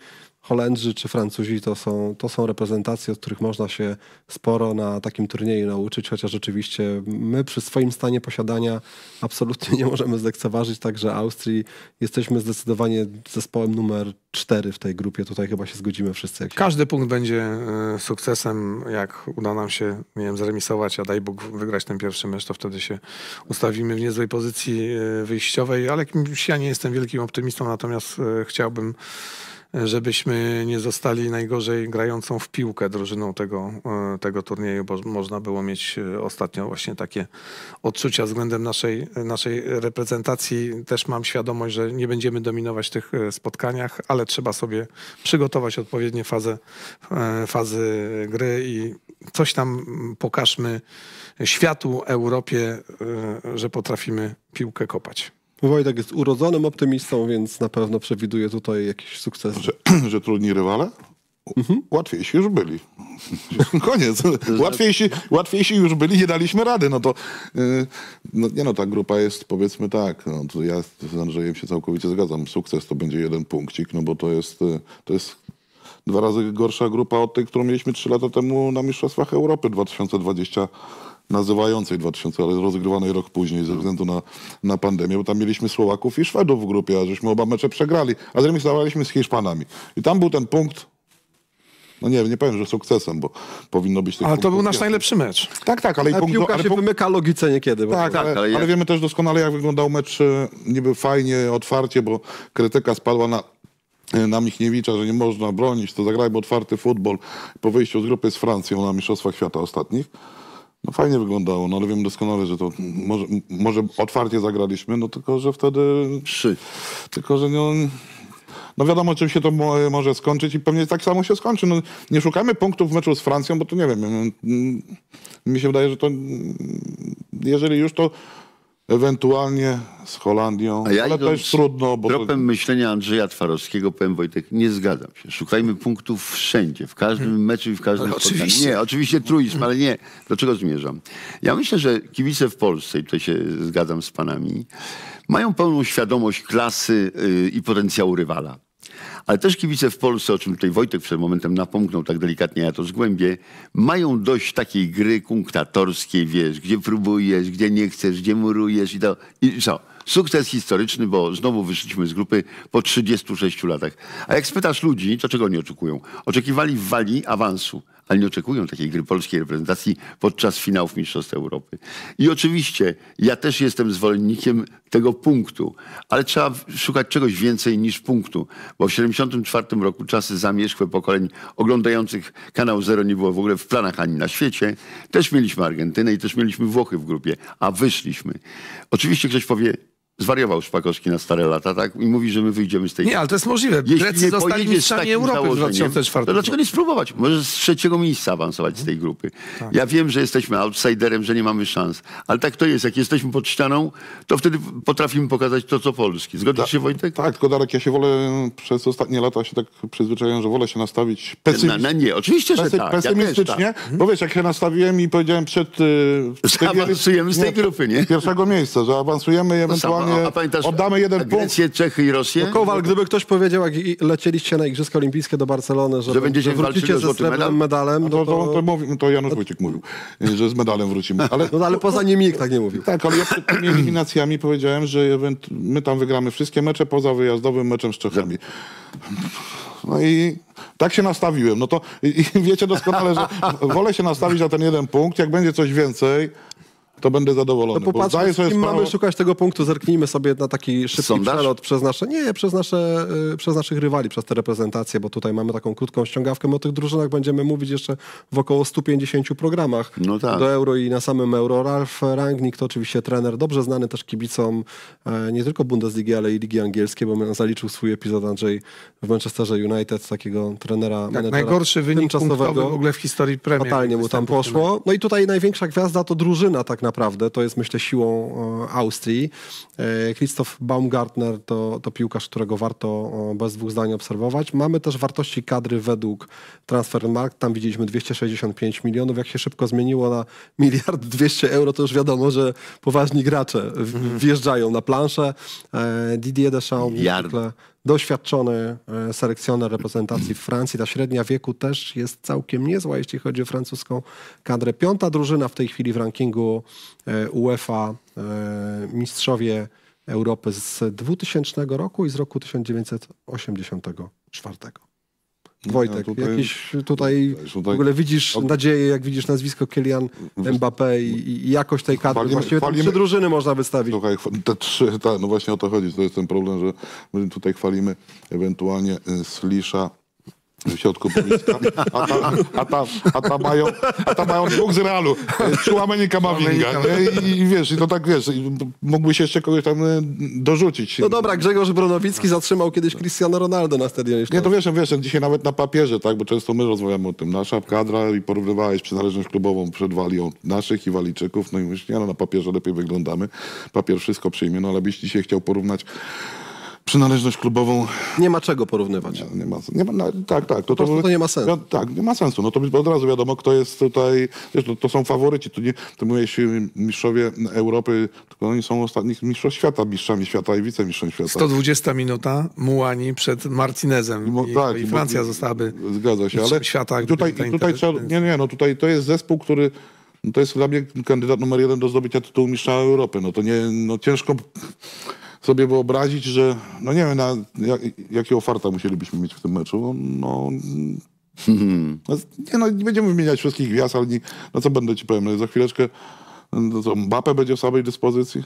Holendrzy czy Francuzi to są, to są reprezentacje, od których można się sporo na takim turnieju nauczyć, chociaż rzeczywiście my przy swoim stanie posiadania absolutnie nie możemy zlekceważyć także Austrii. Jesteśmy zdecydowanie zespołem numer cztery w tej grupie. Tutaj chyba się zgodzimy wszyscy. Każdy punkt będzie e, sukcesem, jak uda nam się, nie wiem, zremisować, a daj Bóg wygrać ten pierwszy mecz, to wtedy się ustawimy w niezłej pozycji e, wyjściowej, ale ja nie jestem wielkim optymistą, natomiast e, chciałbym, żebyśmy nie zostali najgorzej grającą w piłkę drużyną tego, e, tego turnieju, bo można było mieć e, ostatnio właśnie takie odczucia względem naszej, naszej reprezentacji. Też mam świadomość, że nie będziemy dominować w tych e, spotkaniach, ale trzeba sobie przygotować odpowiednie fazę, e, fazy gry i coś tam pokażmy światu, Europie, że potrafimy piłkę kopać. Wojtek jest urodzonym optymistą, więc na pewno przewiduje tutaj jakiś sukces. Że, [CLEARS THROAT] że trudni rywale? Łatwiejsi już byli. [LAUGHS] Koniec. Łatwiejsi, łatwiejsi już byli, nie daliśmy rady. No to, yy, no, nie no, ta grupa jest powiedzmy tak, no, to ja z Andrzejem się całkowicie zgadzam. Sukces to będzie jeden punkcik, no bo to jest, yy, to jest dwa razy gorsza grupa od tej, którą mieliśmy trzy lata temu na Mistrzostwach Europy 2020 nazywającej 2000, ale rozgrywanej rok później ze względu na, na pandemię, bo tam mieliśmy Słowaków i Szwedów w grupie, a żeśmy oba mecze przegrali, a zremisowaliśmy z Hiszpanami. I tam był ten punkt, no nie wiem, nie powiem, że sukcesem, bo powinno być Ale to był nasz najlepszy mecz. Tak, tak, ale Ale punkt, piłka ale się punkt, wymyka logice niekiedy. bo- tak, Tak, ale, ale ale, wiemy też doskonale, jak wyglądał mecz e, niby fajnie, otwarcie, bo krytyka spadła na, e, na Michniewicza, że nie można bronić, to zagrajmy otwarty futbol po wyjściu z grupy z Francją na Mistrzostwach Świata ostatnich. No fajnie wyglądało, no ale wiem doskonale, że to może, może otwarcie zagraliśmy, no tylko, że wtedy... Trzy. Tylko, że no... No wiadomo, czym się to mo- może skończyć i pewnie tak samo się skończy. No, nie szukajmy punktów w meczu z Francją, bo to nie wiem. mm, Mi się wydaje, że to mm, jeżeli już to ewentualnie z Holandią, A ja ale idąc też trudno, bo to, tropem myślenia Andrzeja Twarowskiego powiem Wojtek, nie zgadzam się. Szukajmy punktów wszędzie, w każdym meczu i w każdym Ale spotkaniu. oczywiście. Nie, oczywiście truizm, ale nie. Do czego zmierzam? Ja myślę, że kibice w Polsce, i tutaj się zgadzam z panami, mają pełną świadomość klasy y, i potencjału rywala. Ale też kibice w Polsce, o czym tutaj Wojtek przed momentem napomknął tak delikatnie, ja to zgłębię, mają dość takiej gry kunktatorskiej, wiesz, gdzie próbujesz, gdzie nie chcesz, gdzie murujesz i to. I co? Sukces historyczny, bo znowu wyszliśmy z grupy po 36 latach. A jak spytasz ludzi, to czego oni oczekują? Oczekiwali w Walii awansu, ale nie oczekują takiej gry polskiej reprezentacji podczas finałów Mistrzostw Europy. I oczywiście ja też jestem zwolennikiem tego punktu, ale trzeba szukać czegoś więcej niż punktu, bo w 74 roku czasy zamierzchłe pokoleń oglądających kanał Zero nie było w ogóle w planach ani na świecie. Też mieliśmy Argentynę i też mieliśmy Włochy w grupie, a wyszliśmy. Oczywiście ktoś powie, zwariował Szpakowski na stare lata, tak? I mówi, że my wyjdziemy z tej Nie, ale to jest możliwe. jeśli Grecy zostali mistrzami Europy w założeniem, 2004 To dlaczego nie spróbować? Może z trzeciego miejsca awansować z tej grupy. Ja wiem, że jesteśmy outsiderem, że nie mamy szans. Ale tak to jest. Jak jesteśmy pod ścianą, to wtedy potrafimy pokazać to, co Polski. Zgodzisz się, Wojtek? tak, tylko Darek, ja się wolę przez ostatnie lata się tak przyzwyczaiłem, że wolę się nastawić Na, pesymistycznie. na nie, oczywiście, że Pesy, tak. Ja pesymistycznie, też tak. bo wiesz, jak się nastawiłem i powiedziałem przed... y, Zaawansujemy z tej nie, grupy, nie? Pierwszego miejsca, że awansujemy i ewentualnie A pamiętasz oddamy jeden punkt. Grecję, Czechy i Rosję? No, Kowal, gdyby ktoś powiedział, jak lecieliście na Igrzyska Olimpijskie do Barcelony, że, Że będziecie wrócicie ze srebrnym medalem, No no to, to, to, to, mówi, to Janusz Wojciech mówił, że z medalem wrócimy. Ale, [LAUGHS] no, ale poza nim nikt tak nie mówił. tak, ale ja przed tymi eliminacjami powiedziałem, że my tam wygramy wszystkie mecze poza wyjazdowym meczem z Czechami. No i tak się nastawiłem. No to i, i wiecie doskonale, że wolę się nastawić na ten jeden punkt. Jak będzie coś więcej, to będę zadowolony. No bo popatrzmy, kim sprawę- mamy szukać tego punktu, zerknijmy sobie na taki szybki Sondaż? przelot przez nasze, nie, przez nasze, y, przez naszych rywali, przez te reprezentacje, bo tutaj mamy taką krótką ściągawkę. My o tych drużynach będziemy mówić jeszcze w około 150 programach No tak. do Euro i na samym Euro. Ralf Rangnick to oczywiście trener, dobrze znany też kibicom e, nie tylko Bundesligi, ale i Ligi Angielskiej, bo zaliczył swój epizod Andrzej w Manchesterze United, takiego trenera, Tak, menedżera najgorszy wynik punktowy w ogóle w historii premii. Fatalnie mu tam poszło. No i tutaj największa gwiazda to drużyna tak naprawdę. To jest myślę siłą e, Austrii. E, Christoph Baumgartner to, to piłkarz, którego warto e, bez dwóch zdań obserwować. Mamy też wartości kadry według Transfermarkt. Tam widzieliśmy 265 milionów. Jak się szybko zmieniło na [LAUGHS] miliard 200 euro, to już wiadomo, że poważni gracze w- wjeżdżają na planszę. Didier Deschamps Miliard. Doświadczony e, selekcjoner reprezentacji w Francji. Ta średnia wieku też jest całkiem niezła, jeśli chodzi o francuską kadrę. Piąta drużyna w tej chwili w rankingu e, UEFA, e, mistrzowie Europy z 2000 roku i z roku 1984. Wojtek, tutaj- jakiś tutaj w tutaj- ogóle widzisz nadzieję, jak widzisz nazwisko Kylian Mbappé i, i jakość tej kadry. Chwalimy- Właściwie chwalimy- trzy drużyny można wystawić. Słuchaj, te trzy, ta, no właśnie o to chodzi, to jest ten problem, że my tutaj chwalimy ewentualnie y, Slisza w środku boiska, a tam, a tam, a tam mają, a tam mają dwóch z Realu, Chouameni Kamavinga. I, I wiesz, i to tak wiesz, mógłbyś jeszcze kogoś tam y, dorzucić. No dobra, Grzegorz Bronowicki zatrzymał kiedyś Cristiano Ronaldo na stadionie. Nie, to wiesz, wiesz, dzisiaj nawet na papierze, tak, bo często my rozmawiamy o tym, nasza kadra i porównywałeś przynależność klubową przed Walią naszych i Walijczyków, no i myślisz, nie no, na papierze lepiej wyglądamy, papier wszystko przyjmie, no ale byś dzisiaj chciał porównać przynależność klubową, Nie ma czego porównywać. nie ma, nie ma no, tak, tak. To, prostu to nie ma sensu. Ja, tak, nie ma sensu, no to od razu wiadomo, kto jest tutaj, wiesz, to, to są faworyci, to nie, to mówiłeś y, mistrzowie Europy, tylko oni są ostatnich mistrzów świata, mistrzami świata i wicemistrzem świata. 120 minuta Mułani przed Martinezem Bo- i, tak, i bo- Francja zostałaby Zgadza się, ale świata. i tutaj, tutaj trzeba, nie, nie, no tutaj to jest zespół, który no to jest dla mnie kandydat numer jeden do zdobycia tytułu mistrza Europy. No to nie, no ciężko sobie wyobrazić, że, no nie wiem, na, jak, jakiego farta musielibyśmy mieć w tym meczu. No, no, nie, no, nie będziemy wymieniać wszystkich gwiazd, ale nie, no co będę ci powiem, no, za chwileczkę no, co, Mbappe będzie w samej dyspozycji.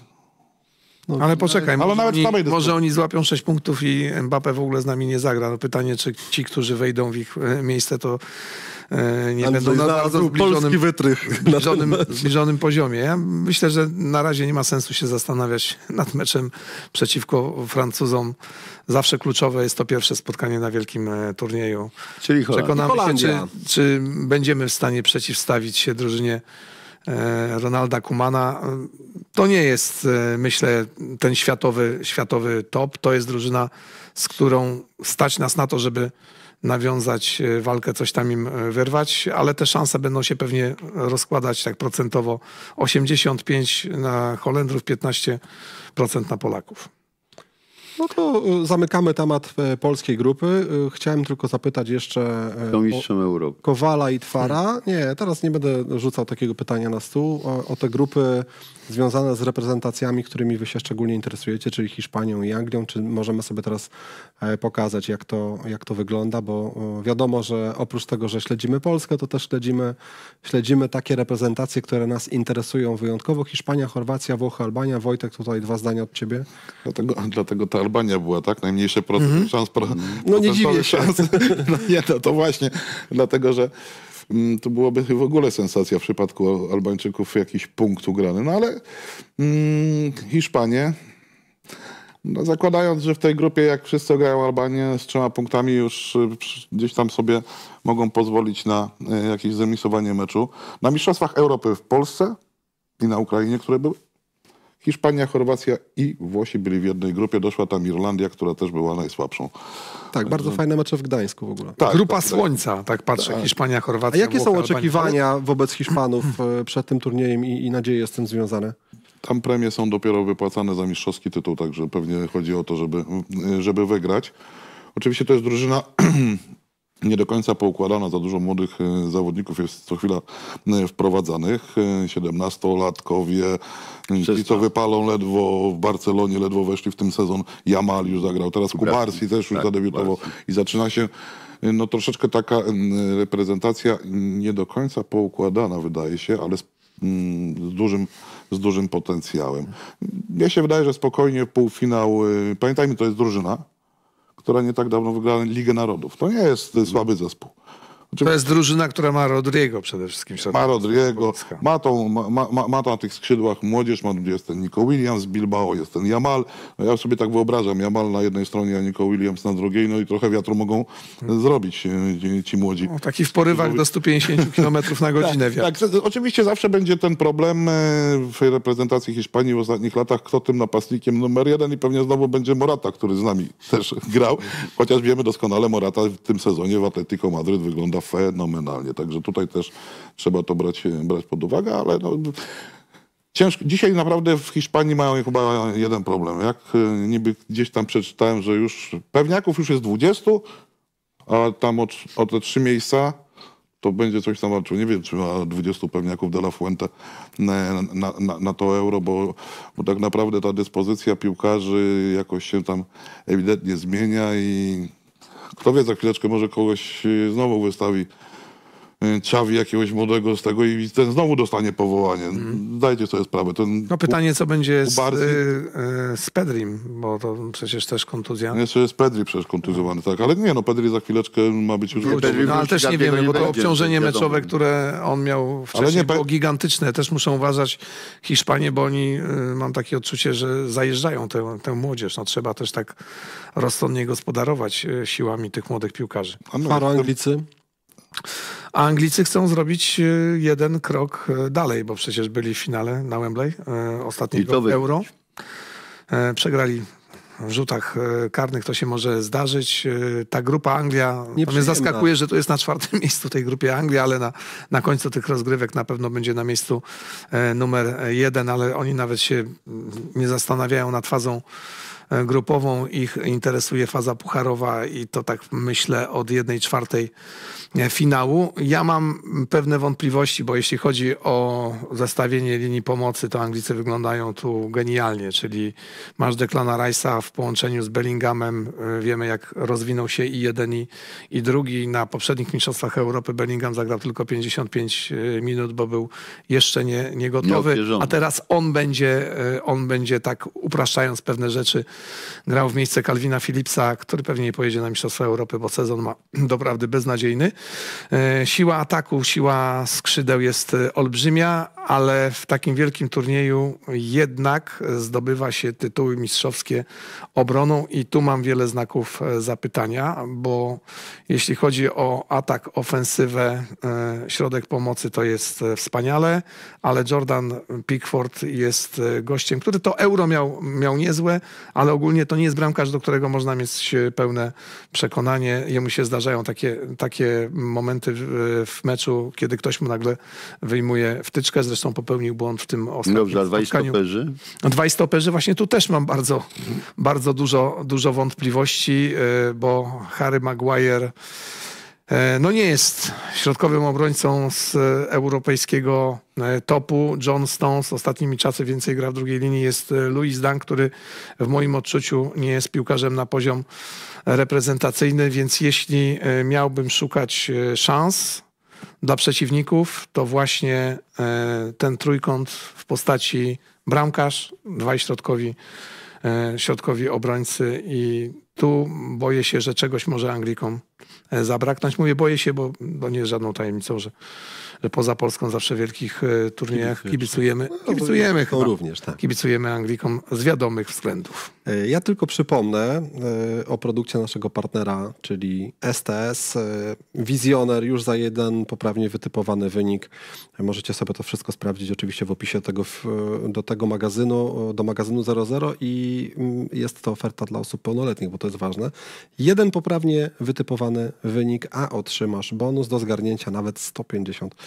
Ale poczekaj, ale może, oni, może oni złapią 6 punktów i Mbappe w ogóle z nami nie zagra. No pytanie, czy ci, którzy wejdą w ich e, miejsce, to e, nie będą na bardzo zbliżonym, wytrych. zbliżonym, zbliżonym poziomie. Myślę, że na razie nie ma sensu się zastanawiać nad meczem przeciwko Francuzom. Zawsze kluczowe jest to pierwsze spotkanie na wielkim e, turnieju. Czyli Holandia. Przekonamy się, czy, czy będziemy w stanie przeciwstawić się drużynie e, Ronalda Kumana. To nie jest, myślę, ten światowy, światowy top. To jest drużyna, z którą stać nas na to, żeby nawiązać e, walkę, coś tam im e, wyrwać, ale te szanse będą się pewnie rozkładać tak procentowo. 85 na Holendrów, 15% na Polaków. No to y, zamykamy temat e, polskiej grupy. Chciałem tylko zapytać jeszcze e, To o mistrzem Europy. Kowala i Twara. Nie, teraz nie będę rzucał takiego pytania na stół. O, o te grupy związane z reprezentacjami, którymi wy się szczególnie interesujecie, czyli Hiszpanią i Anglią. Czy możemy sobie teraz e, pokazać, jak to, jak to wygląda? Bo o, wiadomo, że oprócz tego, że śledzimy Polskę, to też śledzimy, śledzimy takie reprezentacje, które nas interesują wyjątkowo. Hiszpania, Chorwacja, Włochy, Albania. Wojtek, tutaj dwa zdania od ciebie. Dlatego, dlatego ta Albania była, tak? Najmniejszy procent szans. Pro, No nie dziwię się. Szans. [LAUGHS] No nie, no to właśnie. Dlatego, że to byłoby w ogóle sensacja w przypadku Albańczyków jakiś punkt ugrany. No ale mm, Hiszpanie, no zakładając, że w tej grupie jak wszyscy grają Albanię z trzema punktami już y, gdzieś tam sobie mogą pozwolić na y, jakieś zremisowanie meczu. Na Mistrzostwach Europy w Polsce i na Ukrainie, które były, Hiszpania, Chorwacja i Włosi byli w jednej grupie. Doszła tam Irlandia, która też była najsłabszą. Tak, bardzo fajne mecze w Gdańsku w ogóle. Tak, Grupa tak, tak. Słońca, tak patrzę. Hiszpania, A Chorwacja, jakie są Albania. oczekiwania wobec Hiszpanów [CLEARS THROAT] e, przed tym turniejem i, i nadzieje z tym związane? Tam premie są dopiero wypłacane za mistrzowski tytuł, także pewnie chodzi o to, żeby, żeby wygrać. Oczywiście to jest drużyna [CLEARS THROAT] nie do końca poukładana, za dużo młodych e, zawodników jest co chwila e, wprowadzanych. E, 17-latkowie, e, ci co wypalą ledwo w Barcelonie, ledwo weszli w tym sezon. Jamal już zagrał, teraz Kubarsi też już tak, zadebiutował i zaczyna się no troszeczkę taka reprezentacja nie do końca poukładana wydaje się, ale z, mm, z, dużym, z dużym potencjałem. Mnie się wydaje, że spokojnie półfinał, pamiętajmy to jest drużyna, która nie tak dawno wygrała Ligę Narodów. To nie jest słaby zespół. To jest drużyna, która ma Rodrigo przede wszystkim. Ma Polska. ma, tą, ma, ma, ma, ma na tych skrzydłach młodzież, ma, jest ten Nico Williams z Bilbao, jest ten Jamal. No ja sobie tak wyobrażam, Jamal na jednej stronie, a Nico Williams na drugiej, no i trochę wiatru mogą zrobić y, ci, ci młodzi. No, taki w porywach do 150 km na [LAUGHS] godzinę. Tak, tak, oczywiście zawsze będzie ten problem e, w reprezentacji Hiszpanii w ostatnich latach, kto tym napastnikiem numer jeden i pewnie znowu będzie Morata, który z nami też grał, chociaż wiemy doskonale, Morata w tym sezonie w Atletico Madryt wygląda fenomenalnie, także tutaj też trzeba to brać, brać pod uwagę, ale no, ciężko. Dzisiaj naprawdę w Hiszpanii mają chyba jeden problem. Jak e, niby gdzieś tam przeczytałem, że już pewniaków już jest 20, a tam o, o te trzy miejsca to będzie coś tam walczył. Nie wiem, czy ma 20 pewniaków de la Fuente na, na, na, na to euro, bo, bo tak naprawdę ta dyspozycja piłkarzy jakoś się tam ewidentnie zmienia i kto wie, za chwileczkę może kogoś y, znowu wystawi Czawi jakiegoś młodego z tego i ten znowu dostanie powołanie. Dajcie sobie sprawę. Ten, No pytanie, co będzie z, y, y, z Pedrim, bo to przecież też kontuzja. Jeszcze jest Pedri przecież kontuzjowany, tak. Ale nie, no Pedri za chwileczkę ma być już. Pedri No ale też nie wiemy, nie bo to obciążenie meczowe, które on miał wcześniej nie, było gigantyczne. Też muszą uważać Hiszpanie, bo oni, y, mam takie odczucie, że zajeżdżają tę, tę młodzież. No, trzeba też tak rozsądnie gospodarować y, siłami tych młodych piłkarzy. A no, Anglicy. A Anglicy chcą zrobić y, jeden krok y, dalej, bo przecież byli w finale na Wembley to ostatniego. Euro. E, Przegrali w rzutach e, karnych, to się może zdarzyć. E, Ta grupa Anglia, to mnie zaskakuje, że to jest na czwartym [LAUGHS] miejscu w tej grupie Anglia, ale na, na końcu tych rozgrywek na pewno będzie na miejscu e, numer jeden, ale oni nawet się nie zastanawiają nad fazą e, grupową. Ich interesuje faza pucharowa i to tak myślę od jednej czwartej e, finału. Ja mam pewne wątpliwości, bo jeśli chodzi o zestawienie linii pomocy, to Anglicy wyglądają tu genialnie, czyli masz Declana Rice'a w połączeniu z Bellinghamem. E, wiemy, jak rozwinął się i jeden, i, i drugi. Na poprzednich Mistrzostwach Europy Bellingham zagrał tylko 55 minut, bo był jeszcze nie, nie gotowy. A teraz on będzie, on będzie tak upraszczając pewne rzeczy, grał w miejsce Calvina Phillipsa, który pewnie nie pojedzie na Mistrzostwa Europy, bo sezon ma [CLEARS THROAT] doprawdy beznadziejny. E, siła ataku, siła skrzydeł jest e, olbrzymia, ale w takim wielkim turnieju jednak zdobywa się tytuły mistrzowskie obroną i tu mam wiele znaków e, zapytania, bo jeśli chodzi o atak, ofensywę, środek pomocy to jest wspaniale, ale Jordan Pickford jest gościem, który to euro miał, miał niezłe, ale ogólnie to nie jest bramkarz, do którego można mieć pełne przekonanie. Jemu się zdarzają takie, takie momenty w, w meczu, kiedy ktoś mu nagle wyjmuje wtyczkę. Zresztą popełnił błąd w tym ostatnim Dobrze, a dwaj stoperzy? Dwaj stoperzy, właśnie tu też mam bardzo, bardzo dużo, dużo wątpliwości, e, bo Harry Maguire no nie jest środkowym obrońcą z europejskiego e, topu. John Stones ostatnimi czasy więcej gra w drugiej linii. Jest e, Louis Dunk, który w moim odczuciu nie jest piłkarzem na poziom reprezentacyjny, więc jeśli miałbym szukać szans dla przeciwników, to właśnie ten trójkąt w postaci bramkarz, dwaj środkowi, środkowi obrońcy i tu boję się, że czegoś może Anglikom e, zabraknąć. Mówię boję się, bo, bo nie jest żadną tajemnicą, że poza Polską zawsze w wielkich e, turniejach kibicujemy. No, kibicujemy chyba. również, tak. Kibicujemy Anglikom z wiadomych względów. E, ja tylko przypomnę e, o produkcie naszego partnera, czyli STS. Wizjoner już za jeden poprawnie wytypowany wynik. Możecie sobie to wszystko sprawdzić oczywiście w opisie tego, do tego magazynu, do magazynu 00 i mm, jest to oferta dla osób pełnoletnich, bo to jest ważne. Jeden poprawnie wytypowany wynik, a otrzymasz bonus do zgarnięcia nawet 150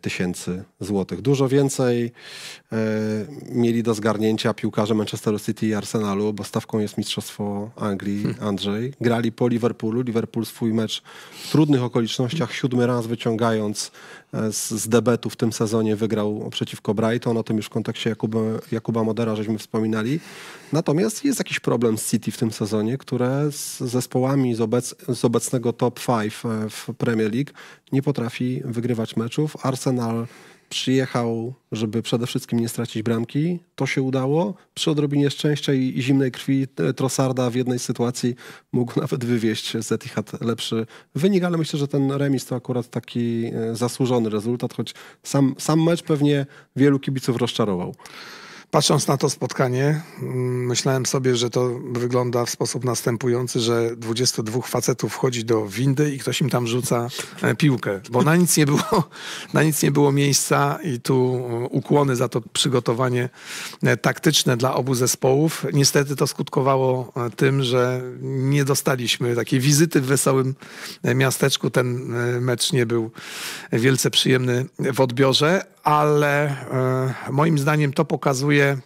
tysięcy złotych. Dużo więcej e, mieli do zgarnięcia piłkarze Manchesteru City i Arsenalu, bo stawką jest Mistrzostwo Anglii, hmm. Andrzej. Grali po Liverpoolu. Liverpool swój mecz w trudnych okolicznościach siódmy raz wyciągając e, z, z debetu w tym sezonie wygrał przeciwko Brighton. O tym już w kontekście Jakuba, Jakuba Modera żeśmy wspominali. Natomiast jest jakiś problem z City w tym sezonie, które z zespołami z, obec, z obecnego top 5 w Premier League nie potrafi wygrywać meczów. Arsenal przyjechał, żeby przede wszystkim nie stracić bramki. To się udało. Przy odrobinie szczęścia i, zimnej krwi e, Trossarda w jednej sytuacji mógł [LAUGHS] nawet wywieźć z Etihad lepszy wynik, ale myślę, że ten remis to akurat taki e, zasłużony rezultat, choć sam, sam mecz pewnie wielu kibiców rozczarował. Patrząc na to spotkanie, mm, myślałem sobie, że to wygląda w sposób następujący, że 22 facetów wchodzi do windy i ktoś im tam rzuca e, piłkę, bo na nic nie było, [LAUGHS] na nic nie było miejsca i tu e, ukłony za to przygotowanie e, taktyczne dla obu zespołów. Niestety to skutkowało tym, że nie dostaliśmy takiej wizyty w wesołym miasteczku. Ten mecz nie był wielce przyjemny w odbiorze, ale moim zdaniem to pokazuje,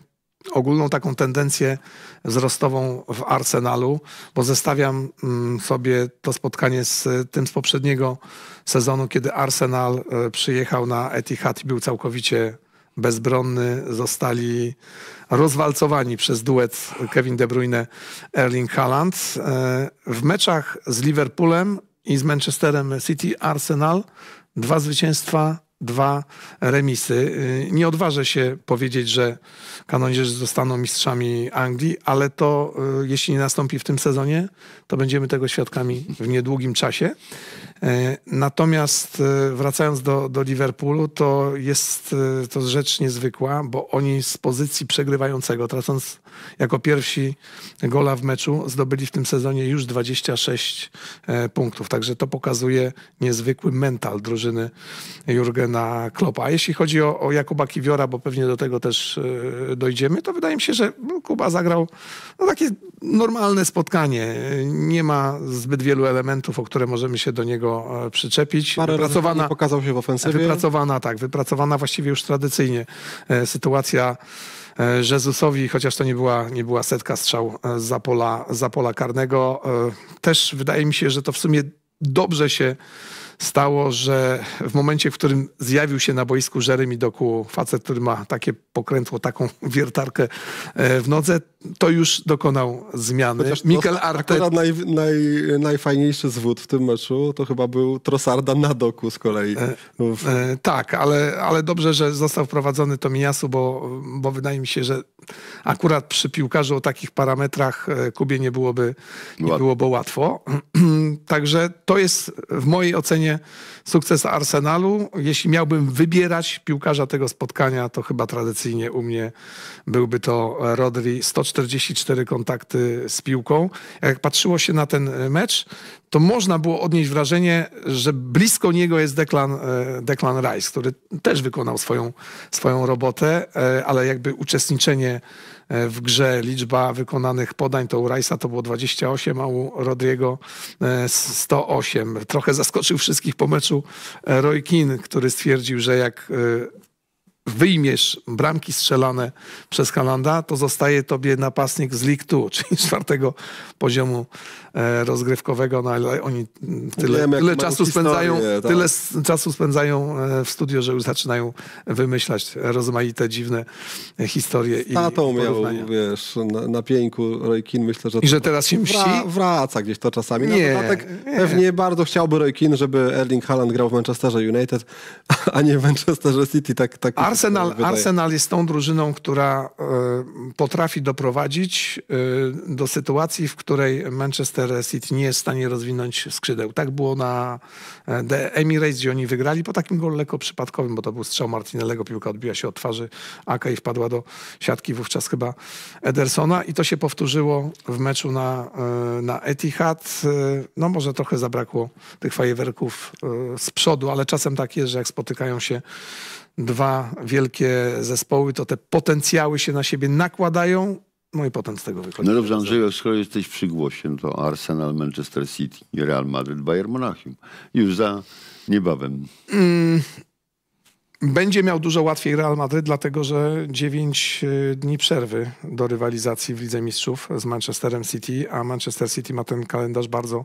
ogólną taką tendencję wzrostową w Arsenalu, bo zestawiam mm, sobie to spotkanie z tym z poprzedniego sezonu, kiedy Arsenal e, przyjechał na Etihad i był całkowicie bezbronny. Zostali rozwalcowani przez duet Kevin De Bruyne, Erling Haaland. E, w meczach z Liverpoolem i z Manchesterem City Arsenal dwa zwycięstwa dwa remisy. Y, nie odważę się powiedzieć, że kanonierzy zostaną mistrzami Anglii, ale to y, jeśli nie nastąpi w tym sezonie, to będziemy tego świadkami w niedługim czasie. E, natomiast e, wracając do, do Liverpoolu, to jest e, to rzecz niezwykła, bo oni z pozycji przegrywającego, tracąc jako pierwsi gola w meczu, zdobyli w tym sezonie już 26 punktów. Także to pokazuje niezwykły mental drużyny Jurgena Kloppa. A jeśli chodzi o, o Jakuba Kiwiora, bo pewnie do tego też dojdziemy, to wydaje mi się, że no, Kuba zagrał no, takie normalne spotkanie. Nie ma zbyt wielu elementów, o które możemy się do niego E, przyczepić. Parę wypracowana, pokazał się w ofensywie. Wypracowana, tak, wypracowana właściwie już tradycyjnie e, sytuacja e, Jezusowi, chociaż to nie była, nie była setka strzał za pola, za pola karnego. Też wydaje mi się, że to w sumie dobrze się stało, że w momencie, w którym zjawił się na boisku Jeremy Doku, facet, który ma takie pokrętło, taką [LAUGHS] wiertarkę e, w nodze, to już dokonał zmiany. Chociaż Mikel Tros- Artet Akurat naj, naj, najfajniejszy zwód w tym meczu to chyba był Trossarda na doku z kolei. W, E, tak, ale, ale dobrze, że został wprowadzony Tomiyasu, bo, bo wydaje mi się, że akurat przy piłkarzu o takich parametrach e, Kubie nie byłoby, nie byłoby łatwo. [CLEARS THROAT] Także to jest w mojej ocenie sukces Arsenalu. Jeśli miałbym wybierać piłkarza tego spotkania, to chyba tradycyjnie u mnie byłby to Rodri. 144 kontakty z piłką. Jak patrzyło się na ten mecz, to można było odnieść wrażenie, że blisko niego jest Declan, e, Declan Rice, który też wykonał swoją, swoją robotę, e, ale jakby uczestniczenie e, w grze, liczba wykonanych podań to u Rice'a to było 28, a u Rodriego e, 108. Trochę zaskoczył wszystkich po meczu e, Roy Keane, który stwierdził, że jak e, wyjmiesz bramki strzelane przez Halanda, to zostaje tobie napastnik z League 2, [LAUGHS] czyli czwartego poziomu e, rozgrywkowego, no ale oni tyle, Wiem, tyle czasu historię, spędzają, tak. tyle czasu spędzają e, w studio, że już zaczynają wymyślać rozmaite, dziwne e, historie i tatą miał, porównania. wiesz, na, na pieńku Roy Keane, myślę, że... I że teraz się mści? Wra, wraca gdzieś to czasami. Na Nie, dodatek nie. pewnie bardzo chciałby Roy Keane, żeby Erling Haaland grał w Manchesterze United, [LAUGHS] a nie w Manchesterze City. Tak, tak Arsenal. Arsenal jest tą drużyną, która e, potrafi doprowadzić e, do sytuacji, w której Manchester City nie jest w stanie rozwinąć skrzydeł. Tak było na e, The Emirates, gdzie oni wygrali po takim golu lekko przypadkowym, bo to był strzał Martinellego, piłka odbiła się od twarzy Aka i wpadła do siatki wówczas chyba Edersona i to się powtórzyło w meczu na, e, na Etihad. E, No może trochę zabrakło tych fajerwerków z przodu, ale czasem tak jest, że jak spotykają się dwa wielkie zespoły, to te potencjały się na siebie nakładają, no i potem z tego wychodzi. No dobrze, Andrzeju, skoro jesteś przy głosie, to Arsenal, Manchester City, Real Madrid, Bayern Monachium. Już za niebawem. Będzie miał dużo łatwiej Real Madryt, dlatego że 9 dni przerwy do rywalizacji w Lidze Mistrzów z Manchesterem City, a Manchester City ma ten kalendarz bardzo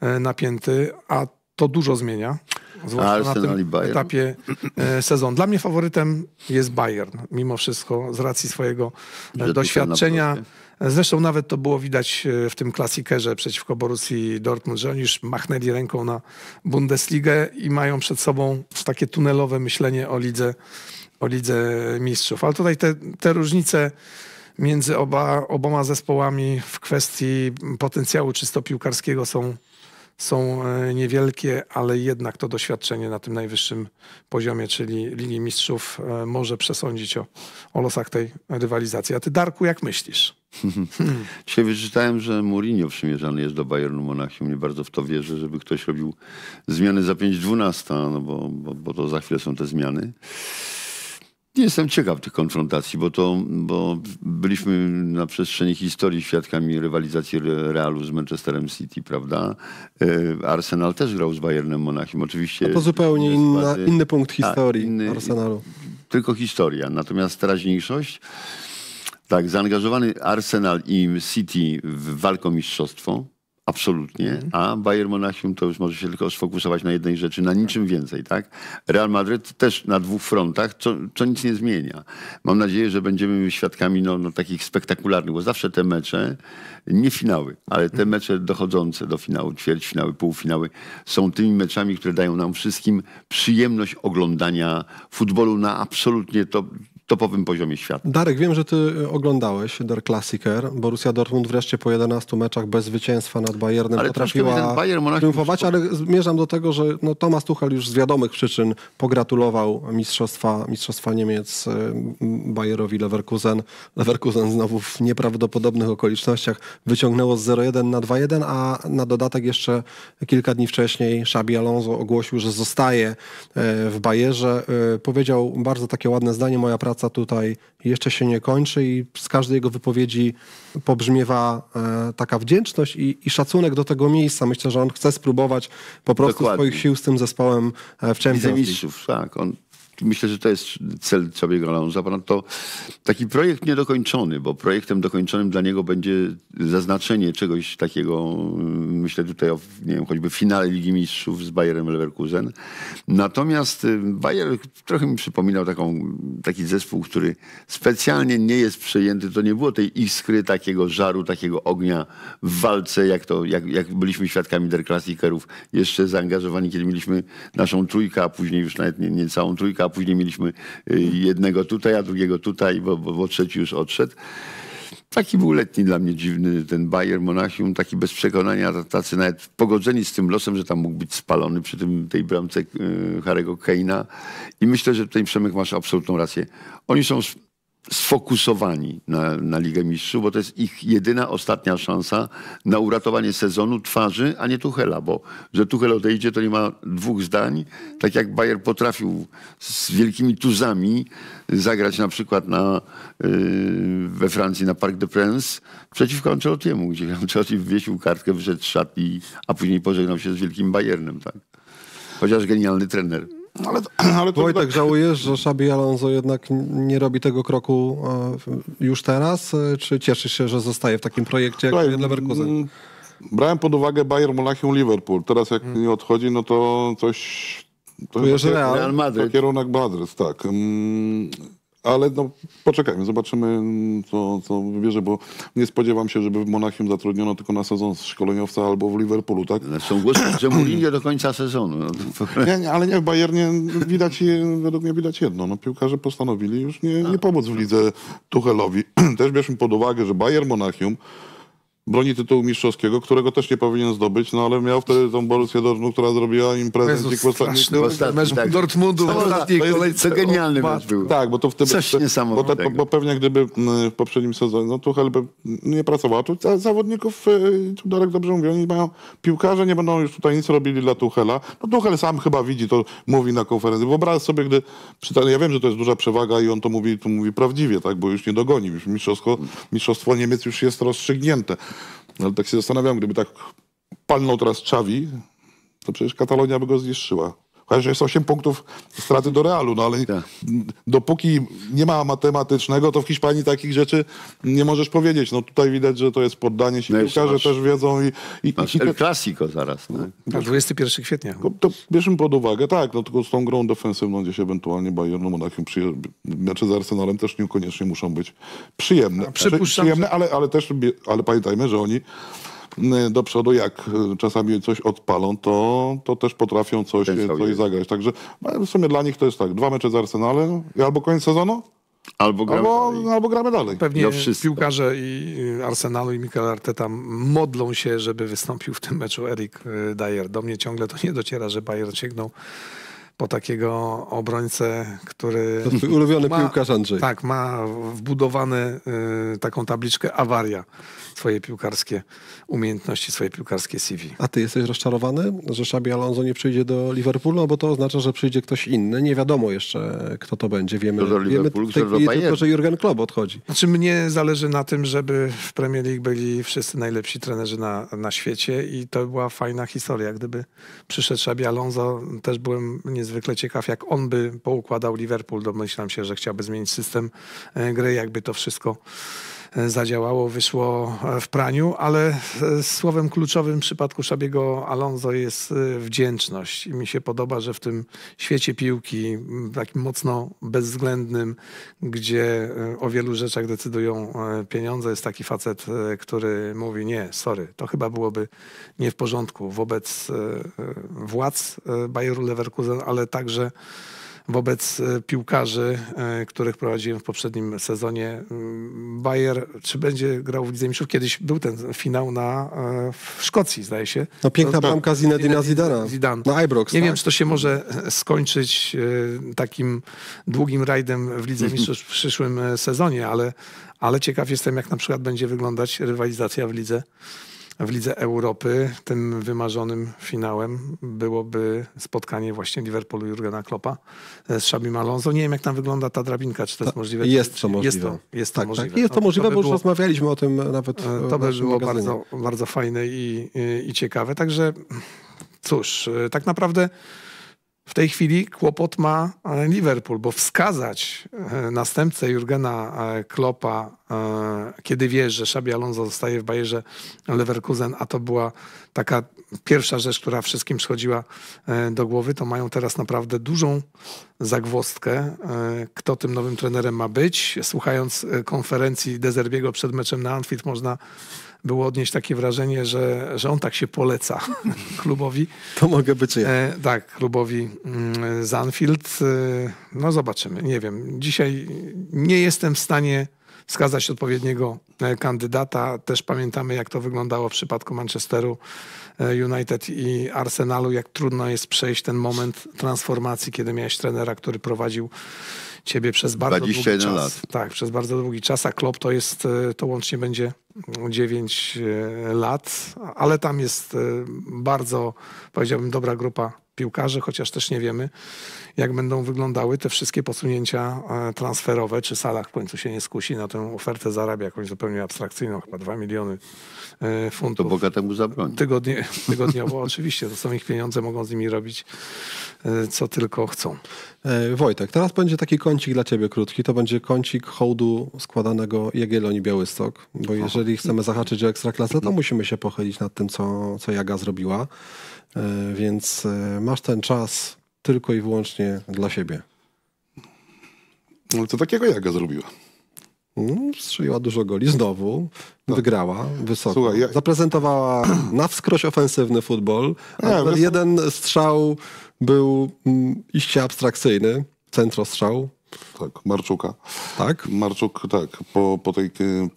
e, napięty, a to dużo zmienia. Zwłaszcza Arsenal na tym Bayern. etapie e, sezonu. Dla mnie faworytem jest Bayern, mimo wszystko, z racji swojego e, Że doświadczenia. Zresztą nawet to było widać e, w tym klasikerze przeciwko Borussii Dortmund, że oni już machnęli ręką na Bundesligę i mają przed sobą takie tunelowe myślenie o lidze, o lidze mistrzów. Ale tutaj te, te różnice między oba, oboma zespołami w kwestii potencjału czysto piłkarskiego są, są e, niewielkie, ale jednak to doświadczenie na tym najwyższym poziomie, czyli Ligi Mistrzów, e, może przesądzić o, o losach tej rywalizacji. A ty, Darku, jak myślisz? [LAUGHS] Dzisiaj wyczytałem, że Mourinho przymierzany jest do Bayernu Monachium. Nie bardzo w to wierzę, żeby ktoś robił zmiany za 5-12, no bo, bo, bo to za chwilę są te zmiany. Nie Jestem ciekaw tych konfrontacji, bo, to, bo byliśmy na przestrzeni historii świadkami rywalizacji Re- Realu z Manchesterem City, prawda? E, Arsenal też grał z Bayernem Monachium, oczywiście. To zupełnie inna, inny punkt Tak, historii inny- Arsenalu. tylko historia. Natomiast teraźniejszość, tak, zaangażowany Arsenal i City w walkę o mistrzostwo, absolutnie, a Bayern Monachium to już może się tylko sfokusować na jednej rzeczy, na niczym więcej, tak? Real Madryt też na dwóch frontach, co, co nic nie zmienia. Mam nadzieję, że będziemy świadkami no, no, takich spektakularnych, bo zawsze te mecze, nie finały, ale te mecze dochodzące do finału, ćwierćfinały, półfinały, są tymi meczami, które dają nam wszystkim przyjemność oglądania futbolu na absolutnie top, topowym poziomie świata. Darek, wiem, że ty y, oglądałeś Der Klassiker. Borussia Dortmund wreszcie po 11 meczach bez zwycięstwa nad Bayernem Ale potrafiła Bayern triumfować, ale zmierzam do tego, że no, Thomas Tuchel już z wiadomych przyczyn pogratulował mistrzostwa, mistrzostwa Niemiec y, Bayerowi Leverkusen. Leverkusen znowu w nieprawdopodobnych okolicznościach wyciągnęło z 0-1 na 2-1, a na dodatek jeszcze kilka dni wcześniej Xabi Alonso ogłosił, że zostaje e, w Bayerze. E, Powiedział bardzo takie ładne zdanie, moja praca tutaj jeszcze się nie kończy i z każdej jego wypowiedzi pobrzmiewa e, taka wdzięczność i, i szacunek do tego miejsca. Myślę, że on chce spróbować po prostu Dokładnie. swoich sił z tym zespołem e, w Champions League. Tak. On myślę, że to jest cel Czabiego Alonso. Ponadto taki projekt niedokończony, bo projektem dokończonym dla niego będzie zaznaczenie czegoś takiego, mm, myślę tutaj o nie wiem, choćby finale Ligi Mistrzów z Bayerem Leverkusen. Natomiast y, Bayer trochę mi przypominał taką, taki zespół, który specjalnie nie jest przejęty. To nie było tej iskry, takiego żaru, takiego ognia w walce, jak, to, jak, jak byliśmy świadkami Der Klassikerów, jeszcze zaangażowani, kiedy mieliśmy naszą trójkę, a później już nawet nie, nie całą trójkę, a później mieliśmy y, jednego tutaj, a drugiego tutaj, bo, bo, bo trzeci już odszedł. Taki był letni dla mnie dziwny ten Bayern Monachium, taki bez przekonania, tacy nawet pogodzeni z tym losem, że tam mógł być spalony przy tym, tej bramce y, Harego Keina. I myślę, że tutaj Przemek masz absolutną rację. Oni są sfokusowani na, na Ligę Mistrzów, bo to jest ich jedyna, ostatnia szansa na uratowanie sezonu twarzy, a nie Tuchela, bo że Tuchel odejdzie, to nie ma dwóch zdań. Tak jak Bayer potrafił z wielkimi tuzami zagrać na przykład na, yy, we Francji na Parc des Princes przeciwko Ancelottiemu, gdzie [LAUGHS] Ancelotti wywiesił kartkę, wyszedł z szatni, a później pożegnał się z wielkim Bayernem. Tak? Chociaż genialny trener. Ale, [CLEARS THROAT] ale to Wojtek, tak, żałujesz, że Szabi Alonso jednak nie robi tego kroku e, już teraz? e, Czy cieszysz się, że zostaje w takim projekcie Słuchaj, jak Leverkusen? mm, Brałem pod uwagę Bayern Monachium Liverpool. Teraz jak nie odchodzi, no to coś... To Real? Real Madryt. kierunek Madryt, tak. Ale no, poczekajmy, zobaczymy, co, co wybierze, bo nie spodziewam się, żeby w Monachium zatrudniono tylko na sezon szkoleniowca albo w Liverpoolu, tak? Są głosy, że [CLEARS THROAT] Mourinho do końca sezonu. No, Nie, nie, ale nie, w Bayernie widać, według mnie widać jedno. No, piłkarze postanowili już nie, nie pomóc w lidze Tuchelowi. [CLEARS THROAT] Też bierzmy pod uwagę, że Bayern Monachium broni tytułu mistrzowskiego, którego też nie powinien zdobyć, no ale miał wtedy tą Borussię Dortmund, która zrobiła im prezencik Jezus, straszny ostatni, mecz tak. Dortmundu w ostatniej kolejce. To genialny mecz był. Tak, bo to wtedy... Coś bo, te, bo pewnie gdyby w poprzednim sezonie, no Tuchel by nie pracował. Tu za- zawodników, y, tu Darek dobrze mówi, oni mają, piłkarze nie będą już tutaj nic robili dla Tuchela. No Tuchel sam chyba widzi, to mówi na konferencji. Wyobraź sobie, gdy, ja wiem, że to jest duża przewaga i on to mówi, to mówi prawdziwie, tak, bo już nie dogoni. Już mistrzostwo, mistrzostwo Niemiec już jest rozstrzygnięte. No, Ale tak się zastanawiam, gdyby tak palnął teraz Czawi, to przecież Katalonia by go zniszczyła. Chociaż jest 8 punktów straty do Realu, no ale Tak. dopóki nie ma matematycznego, to w Hiszpanii takich rzeczy nie możesz powiedzieć. No tutaj widać, że to jest poddanie się. No Piłkarze masz- też wiedzą i, i, Masz i El Clasico zaraz. No. A 21 kwietnia. to, to bierzmy pod uwagę, tak, no tylko z tą grą defensywną gdzieś ewentualnie Bayernu Monachium przyje... mecze z Arsenalem też niekoniecznie muszą być przyjemne. przypuszczam, przyjemne, ale, ale też, ale pamiętajmy, że oni do przodu, jak y, czasami coś odpalą, to, to też potrafią coś, coś zagrać. Także no, w sumie dla nich to jest tak, dwa mecze z Arsenalem i albo koniec sezonu, Albo gramy albo, dalej. albo gramy dalej. Pewnie piłkarze i y, Arsenalu i Mikel Arteta modlą się, żeby wystąpił w tym meczu Erik y, Dyer. Do mnie ciągle to nie dociera, że Bayern sięgnął po takiego obrońcę, który... To twój ulubiony ma- piłkarz Andrzej. Tak, ma wbudowane y, taką tabliczkę awaria, swoje piłkarskie umiejętności, swoje piłkarskie CV. A ty jesteś rozczarowany, że Szabi Alonso nie przyjdzie do Liverpoolu, bo to oznacza, że przyjdzie ktoś inny. Nie wiadomo jeszcze, kto to będzie. Wiemy, do wiemy do tylko, że Jurgen Klopp odchodzi. Znaczy mnie zależy na tym, żeby w Premier League byli wszyscy najlepsi trenerzy na, na świecie i to była fajna historia. Gdyby przyszedł Xabi Alonso, też byłem niezwykle ciekaw, jak on by poukładał Liverpool. Domyślam się, że chciałby zmienić system e, gry, jakby to wszystko zadziałało, wyszło e, w praniu, ale e, słowem kluczowym w przypadku Szabiego Alonso jest e, wdzięczność. I mi się podoba, że w tym świecie piłki, takim mocno bezwzględnym, gdzie e, o wielu rzeczach decydują e, pieniądze, jest taki facet, e, który mówi nie, sorry, to chyba byłoby nie w porządku wobec e, e, władz e, Bayeru Leverkusen, ale także wobec e, piłkarzy, e, których prowadziłem w poprzednim sezonie. Mm, Bayer, czy będzie grał w Lidze Mistrzów? Kiedyś był ten finał na, e, w Szkocji, zdaje się. No piękna To- bramka Zinedina Zidana. Zidane. Na Ibrox, Nie tak? wiem, czy to się może skończyć takim długim rajdem w Lidze Mistrzów w przyszłym sezonie, ale, ale ciekaw jestem, jak na przykład będzie wyglądać rywalizacja w Lidze, w Lidze Europy. Tym wymarzonym finałem byłoby spotkanie właśnie Liverpoolu Jurgena Kloppa e, z Szabim Alonso. Nie wiem, jak tam wygląda ta drabinka, czy to jest możliwe. Jest to możliwe. Jest to, jest to tak, możliwe. Tak. Jest to możliwe, by bo już było- rozmawialiśmy o tym nawet w E, To by było magazynie. bardzo, bardzo fajne i, i, i ciekawe. Także cóż, e, tak naprawdę w tej chwili kłopot ma e, Liverpool, bo wskazać e, następcę Jurgena e, Kloppa, kiedy wiesz, że Szabi Alonso zostaje w Bayerze Leverkusen, a to była taka pierwsza rzecz, która wszystkim przychodziła do głowy, to mają teraz naprawdę dużą zagwostkę, kto tym nowym trenerem ma być. Słuchając konferencji Dezerbiego przed meczem na Anfield można było odnieść takie wrażenie, że, że on tak się poleca [LAUGHS] klubowi. To mogę być ja. E, tak, klubowi mm, Zanfield. E, no zobaczymy, nie wiem. Dzisiaj nie jestem w stanie wskazać odpowiedniego e, kandydata. Też pamiętamy, jak to wyglądało w przypadku Manchesteru e, United i Arsenalu, jak trudno jest przejść ten moment transformacji, kiedy miałeś trenera, który prowadził ciebie przez bardzo długi czas. lat. Tak, przez bardzo długi czas, a Klopp to jest, e, to łącznie będzie 9 e, lat, ale tam jest e, bardzo, powiedziałbym, dobra grupa piłkarzy, chociaż też nie wiemy, jak będą wyglądały te wszystkie posunięcia transferowe, czy Salah w końcu się nie skusi na tę ofertę, zarabia jakąś zupełnie abstrakcyjną, chyba 2 miliony funtów. To bogatemu zabroni. Tygodnie, [LAUGHS] tygodniowo, oczywiście, to są ich pieniądze, mogą z nimi robić co tylko chcą. E, Wojtek, teraz będzie taki kącik dla ciebie krótki. To będzie kącik hołdu składanego Jagiellonii Białystok, bo jeżeli chcemy zahaczyć o Ekstraklasę, to musimy się pochylić nad tym, co, co Jaga zrobiła. E, więc e, masz ten czas tylko i wyłącznie dla siebie. No co takiego Jaga zrobiła? Mm, strzeliła dużo goli znowu, no. wygrała wysoko. Słuchaj, ja... Zaprezentowała na wskroś ofensywny futbol. Nie, jeden strzał był mm, iście abstrakcyjny, centrostrzał. Tak, Marczuka. Tak? Marczuk, tak, po, po tej e,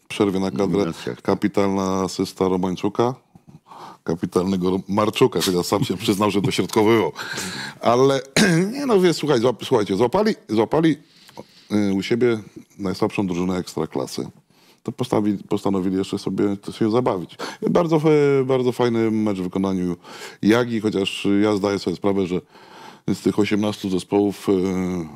przerwie na kadrę kapitalna asysta Romańczuka. Kapitalnego Marczuka, chociaż sam się przyznał, że dośrodkowywał. Ale [CLEARS THROAT] nie no, wie, słuchaj, złap, słuchajcie, złapali, złapali e, u siebie najsłabszą drużynę ekstraklasy to postanowili jeszcze sobie to się zabawić. Bardzo, bardzo fajny mecz w wykonaniu Jagi, chociaż ja zdaję sobie sprawę, że z tych 18 zespołów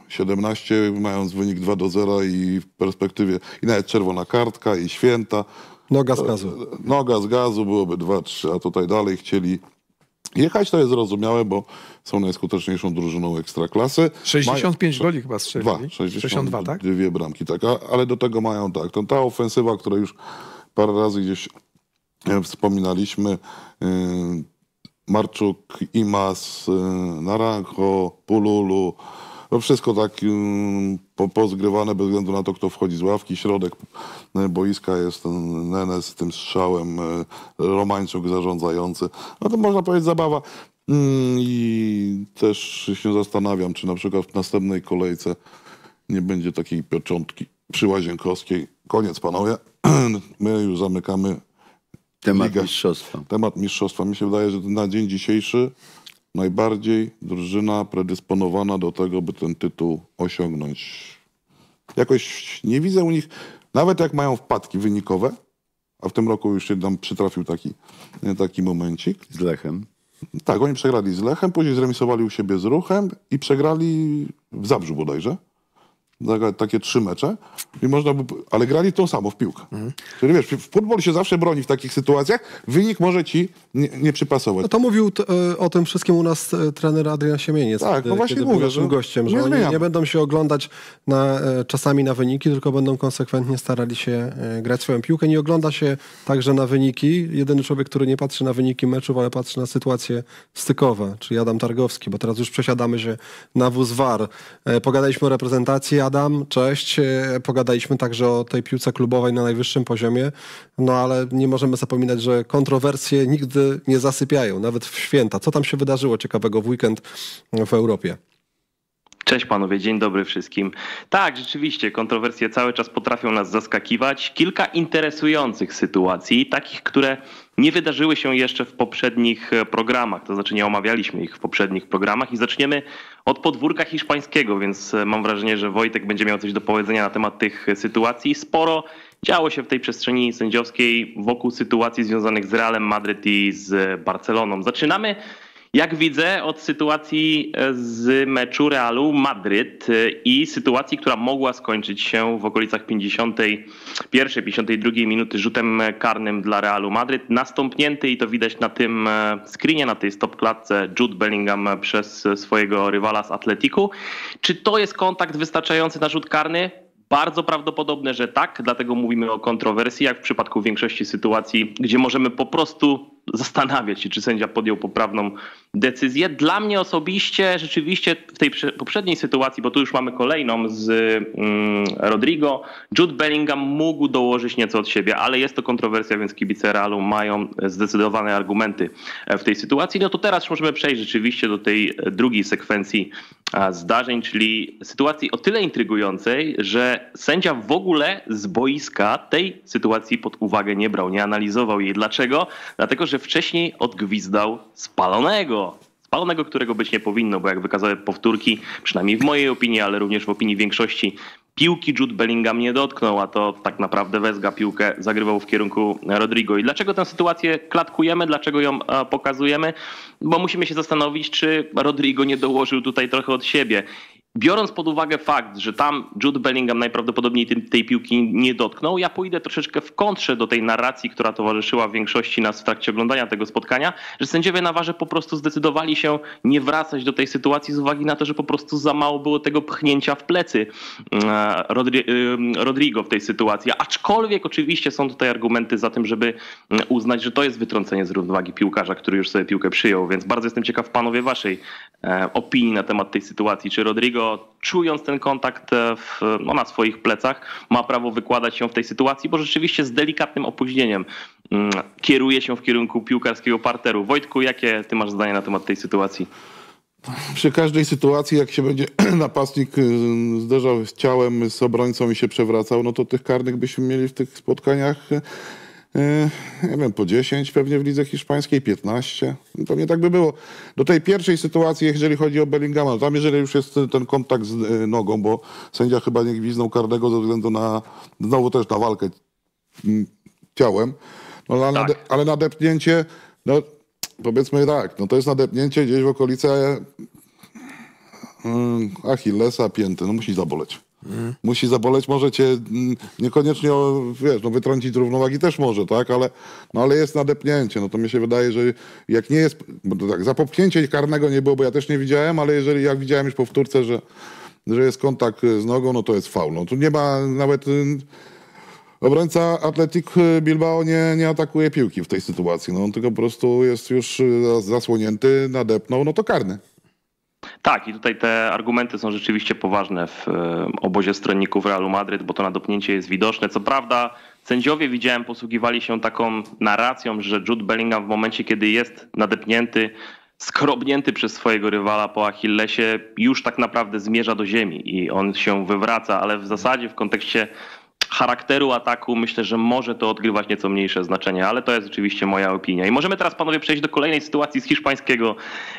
17 e, mając wynik 2 do 0 i w perspektywie i nawet czerwona kartka i święta. Noga z gazu. Noga z gazu byłoby 2-3, a tutaj dalej chcieli Jechać to jest zrozumiałe, bo są najskuteczniejszą drużyną ekstraklasy. 65 Mają, goli chyba strzelili. Dwa, 62, tak? Dwie bramki, tak. A, ale do tego mają tak. To ta ofensywa, która już parę razy gdzieś e, wspominaliśmy, yy, Marczuk, Imas, yy, Naranjo, Pululu, no wszystko tak po, pozgrywane bez względu na to, kto wchodzi z ławki. Środek e, boiska jest ten Nenes z tym strzałem, e, Romańczuk zarządzający. No to można powiedzieć zabawa. Mm, I też się zastanawiam, czy na przykład w następnej kolejce nie będzie takiej pieczątki przy Łazienkowskiej. Koniec, panowie. [CLEARS THROAT] My już zamykamy Temat ligę. mistrzostwa. Temat mistrzostwa. Mi się wydaje, że na dzień dzisiejszy najbardziej drużyna predysponowana do tego, by ten tytuł osiągnąć. Jakoś nie widzę u nich, nawet jak mają wpadki wynikowe, a w tym roku już się tam przytrafił taki, taki momencik. Z Lechem. Tak, oni przegrali z Lechem, później zremisowali u siebie z Ruchem i przegrali w Zabrzu bodajże takie trzy mecze i można by, ale grali tą samą w piłkę. Mhm. Czyli wiesz, futbol się zawsze broni w takich sytuacjach, wynik może ci nie, nie przypasować. No to mówił e, o tym wszystkim u nas e, trener Adrian Siemieniec. Tak, kiedy, no właśnie kiedy mówię, gościem, że oni nie będą się oglądać na, e, czasami na wyniki, tylko będą konsekwentnie starali się grać swoją piłkę. Nie ogląda się także na wyniki. Jedyny człowiek, który nie patrzy na wyniki meczów, ale patrzy na sytuacje stykowe, czyli Adam Targowski, bo teraz już przesiadamy się na wóz VAR. Pogadaliśmy o reprezentacji, Adam, cześć. E, pogadaliśmy także o tej piłce klubowej na najwyższym poziomie, no ale nie możemy zapominać, że kontrowersje nigdy nie zasypiają, nawet w święta. Co tam się wydarzyło ciekawego w weekend w Europie? Cześć panowie, dzień dobry wszystkim. Tak, rzeczywiście, kontrowersje cały czas potrafią nas zaskakiwać. Kilka interesujących sytuacji, takich, które nie wydarzyły się jeszcze w poprzednich e, programach, to znaczy nie omawialiśmy ich w poprzednich programach i zaczniemy od podwórka hiszpańskiego, więc e, mam wrażenie, że Wojtek będzie miał coś do powiedzenia na temat tych e, sytuacji. Sporo działo się w tej przestrzeni sędziowskiej wokół sytuacji związanych z Realem Madryt i z Barceloną. Zaczynamy Jak widzę, od sytuacji e, z meczu Realu Madryt e, i sytuacji, która mogła skończyć się w okolicach 51, 52 minuty rzutem karnym dla Realu Madryt, nastąpnięty i to widać na tym e, screenie, na tej stop klatce Jude Bellingham przez swojego rywala z Atletiku. Czy to jest kontakt wystarczający na rzut karny? Bardzo prawdopodobne, że tak, dlatego mówimy o kontrowersji, jak w przypadku większości sytuacji, gdzie możemy po prostu zastanawiać się, czy sędzia podjął poprawną decyzję. Dla mnie osobiście rzeczywiście w tej poprzedniej sytuacji, bo tu już mamy kolejną z mm, Rodrigo, Jude Bellingham mógł dołożyć nieco od siebie, ale jest to kontrowersja, więc kibice Realu mają zdecydowane argumenty w tej sytuacji. No to teraz możemy przejść rzeczywiście do tej drugiej sekwencji zdarzeń, czyli sytuacji o tyle intrygującej, że sędzia w ogóle z boiska tej sytuacji pod uwagę nie brał, nie analizował jej. Dlaczego? Dlatego, że wcześniej odgwizdał spalonego spalonego, którego być nie powinno, bo jak wykazały powtórki, przynajmniej w mojej opinii, ale również w opinii większości, piłki Jude Bellingham nie dotknął, a to tak naprawdę Wezga piłkę zagrywał w kierunku Rodrigo. I dlaczego tę sytuację klatkujemy, dlaczego ją e, pokazujemy? Bo musimy się zastanowić, czy Rodrigo nie dołożył tutaj trochę od siebie. Biorąc pod uwagę fakt, że tam Jude Bellingham najprawdopodobniej tej, piłki nie dotknął, ja pójdę troszeczkę w kontrze do tej narracji, która towarzyszyła większości nas w trakcie oglądania tego spotkania, że sędziowie na warze po prostu zdecydowali się nie wracać do tej sytuacji z uwagi na to, że po prostu za mało było tego pchnięcia w plecy e, e, Rodrigo w tej sytuacji. Aczkolwiek oczywiście są tutaj argumenty za tym, żeby mm, uznać, że to jest wytrącenie z równowagi piłkarza, który już sobie piłkę przyjął, więc bardzo jestem ciekaw panowie waszej e, opinii na temat tej sytuacji. Czy Rodrigo czując ten kontakt e, w, no, na swoich plecach, ma prawo wykładać się w tej sytuacji, bo rzeczywiście z delikatnym opóźnieniem mm, kieruje się w kierunku piłkarskiego parteru. Wojtku, jakie ty masz zdanie na temat tej sytuacji? Przy każdej sytuacji, jak się będzie [CLEARS THROAT] napastnik y, zderzał z ciałem, z obrońcą i się przewracał, no to tych karnych byśmy mieli w tych spotkaniach E, nie wiem, po 10 pewnie w lidze hiszpańskiej, 15. Pewnie tak by było. Do tej pierwszej sytuacji, jeżeli chodzi o Bellingama, no tam jeżeli już jest ten kontakt z e, nogą, bo sędzia chyba nie gwiznął karnego ze względu na, znowu też na walkę mm, ciałem, no, ale, tak. ale nadepnięcie, no powiedzmy tak, no to jest nadepnięcie gdzieś w okolice mm, Achillesa, pięty, no musi zaboleć. Musi zaboleć, może cię mm, niekoniecznie, wiesz, no wytrącić równowagi też może, tak, ale, no ale jest nadepnięcie, no to mi się wydaje, że jak nie jest, bo tak, za popchnięcie karnego nie było, bo ja też nie widziałem, ale jeżeli jak widziałem już powtórce, że, że jest kontakt z nogą, no to jest faul. No tu nie ma nawet... Y, obrońca Atletic Bilbao nie, nie atakuje piłki w tej sytuacji. No on tylko po prostu jest już y, zasłonięty, nadepnął, no to karny. Tak, i tutaj te argumenty są rzeczywiście poważne w e, obozie stronników Realu Madryt, bo to nadopnięcie jest widoczne. Co prawda, sędziowie widziałem posługiwali się taką narracją, że Jude Bellingham w momencie, kiedy jest nadepnięty, skrobnięty przez swojego rywala po Achillesie, już tak naprawdę zmierza do ziemi i on się wywraca, ale w zasadzie w kontekście charakteru ataku myślę, że może to odgrywać nieco mniejsze znaczenie, ale to jest oczywiście moja opinia. I możemy teraz panowie przejść do kolejnej sytuacji z hiszpańskiego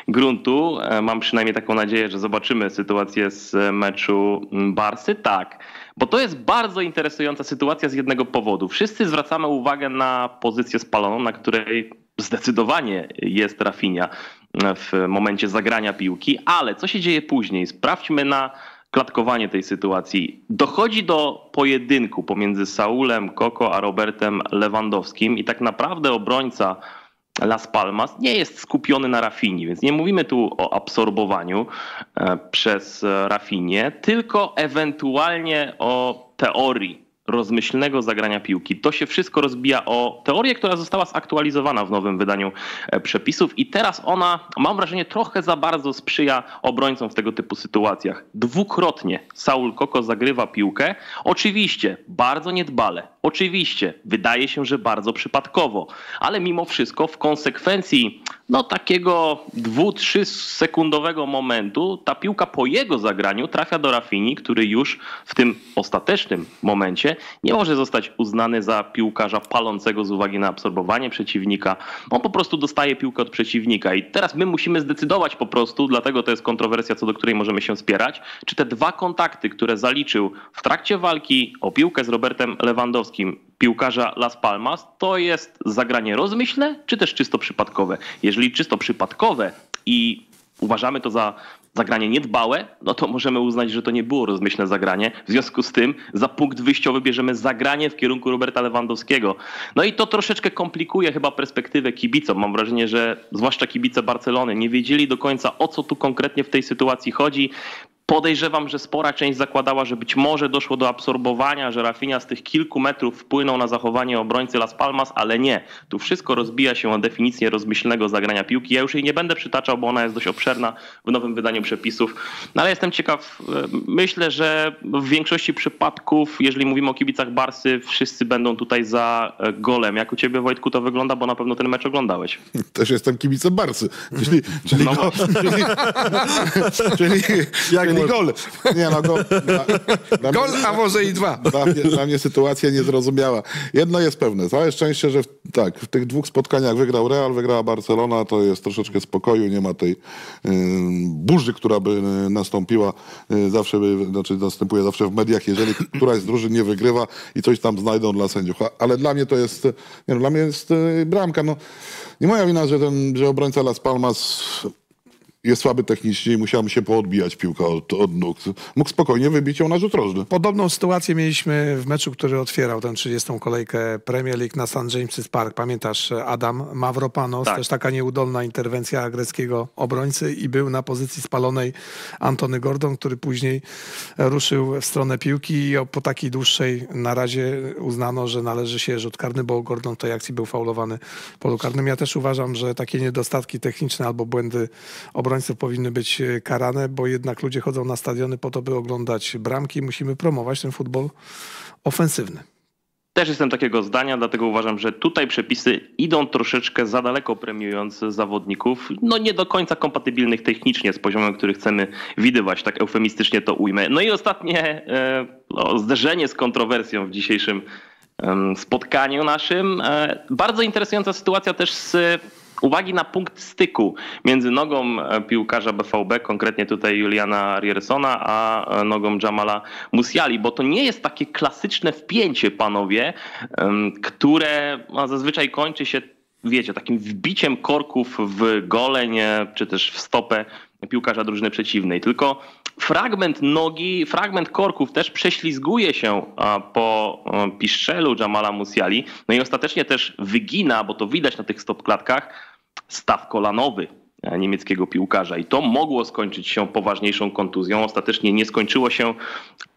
gruntu. E, mam przynajmniej taką nadzieję, że zobaczymy sytuację z meczu Barsy. Tak, bo to jest bardzo interesująca sytuacja z jednego powodu. Wszyscy zwracamy uwagę na pozycję spaloną, na której zdecydowanie jest Rafinha w momencie zagrania piłki, ale co się dzieje później? Sprawdźmy na klatkowanie tej sytuacji. Dochodzi do pojedynku pomiędzy Saulem Koko a Robertem Lewandowskim i tak naprawdę obrońca Las Palmas nie jest skupiony na Rafini, więc nie mówimy tu o absorbowaniu e, przez Rafinie, tylko ewentualnie o teorii rozmyślnego zagrania piłki. To się wszystko rozbija o teorię, która została zaktualizowana w nowym wydaniu e, przepisów i teraz ona, mam wrażenie, trochę za bardzo sprzyja obrońcom w tego typu sytuacjach. Dwukrotnie Saul Koko zagrywa piłkę, oczywiście bardzo niedbale, oczywiście wydaje się, że bardzo przypadkowo, ale mimo wszystko w konsekwencji no takiego dwu, trzy sekundowego momentu ta piłka po jego zagraniu trafia do Rafini, który już w tym ostatecznym momencie nie może zostać uznany za piłkarza palącego z uwagi na absorbowanie przeciwnika. On po prostu dostaje piłkę od przeciwnika i teraz my musimy zdecydować po prostu, dlatego to jest kontrowersja, co do której możemy się spierać, czy te dwa kontakty, które zaliczył w trakcie walki o piłkę z Robertem Lewandowskim piłkarza Las Palmas, to jest zagranie rozmyślne, czy też czysto przypadkowe? Jeżeli czysto przypadkowe i uważamy to za zagranie niedbałe, no to możemy uznać, że to nie było rozmyślne zagranie. W związku z tym za punkt wyjściowy bierzemy zagranie w kierunku Roberta Lewandowskiego. No i to troszeczkę komplikuje chyba perspektywę kibicom. Mam wrażenie, że zwłaszcza kibice Barcelony nie wiedzieli do końca o co tu konkretnie w tej sytuacji chodzi. Podejrzewam, że spora część zakładała, że być może doszło do absorbowania, że Rafinha z tych kilku metrów wpłynął na zachowanie obrońcy Las Palmas, ale nie. Tu wszystko rozbija się o definicję rozmyślnego zagrania piłki. Ja już jej nie będę przytaczał, bo ona jest dość obszerna w nowym wydaniu przepisów. No ale jestem ciekaw. e, Myślę, że w większości przypadków, jeżeli mówimy o kibicach Barsy, wszyscy będą tutaj za e, golem. Jak u ciebie, Wojtku, to wygląda, bo na pewno ten mecz oglądałeś. Też jestem kibicem Barcy. Czyli, czyli, No go, [LAUGHS] czyli, czyli, czyli gol. Nie no, gol. Dla, Gol, mnie- a może i dwa. Dla mnie, dla mnie sytuacja niezrozumiała. Jedno jest pewne, całe szczęście, że w, tak, w tych dwóch spotkaniach wygrał Real, wygrała Barcelona, to jest troszeczkę spokoju, nie ma tej y, burzy, która by y, nastąpiła, y, zawsze by, znaczy następuje zawsze w mediach, jeżeli któraś z drużyn nie wygrywa i coś tam znajdą dla sędziów. Ale dla mnie to jest, nie no, dla mnie jest y, bramka. No, nie moja wina, że ten, że obrońca Las Palmas jest słaby technicznie i musiała mu się poodbijać piłka od, od nóg. Mógł spokojnie wybić ją na rzut rożny. Podobną sytuację mieliśmy w meczu, który otwierał tę 30. kolejkę Premier League na St. James's Park. Pamiętasz Adam Mavropanos, Tak. też taka nieudolna interwencja greckiego obrońcy i był na pozycji spalonej Antony Gordon, który później ruszył w stronę piłki i po takiej dłuższej na razie uznano, że należy się rzut karny, bo Gordon w tej akcji był faulowany w polu karnym. Ja też uważam, że takie niedostatki techniczne albo błędy powinny być e, karane, bo jednak ludzie chodzą na stadiony po to, by oglądać bramki. Musimy promować ten futbol ofensywny. Też jestem takiego zdania, dlatego uważam, że tutaj przepisy idą troszeczkę za daleko premiując zawodników, no nie do końca kompatybilnych technicznie z poziomem, który chcemy widywać, tak eufemistycznie to ujmę. No i ostatnie e, no, zderzenie z kontrowersją w dzisiejszym spotkaniu naszym. E, Bardzo interesująca sytuacja też z uwagi na punkt styku między nogą e, piłkarza BVB, konkretnie tutaj Juliana Riersona, a e, nogą Jamala Musiali, bo to nie jest takie klasyczne wpięcie, panowie, które no, zazwyczaj kończy się wiecie, takim wbiciem korków w goleń, e, czy też w stopę piłkarza drużyny przeciwnej. Tylko fragment nogi, fragment korków też prześlizguje się po e, piszczelu Jamala Musiali, no i ostatecznie też wygina, bo to widać na tych stopklatkach, staw kolanowy e, niemieckiego piłkarza i to mogło skończyć się poważniejszą kontuzją. Ostatecznie nie skończyło się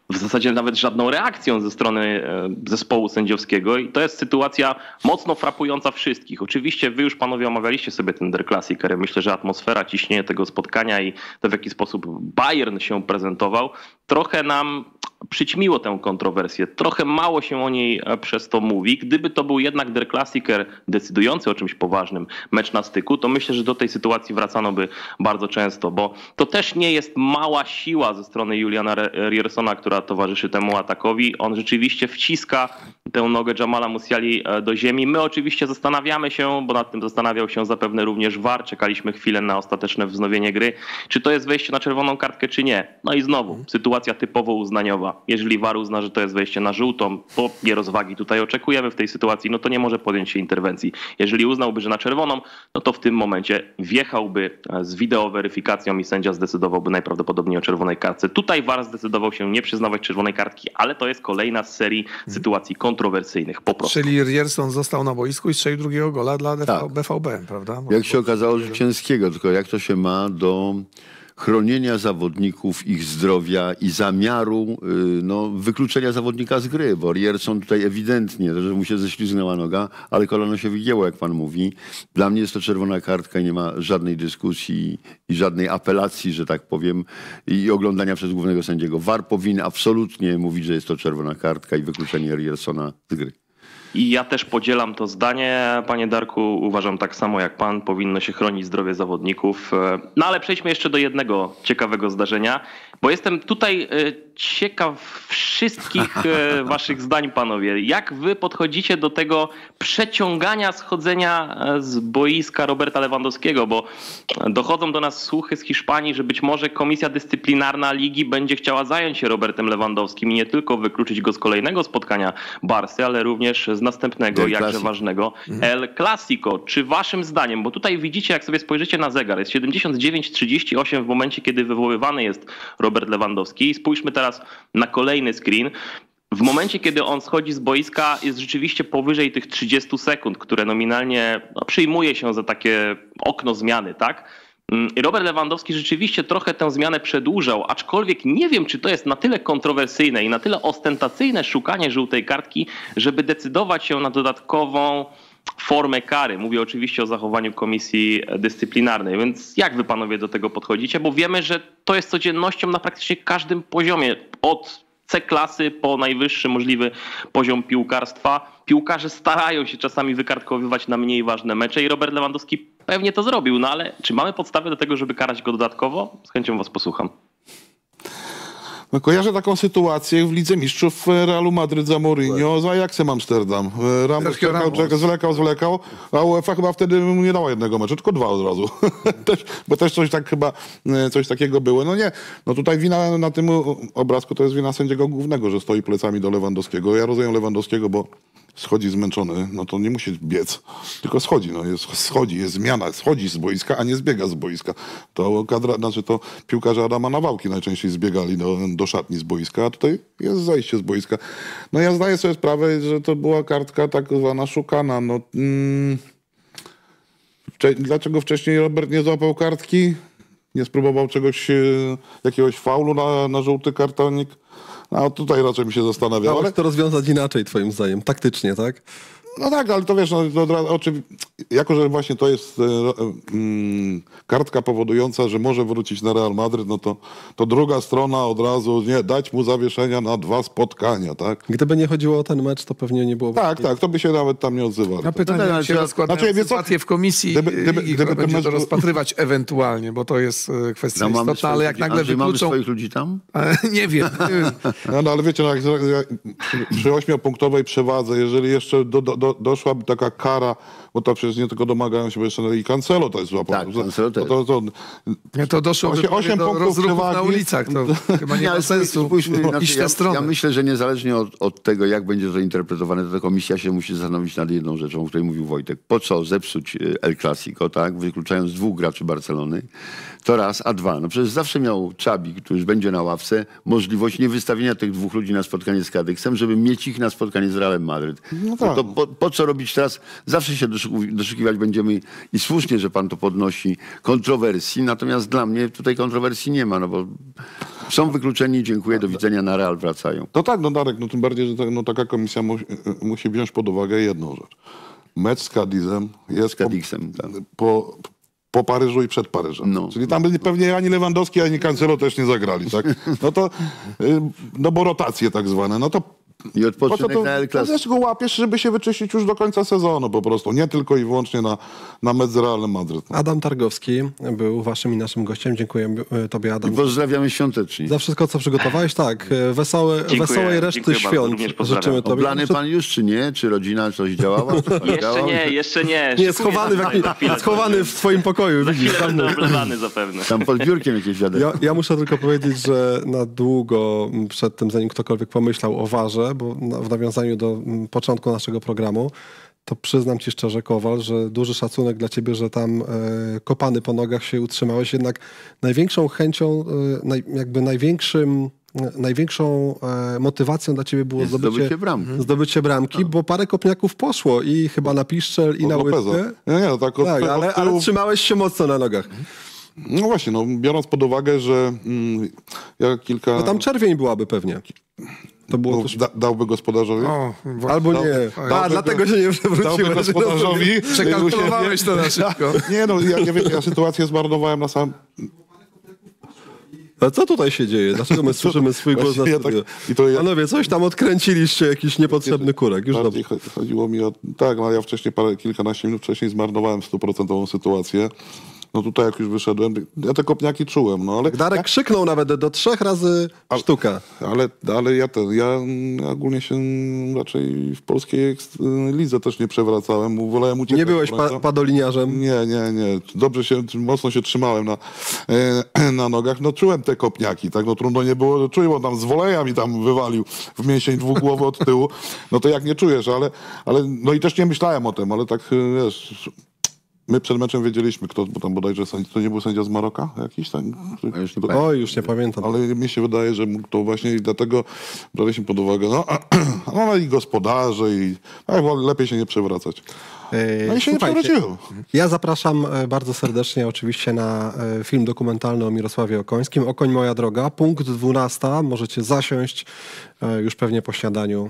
w zasadzie nawet żadną reakcją ze strony e, zespołu sędziowskiego i to jest sytuacja mocno frapująca wszystkich. Oczywiście wy już panowie omawialiście sobie ten Der Klassiker. Myślę, że atmosfera, ciśnienie tego spotkania i to w jaki sposób Bayern się prezentował trochę nam przyćmiło tę kontrowersję. Trochę mało się o niej e, przez to mówi. Gdyby to był jednak Der Klassiker decydujący o czymś poważnym, mecz na styku, to myślę, że do tej sytuacji wracano by bardzo często, bo to też nie jest mała siła ze strony Juliana Riersona, która towarzyszy temu atakowi. On rzeczywiście wciska tę nogę Jamala Musiali e, do ziemi. My oczywiście zastanawiamy się, bo nad tym zastanawiał się zapewne również VAR. Czekaliśmy chwilę na ostateczne wznowienie gry. Czy to jest wejście na czerwoną kartkę, czy nie? No i znowu, sytuacja typowo uznaniowa. Jeżeli VAR uzna, że to jest wejście na żółtą, bo nie rozwagi tutaj oczekujemy w tej sytuacji, no to nie może podjąć się interwencji. Jeżeli uznałby, że na czerwoną, no to w tym momencie wjechałby e, z wideoweryfikacją i sędzia zdecydowałby najprawdopodobniej o czerwonej kartce. Tutaj VAR zdecydował się nie przyznawać czerwonej kartki, ale to jest kolejna z serii sytuacji kontrowersyjnych po prostu. Czyli Rierson został na boisku i strzelił drugiego gola dla DV, Tak. BVB, prawda? Bo- Jak się okazało, zwycięskiego, tylko jak to się ma do chronienia zawodników, ich zdrowia i zamiaru y, no, wykluczenia zawodnika z gry, bo Rierson tutaj ewidentnie, że mu się ześliznęła noga, ale kolano się wygięło, jak pan mówi. Dla mnie jest to czerwona kartka, nie ma żadnej dyskusji i żadnej apelacji, że tak powiem, i oglądania przez głównego sędziego. VAR powinien absolutnie mówić, że jest to czerwona kartka i wykluczenie Riersona z gry. I ja też podzielam to zdanie, panie Darku. Uważam tak samo jak pan, powinno się chronić zdrowie zawodników. E, No ale przejdźmy jeszcze do jednego ciekawego zdarzenia, bo jestem tutaj e, ciekaw wszystkich e, [LAUGHS] waszych zdań, panowie. Jak wy podchodzicie do tego przeciągania schodzenia e, z boiska Roberta Lewandowskiego, bo dochodzą do nas słuchy z Hiszpanii, że być może komisja dyscyplinarna ligi będzie chciała zająć się Robertem Lewandowskim i nie tylko wykluczyć go z kolejnego spotkania Barsy, ale również z następnego, Del jakże ważnego El Clasico. Czy waszym zdaniem, bo tutaj widzicie, jak sobie spojrzycie na zegar, jest 79-38 w momencie, kiedy wywoływany jest Robert Lewandowski. Spójrzmy teraz na kolejny screen. W momencie, kiedy on schodzi z boiska, jest rzeczywiście powyżej tych 30 sekund, które nominalnie no, przyjmuje się za takie okno zmiany, tak? Mm, Robert Lewandowski rzeczywiście trochę tę zmianę przedłużał, aczkolwiek nie wiem, czy to jest na tyle kontrowersyjne i na tyle ostentacyjne szukanie żółtej kartki, żeby decydować się na dodatkową formę kary. Mówię oczywiście o zachowaniu komisji dyscyplinarnej, więc jak wy panowie do tego podchodzicie? Bo wiemy, że to jest codziennością na praktycznie każdym poziomie, od C-klasy po najwyższy możliwy poziom piłkarstwa. Piłkarze starają się czasami wykartkowywać na mniej ważne mecze i Robert Lewandowski pewnie to zrobił, no ale czy mamy podstawy do tego, żeby karać go dodatkowo? Z chęcią was posłucham. No, kojarzę taką sytuację w Lidze Mistrzów Realu Madryt za Mourinho, za Ajaxem Amsterdam. Ramos czekał, czekał, zwlekał, zwlekał, a UEFA chyba wtedy mu nie dała jednego meczu, tylko dwa od razu. [LAUGHS] też, bo też coś tak chyba, e, coś takiego było. No nie, no tutaj wina na tym obrazku to jest wina sędziego głównego, że stoi plecami do Lewandowskiego. Ja rozumiem Lewandowskiego, bo schodzi zmęczony, no to nie musi biec, tylko schodzi, no jest, schodzi, jest zmiana, schodzi z boiska, a nie zbiega z boiska. To kadra, znaczy to piłkarze Adama Nawałki najczęściej zbiegali do, do szatni z boiska, a tutaj jest zajście z boiska. No ja zdaję sobie sprawę, że to była kartka tak zwana szukana, no... Mm, dlaczego wcześniej Robert nie złapał kartki? Nie spróbował czegoś, e, jakiegoś faulu na, na żółty kartonik? A tutaj raczej mi się zastanawiał. Dało Ale, to rozwiązać inaczej, twoim zdaniem, taktycznie, tak? No tak, ale to wiesz, no, to od razu, oczywi- jako że właśnie to jest e, e, mm, kartka powodująca, że może wrócić na Real Madryt, no to, to druga strona od razu, nie, dać mu zawieszenia na dwa spotkania, tak? Gdyby nie chodziło o ten mecz, to pewnie nie byłoby... Tak, tak, to by się nawet tam nie odzywali. Na pytanie, jak się znaczy, rozkładają znaczy, sympatie w komisji Gdyby- gdyby- i gdyby będzie mecz to rozpatrywać ewentualnie, bo to jest e, kwestia No, istotna, ale jak swoich nagle ludzi. Andrzej, mamy wykluczą... swoich ludzi tam? nie wiem, nie wiem. [LAUGHS] No, no ale wiecie, no, jak, jak, przy ośmiopunktowej przewadze, jeżeli jeszcze do, do, do, doszłaby taka kara, bo to przecież nie tylko domagają się, bo jeszcze i Cancelo to jest złapał. Tak, Cancelo też. To, to, to, Nie, to doszło Osiem- do, osiem do punktów rozruchów na ulicach. To [LAUGHS] chyba nie ma sensu spójrzmy, znaczy, iść ja, stronę. ja myślę, że niezależnie od, od tego, jak będzie to interpretowane, to ta komisja się musi zastanowić nad jedną rzeczą, o której mówił Wojtek. Po co zepsuć e, El Clasico, tak? Wykluczając dwóch graczy Barcelony. To raz, a dwa. No przecież zawsze miał Czabi, który już będzie na ławce, możliwość nie wystawienia tych dwóch ludzi na spotkanie z Kadyksem, żeby mieć ich na spotkanie z Realem Madryt. No tak. to po, po co robić teraz? Zawsze się doszukiwać będziemy i słusznie, że pan to podnosi, kontrowersji. Natomiast dla mnie tutaj kontrowersji nie ma, no bo są wykluczeni, dziękuję, do widzenia, na Real wracają. no tak, no Darek, no tym bardziej, że no, taka komisja musi, musi wziąć pod uwagę jedną rzecz. Mecz z Cadizem jest po, Cadixem, tak. po, po Paryżu i przed Paryżem. No. Czyli tam by pewnie ani Lewandowski, ani Cancelo też nie zagrali, tak? [LAUGHS] No to, y, no bo rotacje tak zwane, no to I po co odpoczynek to, na El to Clasico. też go łapiesz, żeby się wyczyścić już do końca sezonu po prostu, nie tylko i wyłącznie na, na mecz z Realem Madryt. Adam Targowski był waszym i naszym gościem. Dziękuję e, tobie, I Adam. pozdrawiamy świątecznie. Za wszystko, co przygotowałeś, tak. e, Wesołe, Dziękuję, wesołej reszty dziękuję świąt życzymy tobie. Oblany Muszę- pan już, czy nie? Czy rodzina coś działała? Jeszcze nie, jeszcze nie. Nie, schowany, w na- jakim, schowany w swoim pokoju. Za Widzisz, chwilę tam oblewany zapewne. Tam pod biurkiem jakieś wiadomo. Ja, ja muszę tylko powiedzieć, że na długo przed tym, zanim ktokolwiek pomyślał o warze, bo na, w nawiązaniu do mm, początku naszego programu, to przyznam ci szczerze, Kowal, że duży szacunek dla ciebie, że tam e, kopany po nogach się utrzymałeś. Jednak największą chęcią, e, naj, jakby największym, e, największą e, motywacją dla ciebie było zdobycie, zdobycie bramki. zdobycie bramki, bo parę kopniaków poszło i chyba na piszczel i na Od Lopeza. łydkę. Nie, nie, no tak, od, Tak, od ale, ale trzymałeś się mocno na nogach. No właśnie, no, biorąc pod uwagę, że mm, ja kilka... No tam czerwień byłaby pewnie. To było też... da, dałby gospodarzowi? O, właśnie. Albo Dał- nie. dałby A, go- dlatego się nie Dałby przewróciłem. gospodarzowi. Przekalkulowałeś to na [LAUGHS] szybko. Nie no, ja, ja, wiecie, ja sytuację zmarnowałem na sam... A co tutaj się dzieje? Dlaczego my słyszymy swój głos na ja tak- i to ja- Panowie, coś tam odkręciliście, jakiś niepotrzebny kurek. Już dobrze. chodziło mi o... Tak, no ja wcześniej, parę, kilkanaście minut wcześniej zmarnowałem stuprocentową sytuację. No tutaj jak już wyszedłem, ja te kopniaki czułem, no ale... Darek krzyknął nawet do trzech razy sztuka. Ale, ale ja ten, ja ogólnie się raczej w polskiej lidze też nie przewracałem, wolałem uciekać. Nie byłeś pa padoliniarzem. Nie, nie, nie. Dobrze się, mocno się trzymałem na, e, [CLEARS THROAT] na nogach. No czułem te kopniaki, tak? No trudno nie było czuć, bo tam z woleja mi tam wywalił w mięsień dwugłowy od tyłu. No to jak nie czujesz, ale, ale no i też nie myślałem o tym, ale tak e, wiesz... My przed meczem wiedzieliśmy, kto, bo tam bodajże to nie był sędzia z Maroka jakiś tam? A już nie To- pamiętam. Oj, już nie pamiętam. ale mi się wydaje, że mógł to właśnie i dlatego braliśmy pod uwagę, no, [CLEARS THROAT] no, no i gospodarze i tak, lepiej się nie przewracać. No i się nie przewróciło. Ja zapraszam e, bardzo serdecznie oczywiście na e, film dokumentalny o Mirosławie Okońskim. Okoń moja droga, punkt 12. Możecie zasiąść e, już pewnie po śniadaniu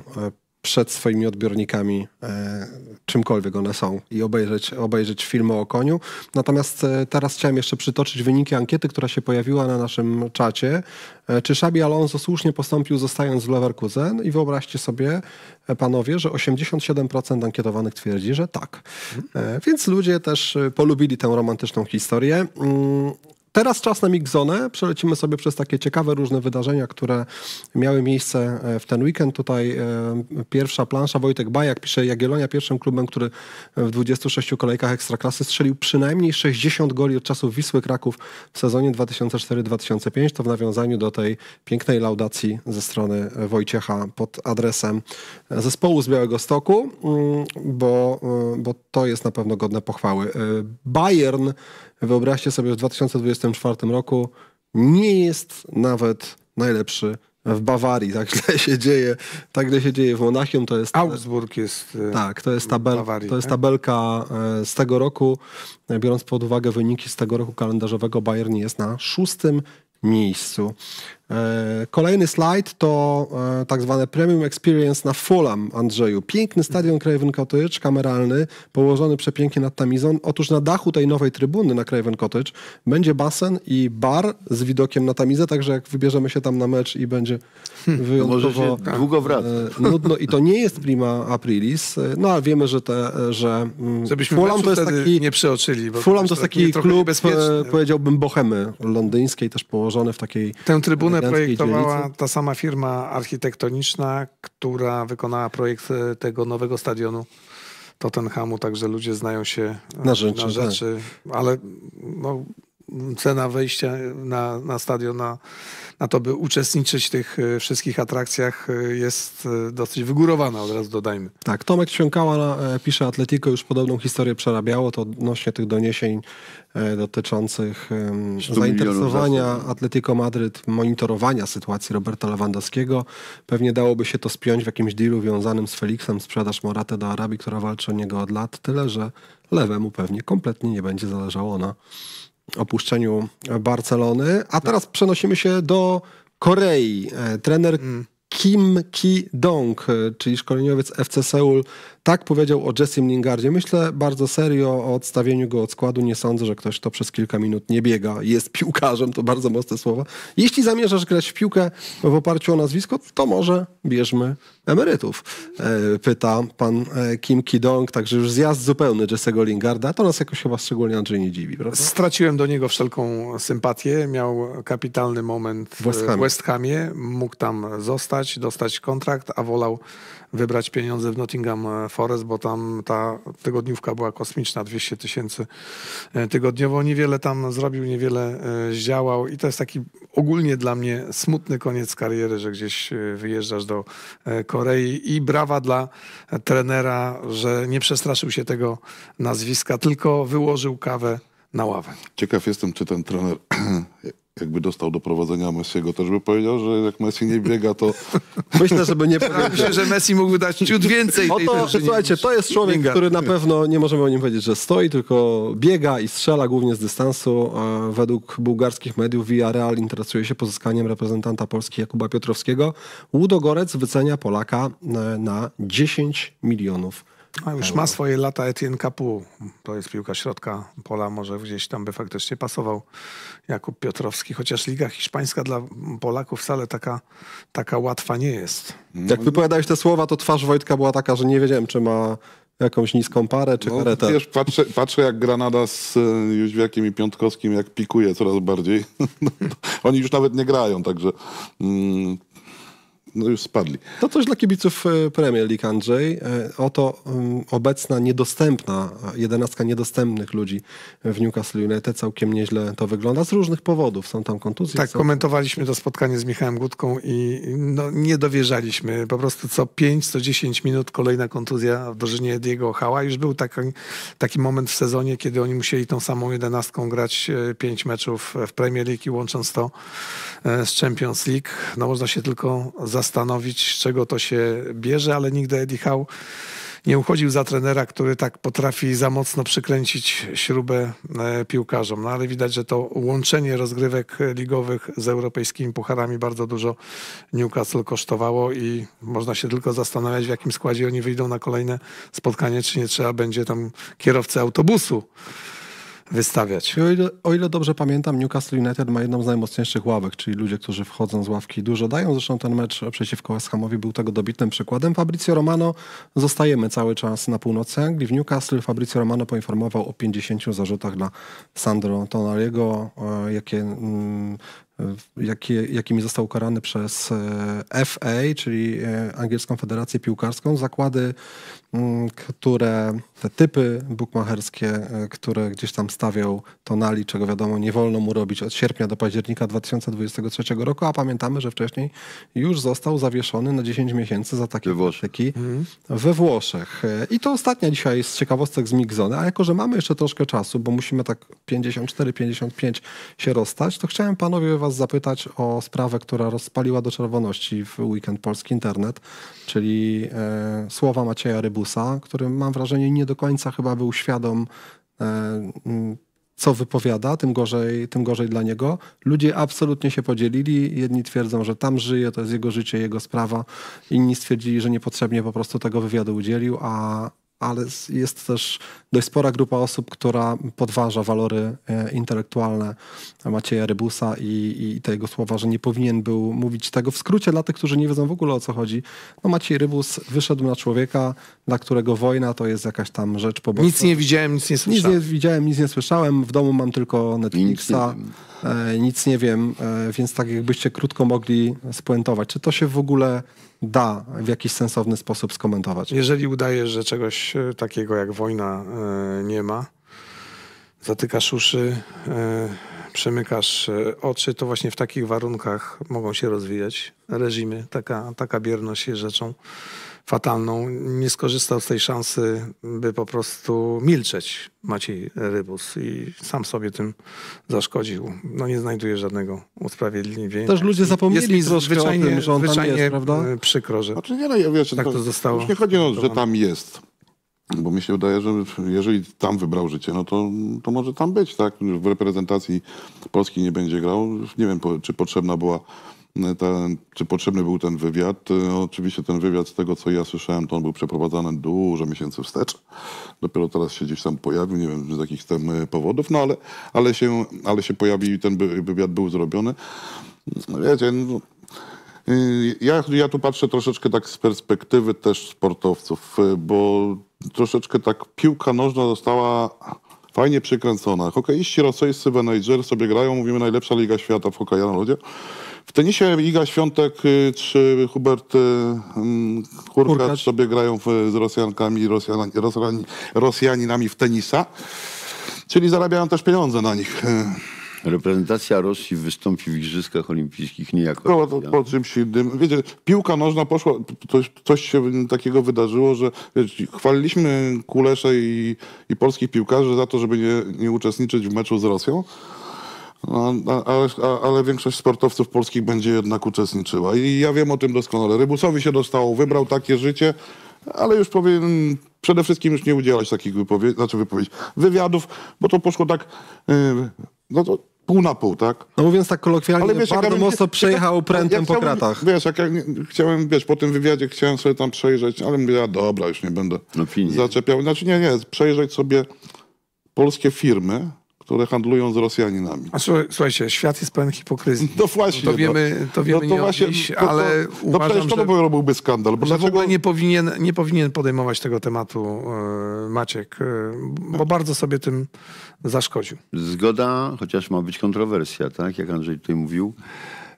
przed swoimi odbiornikami, e, czymkolwiek one są i obejrzeć, obejrzeć film o koniu. Natomiast e, teraz chciałem jeszcze przytoczyć wyniki ankiety, która się pojawiła na naszym czacie. E, Czy Xabi Alonso słusznie postąpił zostając w Leverkusen? I wyobraźcie sobie, e, panowie, że 87% ankietowanych twierdzi, że tak. E, Więc ludzie też e, polubili tę romantyczną historię. Teraz czas na Mixzone. Przelecimy sobie przez takie ciekawe różne wydarzenia, które miały miejsce e, w ten weekend. Tutaj e, pierwsza plansza. Wojtek Bajak pisze, Jagiellonia pierwszym klubem, który w 26 kolejkach Ekstraklasy strzelił przynajmniej 60 goli od czasów Wisły Kraków w sezonie 2004-2005. To w nawiązaniu do tej pięknej laudacji ze strony Wojciecha pod adresem zespołu z Białego Stoku, mm, bo, e, bo to jest na pewno godne pochwały. Bayern Wyobraźcie sobie, że w 2024 roku nie jest nawet najlepszy w Bawarii. Tak źle się dzieje, tak źle się dzieje w Monachium. To jest, Augsburg jest... e, tak, to jest, tabel, Bawarii, to jest tabelka e, z tego roku. E, Biorąc pod uwagę wyniki z tego roku kalendarzowego, Bayern jest na szóstym miejscu. E, Kolejny slajd to e, tak zwane Premium Experience na Fulham, Andrzeju. Piękny stadion Craven Cottage, kameralny, położony przepięknie nad Tamizą. Otóż na dachu tej nowej trybuny na Craven Cottage będzie basen i bar z widokiem na Tamizę, także jak wybierzemy się tam na mecz i będzie wyjątkowo... Może się długo wraca. E, nudno i to nie jest prima aprilis, no ale wiemy, że, te, że mm, Żebyśmy Fulham to jest taki... nie przeoczyli. Bo Fulham to jest taki klub, e, powiedziałbym, bohemy londyńskiej, też położony w takiej Tę trybunę projektowała dzielnicy. ta sama firma architektoniczna, która wykonała projekt e, tego nowego stadionu Tottenhamu, także ludzie znają się Na rzeczy, na rzeczy ale no, cena wejścia na, na stadion, na, na to, by uczestniczyć w tych e, wszystkich atrakcjach e, jest e, dosyć wygórowana, od razu dodajmy. Tak, Tomek Ćwiąkała e, pisze, Atletico już podobną historię przerabiało, to odnośnie tych doniesień dotyczących em, 100 zainteresowania Atletico Madryt, monitorowania sytuacji Roberta Lewandowskiego. Pewnie dałoby się to spiąć w jakimś dealu wiązanym z Felixem, sprzedaż Moraty do Arabii, która walczy o niego od lat, tyle że Lewemu pewnie kompletnie nie będzie zależało na opuszczeniu Barcelony. A teraz przenosimy się do Korei. E, Trener Kim Ki-dong, e, czyli szkoleniowiec FC Seul, tak powiedział o Jessim Lingardzie. Myślę bardzo serio o odstawieniu go od składu. Nie sądzę, że ktoś, kto przez kilka minut nie biega, jest piłkarzem, to bardzo mocne słowa. Jeśli zamierzasz grać w piłkę w oparciu o nazwisko, to może bierzmy emerytów, e, pyta pan e, Kim Ki-dong. Także już zjazd zupełny Jesse'ego Lingarda. To nas jakoś chyba szczególnie Andrzej nie dziwi, prawda? Straciłem do niego wszelką sympatię. Miał kapitalny moment W West Hamie. w West Hamie. Mógł tam zostać, dostać kontrakt, a wolał wybrać pieniądze w Nottingham Forest, bo tam ta tygodniówka była kosmiczna, 200 tysięcy e, tygodniowo. Niewiele tam zrobił, niewiele e, zdziałał i to jest taki ogólnie dla mnie smutny koniec kariery, że gdzieś e, wyjeżdżasz do e, Korei i brawa dla e, trenera, że nie przestraszył się tego nazwiska, tylko wyłożył kawę na ławę. Ciekaw jestem, czy ten trener [CLEARS THROAT] jakby dostał do prowadzenia Messiego, też by powiedział, że jak Messi nie biega, to [LAUGHS] Myślę, żeby nie [LAUGHS] Myślę, że Messi mógłby dać ciut więcej Oto, drużynie słuchajcie, to jest człowiek, który na pewno nie możemy o nim powiedzieć, że stoi, tylko biega i strzela głównie z dystansu. Według bułgarskich mediów Villarreal interesuje się pozyskaniem reprezentanta Polski Jakuba Piotrowskiego. Łudogorec wycenia Polaka na 10 milionów A już ma swoje lata Etienne Capu. To jest piłka środka pola. Może gdzieś tam by faktycznie pasował Jakub Piotrowski. Chociaż Liga Hiszpańska dla Polaków wcale taka, taka łatwa nie jest. Jak wypowiadałeś te słowa, to twarz Wojtka była taka, że nie wiedziałem, czy ma jakąś niską parę, czy No, karetę. wiesz, patrzę, patrzę jak Granada z e, Jóźwiakiem i Piątkowskim, jak pikuje coraz bardziej. [LAUGHS] Oni już nawet nie grają, także mm, no już spadli. To coś dla kibiców e, Premier League, Andrzej. E, Oto mm, obecna niedostępna, e, jedenastka niedostępnych ludzi w Newcastle United. Całkiem nieźle to wygląda z różnych powodów. Są tam kontuzje. Tak, są... komentowaliśmy to spotkanie z Michałem Gutką i no, nie dowierzaliśmy. Po prostu co 5, co 10 minut kolejna kontuzja w drużynie Diego Hała. Już był taki, taki moment w sezonie, kiedy oni musieli tą samą jedenastką grać 5 meczów w Premier League i łącząc to z Champions League. No można się tylko zastanowić, z czego to się bierze, ale nigdy Eddie Howe nie uchodził za trenera, który tak potrafi za mocno przykręcić śrubę e, piłkarzom. No ale widać, że to łączenie rozgrywek ligowych z europejskimi pucharami bardzo dużo Newcastle kosztowało i można się tylko zastanawiać, w jakim składzie oni wyjdą na kolejne spotkanie, czy nie trzeba będzie tam kierowcę autobusu wystawiać. O ile, o ile dobrze pamiętam, Newcastle United ma jedną z najmocniejszych ławek, czyli ludzie, którzy wchodzą z ławki dużo dają. Zresztą ten mecz przeciwko West Hamowi był tego dobitnym przykładem. Fabrizio Romano, zostajemy cały czas na północy Anglii. W Newcastle Fabrizio Romano poinformował o 50 zarzutach dla Sandro Tonaliego, e, jakie mm, jakie, jakimi został ukarany przez e, FA, czyli e, Angielską Federację Piłkarską. Zakłady, które, te typy bukmacherskie, e, które gdzieś tam stawiał Tonali, czego wiadomo nie wolno mu robić od sierpnia do października 2023 roku, a pamiętamy, że wcześniej już został zawieszony na 10 miesięcy za takie We Włoszech. praktyki we Włoszech. E, I to ostatnia dzisiaj z ciekawostek z Migzony, a jako, że mamy jeszcze troszkę czasu, bo musimy tak 54-55 się rozstać, to chciałem panowie was zapytać o sprawę, która rozpaliła do czerwoności w weekend polski internet, czyli e, słowa Macieja Rybusa, który mam wrażenie nie do końca chyba był świadom e, co wypowiada, tym gorzej, tym gorzej dla niego. Ludzie absolutnie się podzielili. Jedni twierdzą, że tam żyje, to jest jego życie, jego sprawa. Inni stwierdzili, że niepotrzebnie po prostu tego wywiadu udzielił, a, ale jest też dość spora grupa osób, która podważa walory e, intelektualne Macieja Rybusa i, i te jego słowa, że nie powinien był mówić tego. W skrócie dla tych, którzy nie wiedzą w ogóle o co chodzi, no Maciej Rybus wyszedł na człowieka, dla którego wojna to jest jakaś tam rzecz poboczna. Nic nie widziałem, nic nie Nic słyszałem. nie widziałem, nic nie słyszałem. W domu mam tylko Netflixa. E, nic nie wiem, e, więc tak jakbyście krótko mogli spuentować. Czy to się w ogóle da w jakiś sensowny sposób skomentować? Jeżeli udajesz, że czegoś e, takiego jak wojna e, nie ma, zatykasz uszy, e, przemykasz oczy, to właśnie w takich warunkach mogą się rozwijać reżimy. Taka, taka bierność jest rzeczą fatalną. Nie skorzystał z tej szansy, by po prostu milczeć Maciej Rybus i sam sobie tym zaszkodził. No nie znajduje żadnego usprawiedliwienia. Też ludzie zapomnieli jest mi troszkę o zwyczajnie, tym, że on tam zwyczajnie jest, prawda? przykro, że Znaczy nie, no ja wiesz, Tak to zostało Już nie chodzi o to, że tam jest. Bo mi się wydaje, że jeżeli tam wybrał życie, no to, to może tam być, tak? W reprezentacji Polski nie będzie grał. Nie wiem, czy potrzebna była e, czy potrzebny był ten wywiad. E, Oczywiście ten wywiad, z tego co ja słyszałem, to on był przeprowadzany dużo miesięcy wstecz. Dopiero teraz się gdzieś tam pojawił, nie wiem z jakich tam e, powodów, no ale, ale, się, ale się pojawił i ten wy- wywiad był zrobiony. No Wiecie, no, Ja, ja tu patrzę troszeczkę tak z perspektywy też sportowców, bo troszeczkę tak piłka nożna została fajnie przykręcona. Hokeiści rosyjscy, Venager sobie grają, mówimy najlepsza liga świata w hokeja na ludzie. W tenisie Iga Świątek y, czy Hubert y, mm, Hurkacz Hurkacz. sobie grają w, z Rosjankami, Rosjanami, Rosjani, Rosjaninami w tenisa, czyli zarabiają też pieniądze na nich. Y, Reprezentacja Rosji wystąpi w Igrzyskach Olimpijskich nie jako Było to Rosja. po czymś innym. Wiecie, piłka nożna poszła, coś, coś się takiego wydarzyło, że wiecie, chwaliliśmy Kulesze i, i polskich piłkarzy za to, żeby nie, nie uczestniczyć w meczu z Rosją. A, ale, ale większość sportowców polskich będzie jednak uczestniczyła. I ja wiem o tym doskonale. Rybusowi się dostało, wybrał takie życie, ale już powinien przede wszystkim już nie udzielać takich wypowiedzi, znaczy wypowiedzi, wywiadów, bo to poszło tak, yy, no to pół na pół, tak? No mówiąc tak kolokwialnie, Ale wiesz, jak bardzo ja mocno przejechał ja- prętem ja po kratach. Wiesz, jak ja nie, chciałem, wiesz, po tym wywiadzie chciałem sobie tam przejrzeć, ale mówię, a dobra, już nie będę No zaczepiał. Znaczy nie, nie, przejrzeć sobie polskie firmy, które handlują z Rosjaninami. A słuchaj- słuchajcie, świat jest pełen hipokryzji. No właśnie. To wiemy, to wiemy nie od dziś, ale no, no uważam, przecież to że, dopiero byłby skandal. Bo że w dlaczego, ogóle nie powinien, nie powinien podejmować tego tematu e, Maciek, e, bo bardzo sobie tym zaszkodził. Zgoda, chociaż ma być kontrowersja, tak, jak Andrzej tutaj mówił.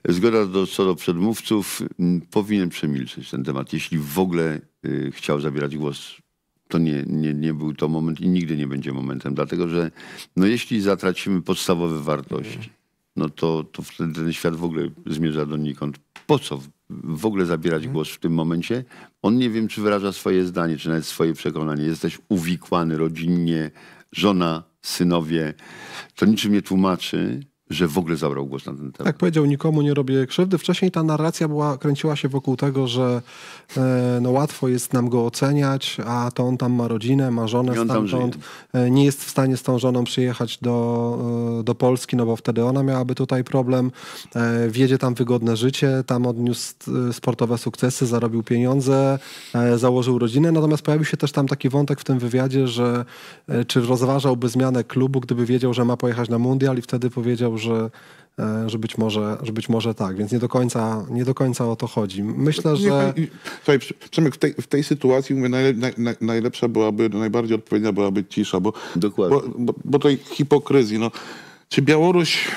Zgoda do, co do przedmówców, m, powinien przemilczeć ten temat. Jeśli w ogóle y, chciał zabierać głos, to nie, nie, nie był to moment i nigdy nie będzie momentem, dlatego że no, jeśli zatracimy podstawowe wartości, no to, to wtedy ten świat w ogóle zmierza donikąd. Po co w- ogóle zabierać głos w tym momencie? On nie wiem, czy wyraża swoje zdanie, czy nawet swoje przekonanie. Jesteś uwikłany rodzinnie, żona, synowie. To niczym nie tłumaczy, że w ogóle zabrał głos na ten temat. Tak powiedział, nikomu nie robię krzywdy. Wcześniej ta narracja była, kręciła się wokół tego, że e, no łatwo jest nam go oceniać, a to on tam ma rodzinę, ma żonę stamtąd. E, nie jest w stanie z tą żoną przyjechać do, e, do Polski, no bo wtedy ona miałaby tutaj problem. E, wiedzie tam wygodne życie, tam odniósł e, sportowe sukcesy, zarobił pieniądze, założył rodzinę. Natomiast pojawił się też tam taki wątek w tym wywiadzie, że czy rozważałby zmianę klubu, gdyby wiedział, że ma pojechać na mundial i wtedy powiedział, że, e, że, być, może, że być może tak. Więc nie do końca, nie do końca o to chodzi. Myślę, że... Słuchaj, Prze- Przemek, w tej, w tej sytuacji mówię, najle, naj, naj, najlepsza byłaby, najbardziej odpowiednia byłaby cisza, bo, Dokładnie. bo, bo, bo tej hipokryzji, no. Czy Białoruś,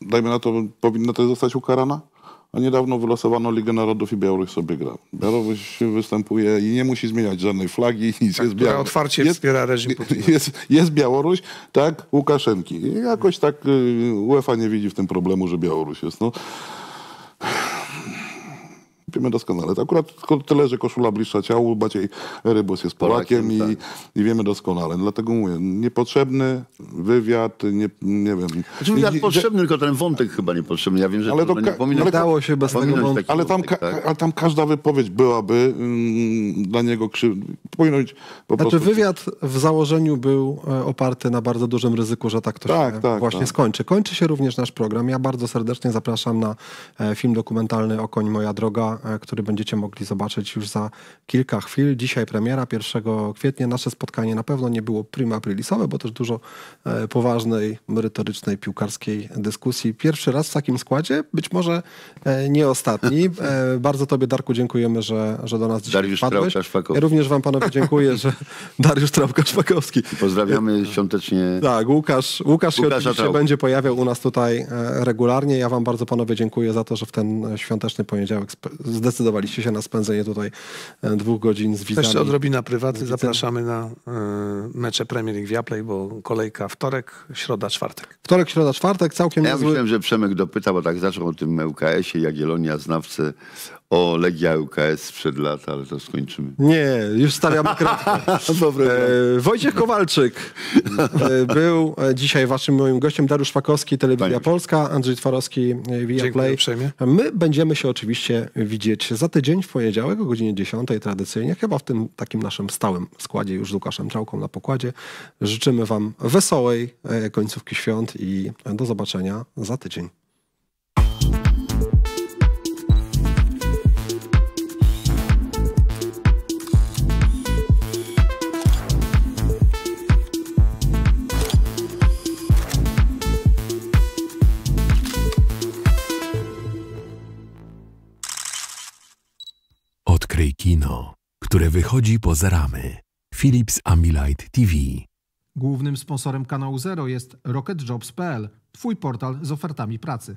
dajmy na to, powinna też zostać ukarana? A niedawno wylosowano Ligę Narodów i Białoruś sobie gra. Białoruś występuje i nie musi zmieniać żadnej flagi, [LAUGHS] nic jest która Białoruś. otwarcie wspiera reżim Putina. Jest, jest Białoruś, tak, Łukaszenki. I jakoś tak y, UEFA nie widzi w tym problemu, że Białoruś jest. No. Wiemy doskonale. To akurat tylko tyle, że koszula bliższa ciału, Maciej Rybus jest Polakiem, Polakiem, i, tak. i wiemy doskonale. Dlatego mówię, niepotrzebny wywiad, nie, nie wiem. Znaczy, wywiad I- potrzebny, tylko ten wątek chyba niepotrzebny. Ja wiem, że Ale to, to nie ale Dało się bez tego wątku. Ale tam, wątek, tak? ale tam każda wypowiedź byłaby mm, dla niego krzywdna. Powinno być po Znaczy prostu... wywiad w założeniu był e, oparty na bardzo dużym ryzyku, że tak to Tak, się tak, właśnie tak. skończy. Kończy się również nasz program. Ja bardzo serdecznie zapraszam na e, film dokumentalny Okoń Moja Droga, który będziecie mogli zobaczyć już za kilka chwil. Dzisiaj premiera 1 kwietnia. Nasze spotkanie na pewno nie było prima aprilisowe, bo też dużo e, poważnej, merytorycznej, piłkarskiej dyskusji. Pierwszy raz w takim składzie, być może e, nie ostatni. E, Bardzo tobie, Darku, dziękujemy, że, że do nas dzisiaj Dariusz wpadłeś. Ja również wam panowie dziękuję, że [LAUGHS] Dariusz Trałka-Szpakowski. Pozdrawiamy świątecznie. Tak, Łukasz, Łukasz się Łukasza oczywiście Trałka. będzie pojawiał u nas tutaj e, regularnie. Ja wam bardzo panowie dziękuję za to, że w ten e, świąteczny poniedziałek zdecydowaliście się na spędzenie tutaj e, dwóch godzin z widzami. Jeszcze odrobina prywaty. Zapraszamy na y, mecze Premier League Viaplay, bo kolejka wtorek, środa, czwartek. Wtorek, środa, czwartek, całkiem Ja niezły. myślałem, że Przemek dopyta, bo tak zaczął o tym ŁKS-ie, Jagiellonia, znawcy o Legia ŁKS sprzed lat, ale to skończymy. Nie, już stawiamy [LAUGHS] kropkę. E, Wojciech Kowalczyk e, był e, dzisiaj waszym moim gościem. Dariusz Szpakowski, Telewizja. Polska, Andrzej Twarowski, e, Via Dziękuję Play. uprzejmie. My będziemy się oczywiście widzieć za tydzień w poniedziałek o godzinie 10 tradycyjnie, chyba w tym takim naszym stałym składzie już z Łukaszem Czałką na pokładzie. Życzymy wam wesołej końcówki świąt i do zobaczenia za tydzień. Kino, które wychodzi poza ramy. Philips Ambilight TV. Głównym sponsorem kanału Zero jest RocketJobs.pl, Twój portal z ofertami pracy.